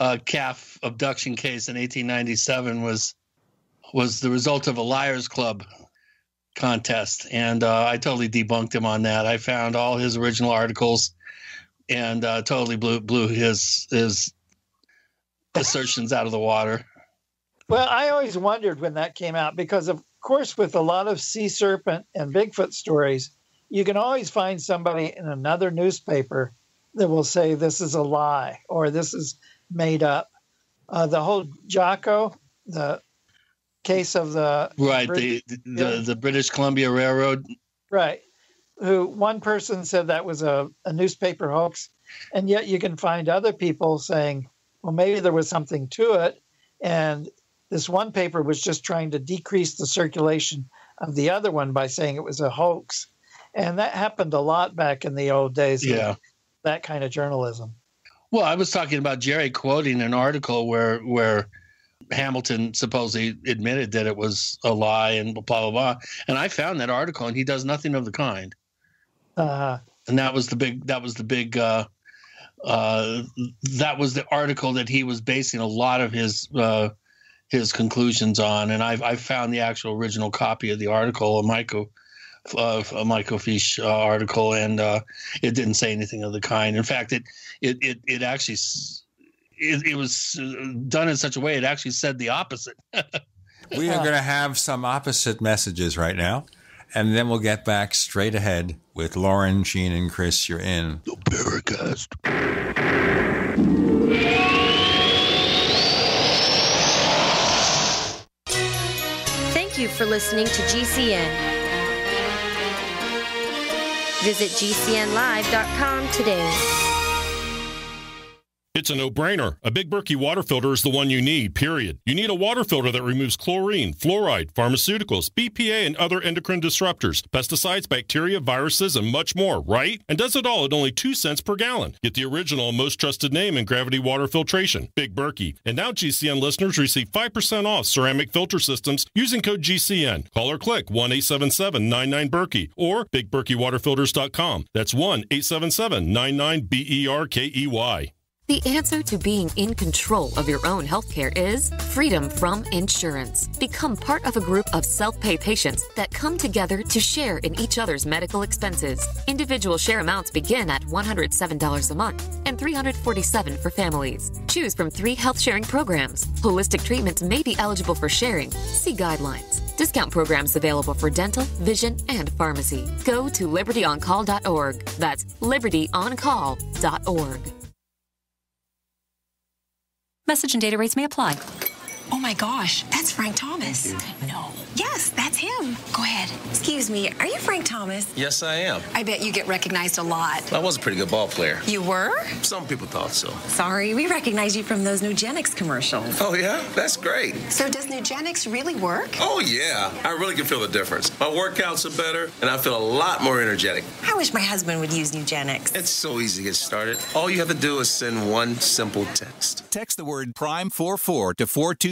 uh, calf abduction case in 1897 was was the result of a liars club contest, and uh, I totally debunked him on that. I found all his original articles and uh, totally blew blew his his <laughs> assertions out of the water. Well, I always wondered when that came out because, of course, with a lot of sea serpent and Bigfoot stories, you can always find somebody in another newspaper that will say this is a lie or this is made up. Uh, the whole Jacko, the case of the right the the, the British Columbia Railroad, right? Who one person said that was a, a newspaper hoax, and yet you can find other people saying, well, maybe there was something to it, and this one paper was just trying to decrease the circulation of the other one by saying it was a hoax. And that happened a lot back in the old days. Yeah. That kind of journalism. Well, I was talking about Jerry quoting an article where where Hamilton supposedly admitted that it was a lie and blah blah blah. And I found that article, and he does nothing of the kind. Uh, and that was the big. That was the big. Uh, uh, that was the article that he was basing a lot of his uh, his conclusions on. And I've I've found the actual original copy of the article, a Michael uh, a microfiche uh, article, and uh, it didn't say anything of the kind. In fact, it it it, it actually it, it was uh, done in such a way it actually said the opposite. <laughs> we are going to have some opposite messages right now, and then we'll get back straight ahead with Loren, Gene, and Chris. You're in the Paracast. Thank you for listening to GCN. Visit GCNlive.com today. It's a no-brainer. A Big Berkey water filter is the one you need, period. You need a water filter that removes chlorine, fluoride, pharmaceuticals, BPA, and other endocrine disruptors, pesticides, bacteria, viruses, and much more, right? And does it all at only 2 cents per gallon. Get the original most trusted name in gravity water filtration, Big Berkey. And now GCN listeners receive 5% off ceramic filter systems using code GCN. Call or click 1-877-99-BERKEY or BigBerkeyWaterFilters.com. That's 1-877-99-B-E-R-K-E-Y. The answer to being in control of your own healthcare is freedom from insurance. Become part of a group of self pay patients that come together to share in each other's medical expenses. Individual share amounts begin at $107 a month and $347 for families. Choose from three health sharing programs. Holistic treatments may be eligible for sharing. See guidelines. Discount programs available for dental, vision, and pharmacy. Go to libertyoncall.org. That's libertyoncall.org. Message and data rates may apply. Oh my gosh, that's Frank Thomas. No. Yes, that's him. Go ahead. Excuse me, are you Frank Thomas? Yes, I am. I bet you get recognized a lot. I was a pretty good ball player. You were? Some people thought so. Sorry, we recognize you from those Nugenix commercials. Oh, yeah? That's great. So, does Nugenix really work? Oh, yeah. I really can feel the difference. My workouts are better, and I feel a lot more energetic. I wish my husband would use Nugenix. It's so easy to get started. All you have to do is send one simple text. Text the word PRIME44 to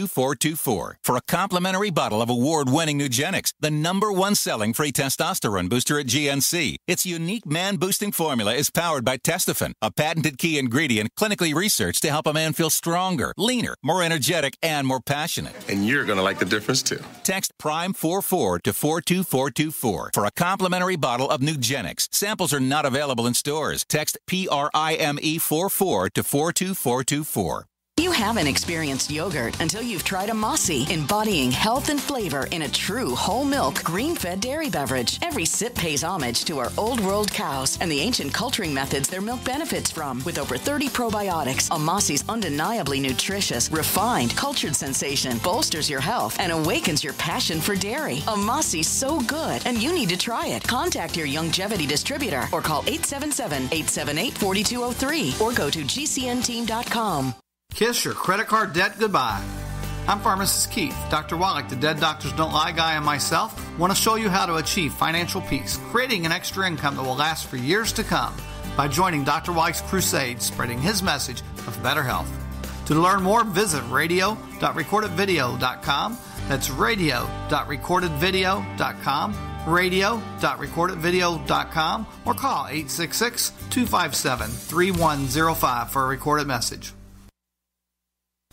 42424 for a complimentary bottle of award winning Nugenix, the number one selling free testosterone booster at GNC. Its unique man boosting formula is powered by Testofen, a patented key ingredient clinically researched to help a man feel stronger, leaner, more energetic, and more passionate. And you're going to like the difference too. Text PRIME44 to 42424 for a complimentary bottle of Nugenix. Samples are not available in stores. Text PRIME44 to 42424. You haven't experienced yogurt until you've tried Amasi, embodying health and flavor in a true whole milk, green fed dairy beverage. Every sip pays homage to our old world cows and the ancient culturing methods their milk benefits from. With over 30 probiotics, Amasi's undeniably nutritious, refined, cultured sensation bolsters your health and awakens your passion for dairy. Amasi's so good, and you need to try it. Contact your longevity distributor or call 877 878 4203 or go to gcnteam.com. Kiss your credit card debt goodbye. I'm Pharmacist Keith. Dr. Wallach, the Dead Doctors Don't Lie guy, and myself want to show you how to achieve financial peace, creating an extra income that will last for years to come by joining Dr. Wallach's crusade, spreading his message of better health. To learn more, visit radio.recordedvideo.com. That's radio.recordedvideo.com, radio.recordedvideo.com, or call 866 257 3105 for a recorded message.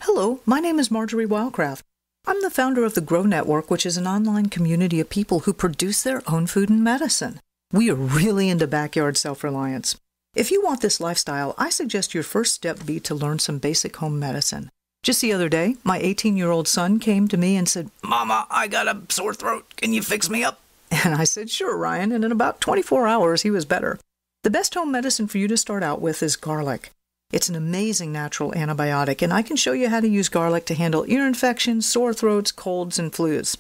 Hello, my name is Marjorie Wildcraft. I'm the founder of the Grow Network, which is an online community of people who produce their own food and medicine. We are really into backyard self reliance. If you want this lifestyle, I suggest your first step be to learn some basic home medicine. Just the other day, my 18 year old son came to me and said, Mama, I got a sore throat. Can you fix me up? And I said, Sure, Ryan. And in about 24 hours, he was better. The best home medicine for you to start out with is garlic. It's an amazing natural antibiotic, and I can show you how to use garlic to handle ear infections, sore throats, colds, and flus.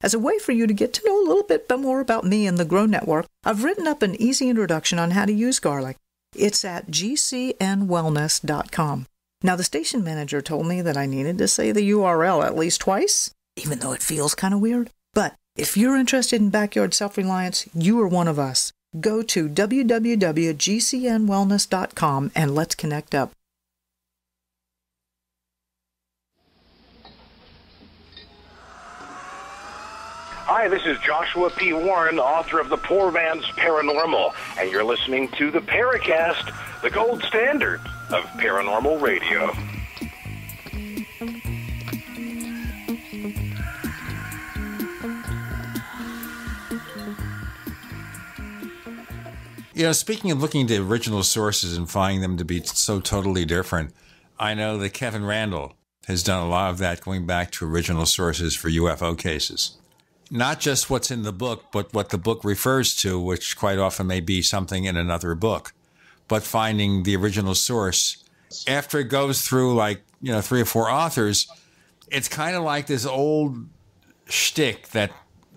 As a way for you to get to know a little bit more about me and the Grow Network, I've written up an easy introduction on how to use garlic. It's at gcnwellness.com. Now, the station manager told me that I needed to say the URL at least twice, even though it feels kind of weird. But if you're interested in backyard self reliance, you are one of us. Go to www.gcnwellness.com and let's connect up. Hi, this is Joshua P. Warren, author of The Poor Man's Paranormal, and you're listening to the Paracast, the gold standard of paranormal radio. You know, speaking of looking to original sources and finding them to be so totally different, I know that Kevin Randle has done a lot of that going back to original sources for UFO cases. Not just what's in the book, but what the book refers to, which quite often may be something in another book, but finding the original source. After it goes through like, you know, three or four authors, it's kind of like this old shtick that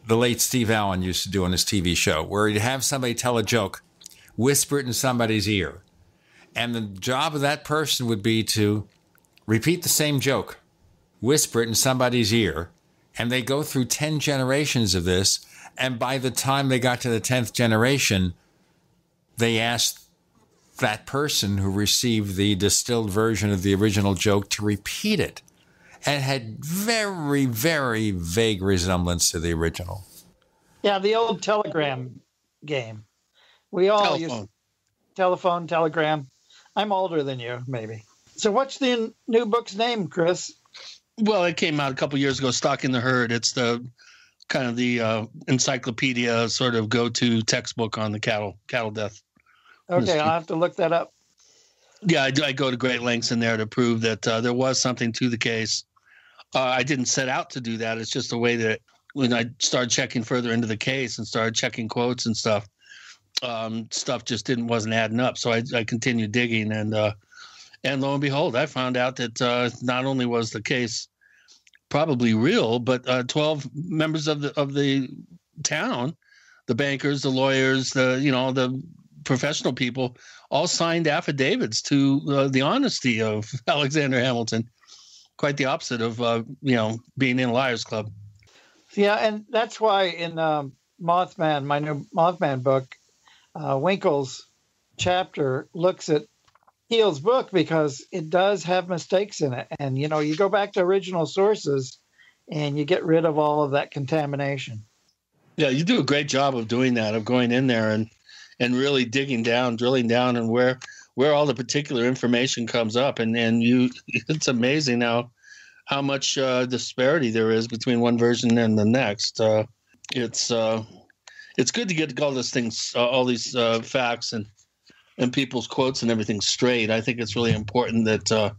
the late Steve Allen used to do on his TV show, where he'd have somebody tell a joke whisper it in somebody's ear. And the job of that person would be to repeat the same joke, whisper it in somebody's ear, and they go through 10 generations of this. And by the time they got to the 10th generation, they asked that person who received the distilled version of the original joke to repeat it. And had very, very vague resemblance to the original. Yeah, the old telegram game. We all Telephone. use telephone, telegram. I'm older than you, maybe. So, what's the new book's name, Chris? Well, it came out a couple years ago. Stalking the Herd. It's the kind of the uh, encyclopedia sort of go-to textbook on the cattle cattle death. Okay, I'll have to look that up. Yeah, I, do, I go to great lengths in there to prove that uh, there was something to the case. Uh, I didn't set out to do that. It's just a way that when I started checking further into the case and started checking quotes and stuff, um, stuff just didn't wasn't adding up. So I, I continued digging, and uh, and lo and behold, I found out that uh, not only was the case probably real, but uh, twelve members of the of the town, the bankers, the lawyers, the you know the professional people, all signed affidavits to uh, the honesty of <laughs> Alexander Hamilton. Quite the opposite of uh, you know being in a liars club. Yeah, and that's why in um, Mothman, my new Mothman book, uh, Winkle's chapter looks at Keel's book because it does have mistakes in it. And, you know, you go back to original sources and you get rid of all of that contamination. Yeah, you do a great job of doing that, of going in there and and really digging down, drilling down, and where where all the particular information comes up, and and you, <laughs> it's amazing how how much uh, disparity there is between one version and the next. Uh, it's uh, it's good to get all these things, uh, all these uh, facts and and people's quotes and everything straight. I think it's really important that uh,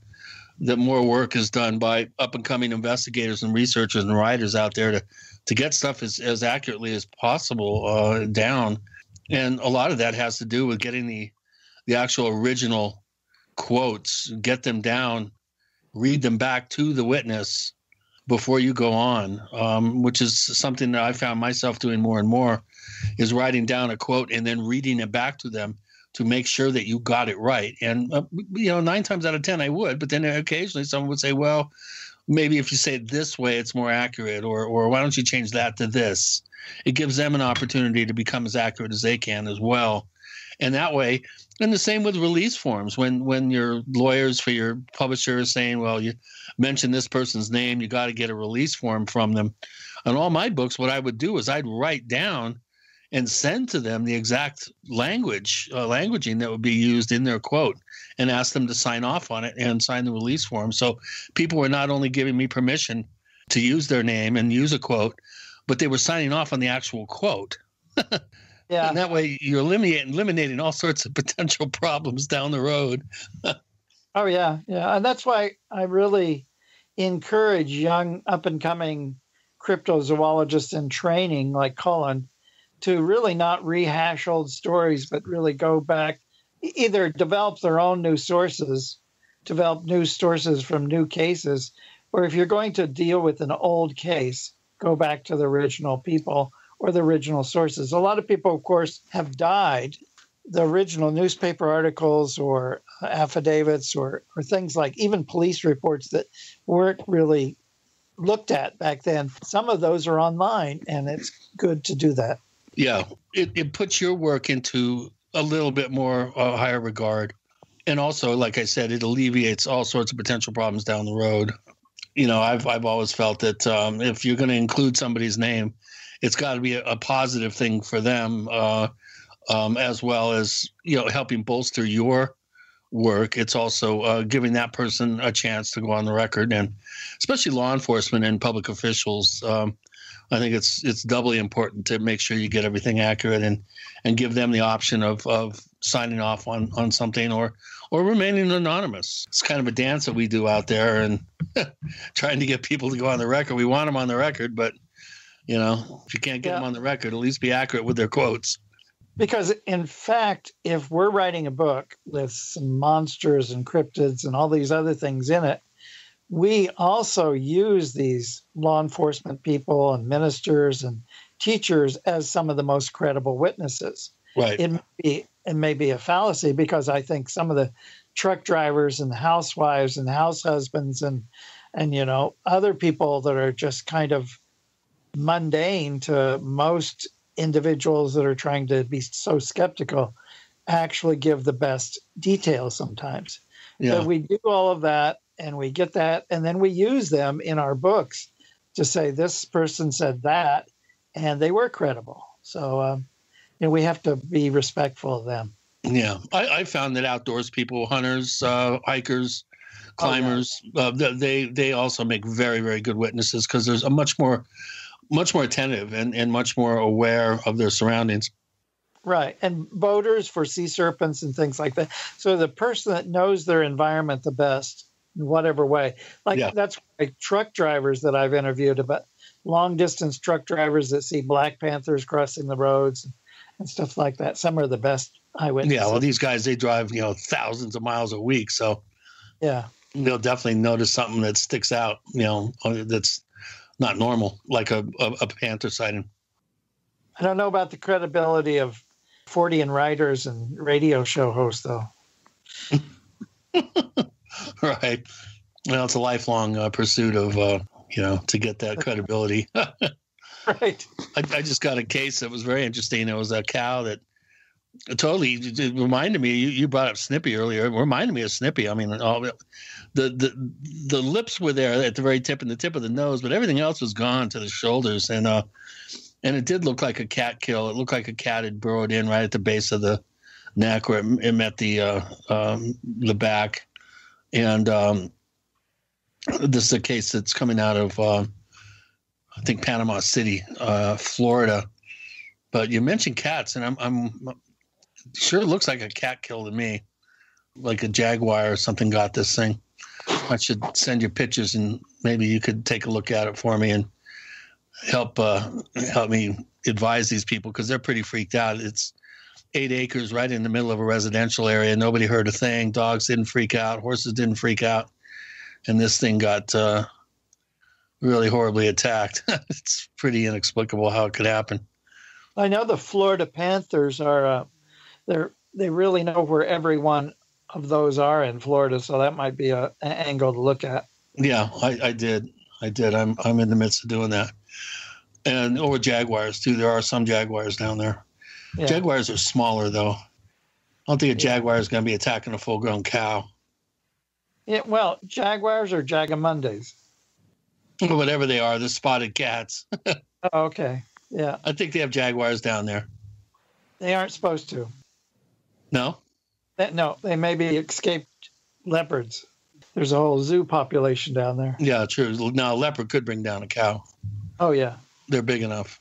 that more work is done by up and coming investigators and researchers and writers out there to to get stuff as, as accurately as possible uh, down. And a lot of that has to do with getting the the actual original quotes, get them down, read them back to the witness before you go on, um, which is something that I found myself doing more and more, is writing down a quote and then reading it back to them to make sure that you got it right. And uh, you know, nine times out of ten, I would, but then occasionally someone would say, "Well, maybe if you say it this way, it's more accurate," or "or why don't you change that to this?" It gives them an opportunity to become as accurate as they can as well, and that way. And the same with release forms. When when your lawyers for your publisher is saying, "Well, you mentioned this person's name, you got to get a release form from them." On all my books, what I would do is I'd write down and send to them the exact language uh, languaging that would be used in their quote and ask them to sign off on it and sign the release form so people were not only giving me permission to use their name and use a quote but they were signing off on the actual quote <laughs> yeah. And that way you're eliminating eliminating all sorts of potential problems down the road. <laughs> Oh yeah yeah. And that's why i really encourage young up and coming cryptozoologists in training like colin to really not rehash old stories, but really go back, either develop their own new sources, develop new sources from new cases, or if you're going to deal with an old case, go back to the original people or the original sources. A lot of people, of course, have died. The original newspaper articles or affidavits or, or things like even police reports that weren't really looked at back then, some of those are online, and it's good to do that. Yeah, it, it puts your work into a little bit more uh, higher regard. And also, like I said, it alleviates all sorts of potential problems down the road. You know, I've I've always felt that um, if you're going to include somebody's name, it's got to be a, a, positive thing for them, uh, um, as well as you know helping bolster your work. It's also uh, giving that person a chance to go on the record, and especially law enforcement and public officials. Um, I think it's it's doubly important to make sure you get everything accurate and and give them the option of of signing off on on something or or remaining anonymous. It's kind of a dance that we do out there and <laughs> trying to get people to go on the record. We want them on the record, but you know, if you can't get yeah. them on the record, at least be accurate with their quotes. Because in fact, if we're writing a book with some monsters and cryptids and all these other things in it, we also use these law enforcement people and ministers and teachers as some of the most credible witnesses. Right. It may be, it may be a fallacy because I think some of the truck drivers and housewives and house husbands and and you know other people that are just kind of mundane to most individuals that are trying to be so skeptical actually give the best details sometimes. Yeah. So we do all of that and we get that and then we use them in our books to say this person said that and they were credible so um, you know, we have to be respectful of them yeah i, I found that outdoors people hunters uh, hikers climbers oh, yeah. uh, they they also make very very good witnesses because there's a much more much more attentive and, and much more aware of their surroundings Right. And boaters for sea serpents and things like that. So the person that knows their environment the best in whatever way. Like yeah. that's like truck drivers that I've interviewed about long distance truck drivers that see black panthers crossing the roads and stuff like that. Some are the best eyewitnesses. Yeah, well, these guys they drive you know thousands of miles a week, so yeah, they'll definitely notice something that sticks out. You know, uh, that's not normal, like a, a, a panther sighting. I don't know about the credibility of Fortean writers and radio show hosts, though. <laughs> right. Well, it's a lifelong uh, pursuit of, uh, you know, to get that credibility. <laughs> <laughs> right. I, I, just got a case that was very interesting. It was a cow that totally reminded me. You, you brought up Snippy earlier. It reminded me of Snippy. I mean, all the, the the lips were there at the very tip and the tip of the nose, but everything else was gone to the shoulders. And uh, and it did look like a cat kill. It looked like a cat had burrowed in right at the base of the neck where it, it met the uh, um, the back and um, this is a case that's coming out of uh, I think Panama City, uh, Florida. But you mentioned cats, and I'm, I'm sure looks like a cat kill to me, like a jaguar or something got this thing. I should send you pictures, and maybe you could take a look at it for me and help uh, help me advise these people because they're pretty freaked out. It's eight acres right in the middle of a residential area. Nobody heard a thing. Dogs didn't freak out. Horses didn't freak out. And this thing got uh, really horribly attacked. <laughs> it's pretty inexplicable how it could happen. I know the Florida Panthers are uh, they're they really know where every one of those are in Florida, so that might be a, an angle to look at. Yeah, I, I did. I did. I'm I'm in the midst of doing that, and or jaguars too. There are some jaguars down there. Yeah. Jaguars are smaller, though. I don't think a jaguar is going to be attacking a full-grown cow. Yeah, well, jaguars or jaguarundis. Whatever they are, the spotted cats. <laughs> oh, okay. Yeah. I think they have jaguars down there. They aren't supposed to. No. no, they may be escaped leopards. There's a whole zoo population down there. Yeah, true. Now, a leopard could bring down a cow. Oh yeah. They're big enough.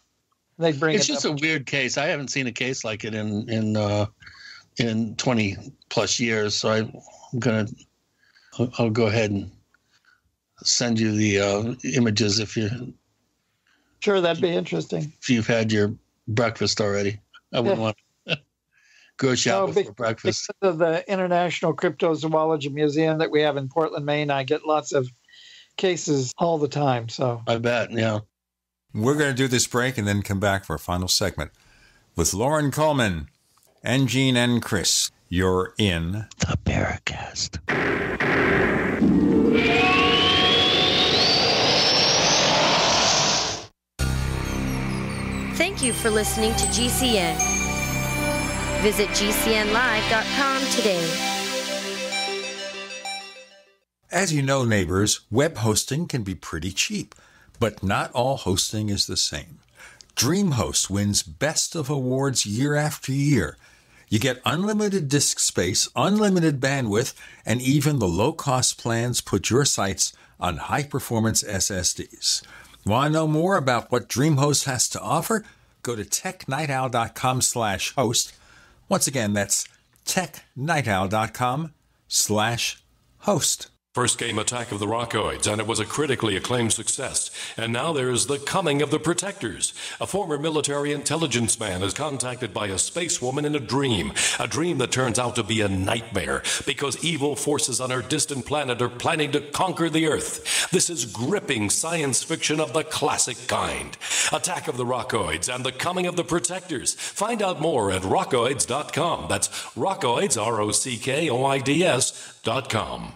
They bring it's it just a weird case. I haven't seen a case like it in in uh, in twenty plus years. So I'm gonna I'll, I'll go ahead and send you the uh, images if you. Sure, that'd be interesting. If you've had your breakfast already. I wouldn't Yeah. want to go shopping be- for breakfast. Because of the International Cryptozoology Museum that we have in Portland, Maine, I get lots of cases all the time. So I bet, yeah. We're going to do this break and then come back for a final segment with Loren Coleman and Gene and Chris. You're in the Paracast. Thank you for listening to GCN. Visit GCNlive.com today. As you know, neighbors, web hosting can be pretty cheap, but not all hosting is the same. DreamHost wins Best of Awards year after year. You get unlimited disk space, unlimited bandwidth, and even the low cost plans put your sites on high performance SSDs. Want to know more about what DreamHost has to offer? Go to technightowl.com slash host. Once again, that's technightowl.com slash host. First came Attack of the Rockoids, and it was a critically acclaimed success. And now there's The Coming of the Protectors. A former military intelligence man is contacted by a space woman in a dream, a dream that turns out to be a nightmare because evil forces on our distant planet are planning to conquer the Earth. This is gripping science fiction of the classic kind. Attack of the Rockoids and The Coming of the Protectors. Find out more at rockoids.com. That's rockoids, R O C K O I D S dot com.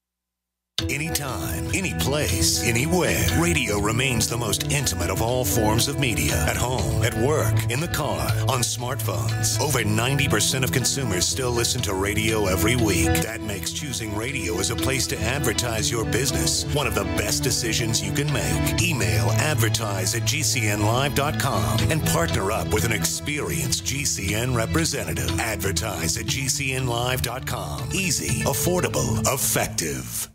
Anytime, any place, anywhere. Radio remains the most intimate of all forms of media. At home, at work, in the car, on smartphones. Over 90% of consumers still listen to radio every week. That makes choosing radio as a place to advertise your business one of the best decisions you can make. Email advertise at gcnlive.com and partner up with an experienced GCN representative. Advertise at gcnlive.com. Easy, affordable, effective.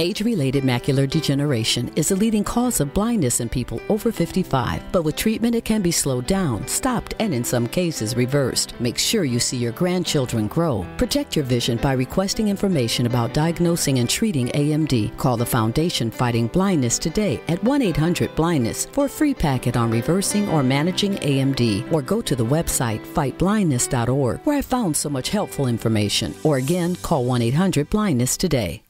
Age related macular degeneration is a leading cause of blindness in people over 55, but with treatment, it can be slowed down, stopped, and in some cases reversed. Make sure you see your grandchildren grow. Protect your vision by requesting information about diagnosing and treating AMD. Call the Foundation Fighting Blindness today at 1 800 Blindness for a free packet on reversing or managing AMD, or go to the website fightblindness.org where I found so much helpful information. Or again, call 1 800 Blindness today.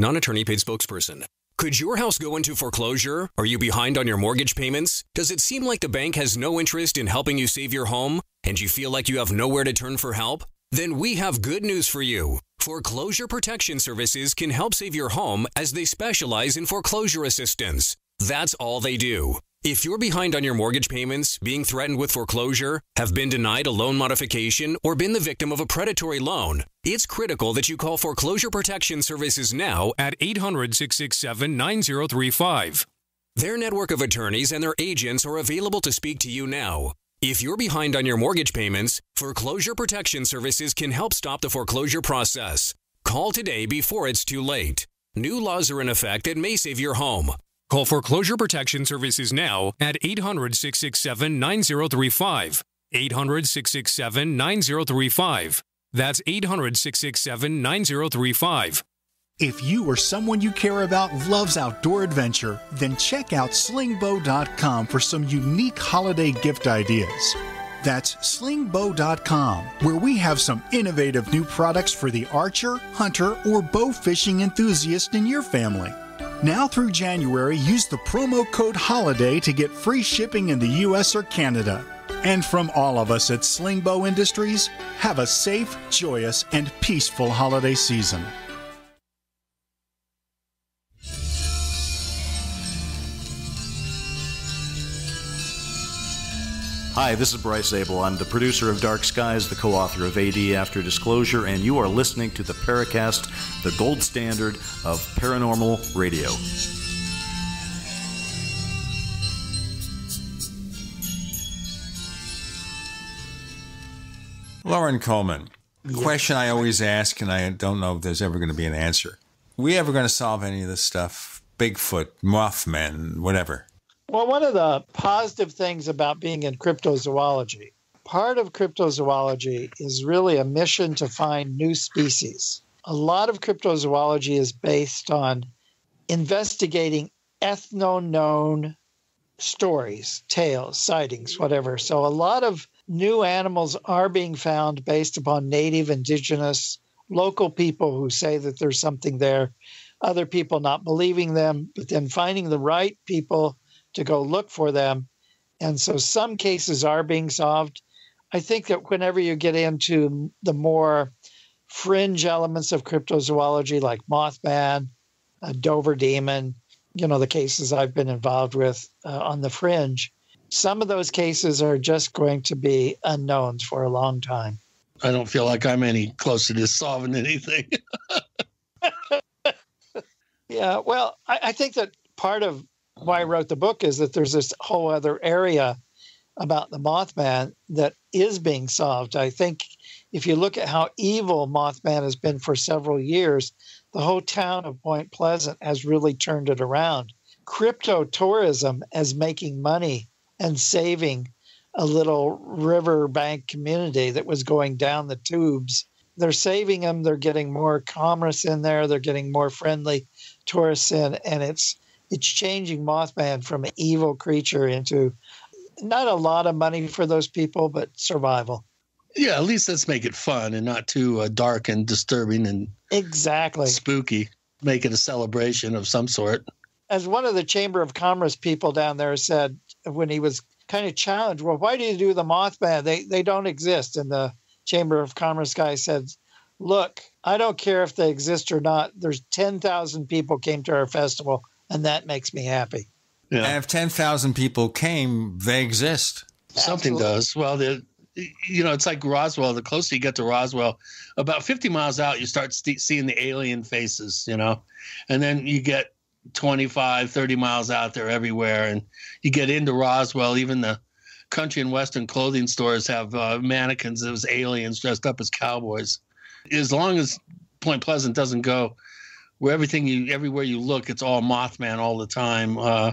Non attorney paid spokesperson. Could your house go into foreclosure? Are you behind on your mortgage payments? Does it seem like the bank has no interest in helping you save your home? And you feel like you have nowhere to turn for help? Then we have good news for you. Foreclosure Protection Services can help save your home as they specialize in foreclosure assistance. That's all they do. If you're behind on your mortgage payments, being threatened with foreclosure, have been denied a loan modification, or been the victim of a predatory loan, it's critical that you call Foreclosure Protection Services now at 800 667 9035. Their network of attorneys and their agents are available to speak to you now. If you're behind on your mortgage payments, Foreclosure Protection Services can help stop the foreclosure process. Call today before it's too late. New laws are in effect that may save your home. Call Foreclosure Protection Services now at 800 667 9035. 800 667 9035. That's 800 667 9035. If you or someone you care about loves outdoor adventure, then check out slingbow.com for some unique holiday gift ideas. That's slingbow.com, where we have some innovative new products for the archer, hunter, or bow fishing enthusiast in your family. Now through January, use the promo code HOLIDAY to get free shipping in the US or Canada. And from all of us at Slingbow Industries, have a safe, joyous, and peaceful holiday season. Hi, this is Bryce Zabel. I'm the producer of Dark Skies, the co author of AD After Disclosure, and you are listening to the Paracast, the gold standard of paranormal radio. Loren Coleman, question I always ask, and I don't know if there's ever going to be an answer. We ever going to solve any of this stuff? Bigfoot, Mothman, whatever. Well, one of the positive things about being in cryptozoology, part of cryptozoology is really a mission to find new species. A lot of cryptozoology is based on investigating ethno known stories, tales, sightings, whatever. So a lot of new animals are being found based upon native, indigenous, local people who say that there's something there, other people not believing them, but then finding the right people to go look for them. And so some cases are being solved. I think that whenever you get into the more fringe elements of cryptozoology, like Mothman, a Dover demon, you know, the cases I've been involved with uh, on the fringe, some of those cases are just going to be unknowns for a long time. I don't feel like I'm any closer to solving anything. <laughs> <laughs> yeah, well, I, I think that part of why I wrote the book is that there's this whole other area about the Mothman that is being solved. I think if you look at how evil Mothman has been for several years, the whole town of Point Pleasant has really turned it around. Crypto tourism as making money and saving a little riverbank community that was going down the tubes. They're saving them. They're getting more commerce in there. They're getting more friendly tourists in, and it's it's changing Mothman from an evil creature into not a lot of money for those people, but survival. Yeah, at least let's make it fun and not too uh, dark and disturbing and exactly spooky. Make it a celebration of some sort. As one of the Chamber of Commerce people down there said when he was kind of challenged, well, why do you do the Mothman? They they don't exist. And the Chamber of Commerce guy said, look, I don't care if they exist or not. There's ten thousand people came to our festival, and that makes me happy. Yeah. And if ten thousand people came, they exist. Something Absolutely. does. Well, you know, it's like Roswell. The closer you get to Roswell, about 50 miles out, you start st- seeing the alien faces, you know, and then you get 25, 30 miles out there everywhere. And you get into Roswell, even the country and western clothing stores have uh, mannequins as aliens dressed up as cowboys. As long as Point Pleasant doesn't go where everything you everywhere you look, it's all Mothman all the time. Uh,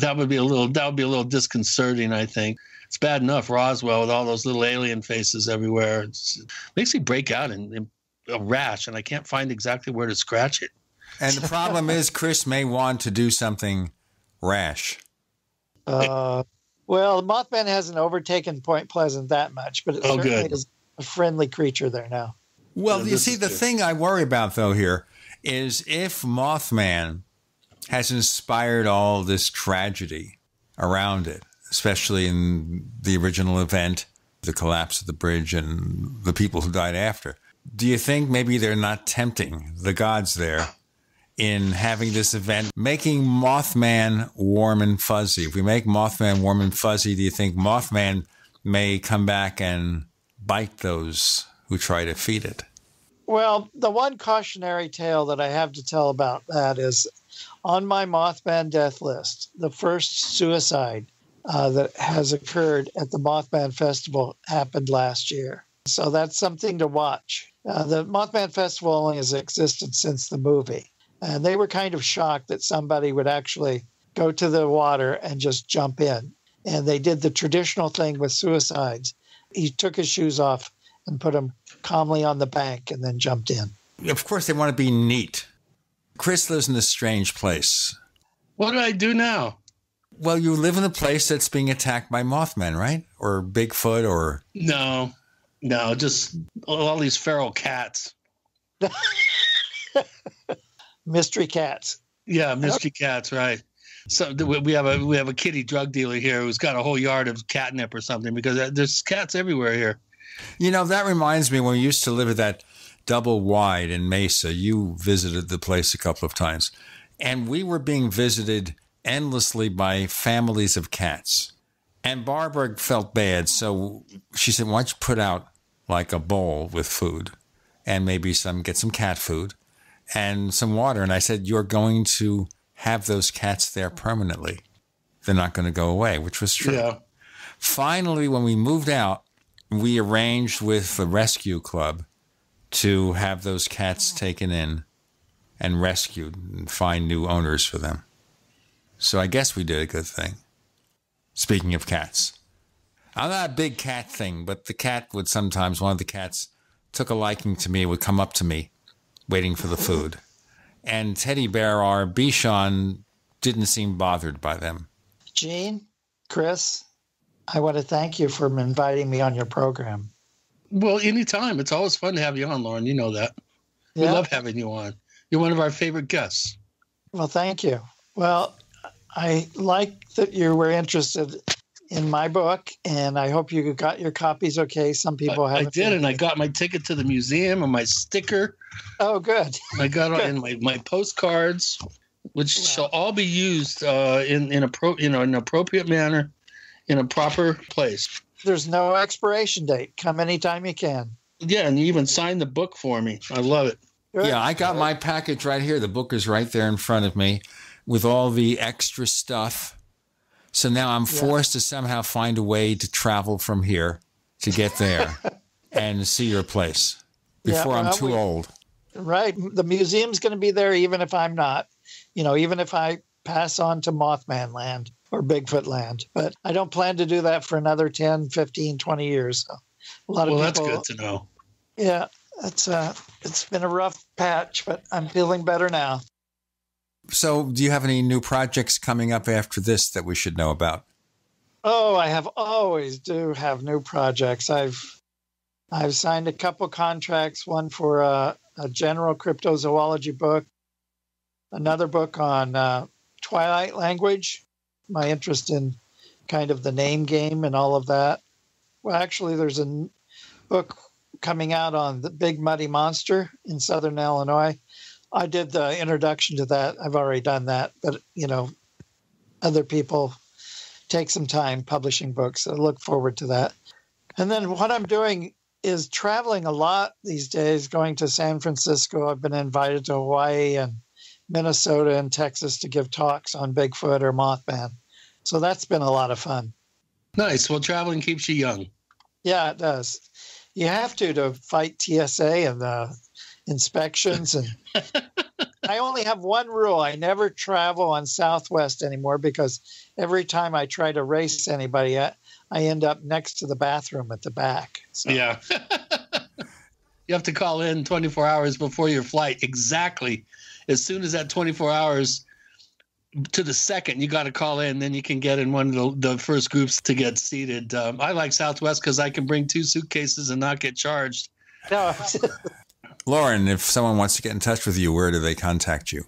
that would be a little that would be a little disconcerting, I think it's bad enough Roswell with all those little alien faces everywhere. It's, it makes me break out in, in a rash, and I can't find exactly where to scratch it. And the problem is, Chris may want to do something rash. Uh, well, Mothman hasn't overtaken Point Pleasant that much, but it oh, certainly good. is a friendly creature there now. Well, yeah, you see, the thing I worry about though here is if Mothman has inspired all this tragedy around it, especially in the original event, the collapse of the bridge and the people who died after. Do you think maybe they're not tempting the gods there in having this event, making Mothman warm and fuzzy? If we make Mothman warm and fuzzy, do you think Mothman may come back and bite those who try to feed it? Well, the one cautionary tale that I have to tell about that is on my Mothman death list, the first suicide uh, that has occurred at the Mothman Festival happened last year. So that's something to watch. Uh, the Mothman Festival only has existed since the movie. And they were kind of shocked that somebody would actually go to the water and just jump in. And they did the traditional thing with suicides. He took his shoes off and put them calmly on the bank and then jumped in. Of course, they want to be neat. Chris lives in a strange place. What do I do now? Well, you live in a place that's being attacked by Mothman, right? Or Bigfoot, or no, no, just all these feral cats, <laughs> mystery cats. Yeah, mystery cats, right? So we have a we have a kitty drug dealer here who's got a whole yard of catnip or something because uh, there's cats everywhere here. You know that reminds me when we used to live at that double wide in Mesa. You visited the place a couple of times, and we were being visited endlessly by families of cats. And Barbara felt bad, so she said, "Why don't you put out like a bowl with food, and maybe some get some cat food, and some water?" And I said, "You're going to have those cats there permanently. They're not going to go away," which was true. Yeah. Finally, when we moved out, we arranged with the rescue club to have those cats taken in and rescued and find new owners for them. So I guess we did a good thing. Speaking of cats, I'm not a big cat thing, but the cat would sometimes, one of the cats took a liking to me, would come up to me waiting for the food. <laughs> And Teddy Bear, our Bichon, didn't seem bothered by them. Gene, Chris, I want to thank you for inviting me on your program. Well, anytime. It's always fun to have you on, Loren. You know that. We Yeah. love having you on. You're one of our favorite guests. Well, thank you. Well, I like that you were interested in my book, and I hope you got your copies okay. Some people I haven't. did, and I got my ticket to the museum and my sticker. Oh, good. I got it <laughs> in my, my postcards, which shall all be used uh, in in a pro, you know in an appropriate manner, in a proper place. There's no expiration date. Come anytime you can. Yeah, and you even signed the book for me. I love it. Yeah, I got my package right here. The book is right there in front of me with all the extra stuff. So now I'm forced to somehow find a way to travel from here to get there <laughs> and see your place Yeah, before I'm too we- old. Right. The museum's going to be there even if I'm not. You know, even if I pass on to Mothman land or Bigfoot land. But I don't plan to do that for another 10, 15, 20 years. So a lot of Well, that's good to know. Yeah, it's uh, it's been a rough patch, but I'm feeling better now. So, do you have any new projects coming up after this that we should know about? Oh, I have always do have new projects. I've I've signed a couple contracts. One for a, a general cryptozoology book, another book on uh, Twilight language. My interest in kind of the name game and all of that. Well, actually, there's a book coming out on the Big Muddy Monster in Southern Illinois. I did the introduction to that. I've already done that, but you know, other people take some time publishing books. I look forward to that. And then what I'm doing is traveling a lot these days, going to San Francisco. I've been invited to Hawaii and Minnesota and Texas to give talks on Bigfoot or Mothman. So that's been a lot of fun. Nice. Well, traveling keeps you young. Yeah, it does. You have to to fight TSA and the inspections and <laughs> I only have one rule. I never travel on Southwest anymore because every time I try to race anybody, I, I end up next to the bathroom at the back. So, Yeah. <laughs> you have to call in 24 hours before your flight. Exactly. As soon as that 24 hours to the second, you got to call in. Then you can get in one of the, the first groups to get seated. Um, I like Southwest because I can bring two suitcases and not get charged. No, <laughs> Loren, if someone wants to get in touch with you, where do they contact you?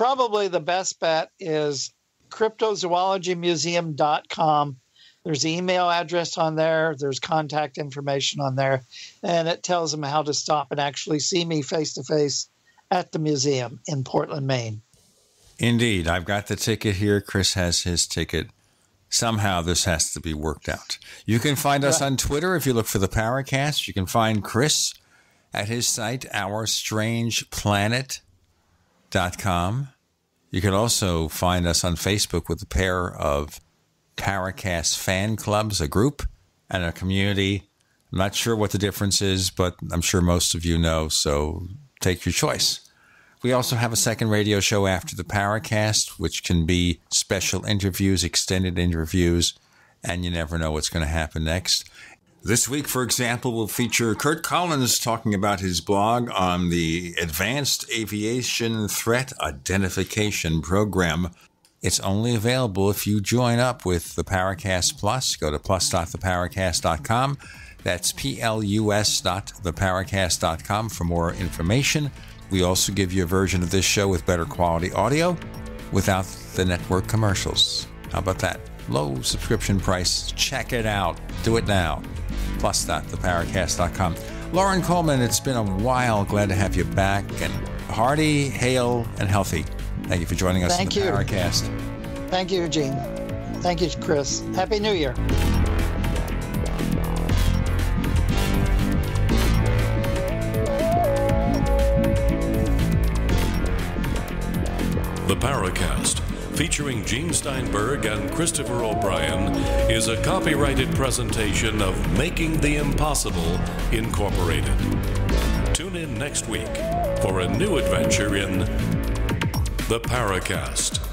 probably the best bet is cryptozoologymuseum.com. There's the email address on there, there's contact information on there, and it tells them how to stop and actually see me face to face at the museum in Portland, Maine. Indeed. I've got the ticket here. Chris has his ticket. Somehow this has to be worked out. You can find us on Twitter if you look for the Paracast. You can find Chris at his site, ourstrangeplanet.com. You can also find us on Facebook with a pair of Paracast fan clubs, a group and a community. I'm not sure what the difference is, but I'm sure most of you know, so take your choice. We also have a second radio show after the Paracast, which can be special interviews, extended interviews, and you never know what's going to happen next. This week, for example, will feature Curt Collins talking about his blog on the Advanced Aviation Threat Identification Program. It's only available if you join up with the Paracast Plus. Go to plus.theparacast.com. That's P-L-U-S dot theparacast.com for more information. We also give you a version of this show with better quality audio without the network commercials. How about that? Low subscription price. Check it out. Do it now. Plus.theparacast.com. Loren Coleman, it's been a while. Glad to have you back. And hearty, hale, and healthy. Thank you for joining us Thank on the you. Paracast. Thank you, Gene. Thank you, Chris. Happy New Year. The Paracast, featuring Gene Steinberg and Christopher O'Brien, is a copyrighted presentation of Making the Impossible Incorporated. Tune in next week for a new adventure in the Paracast.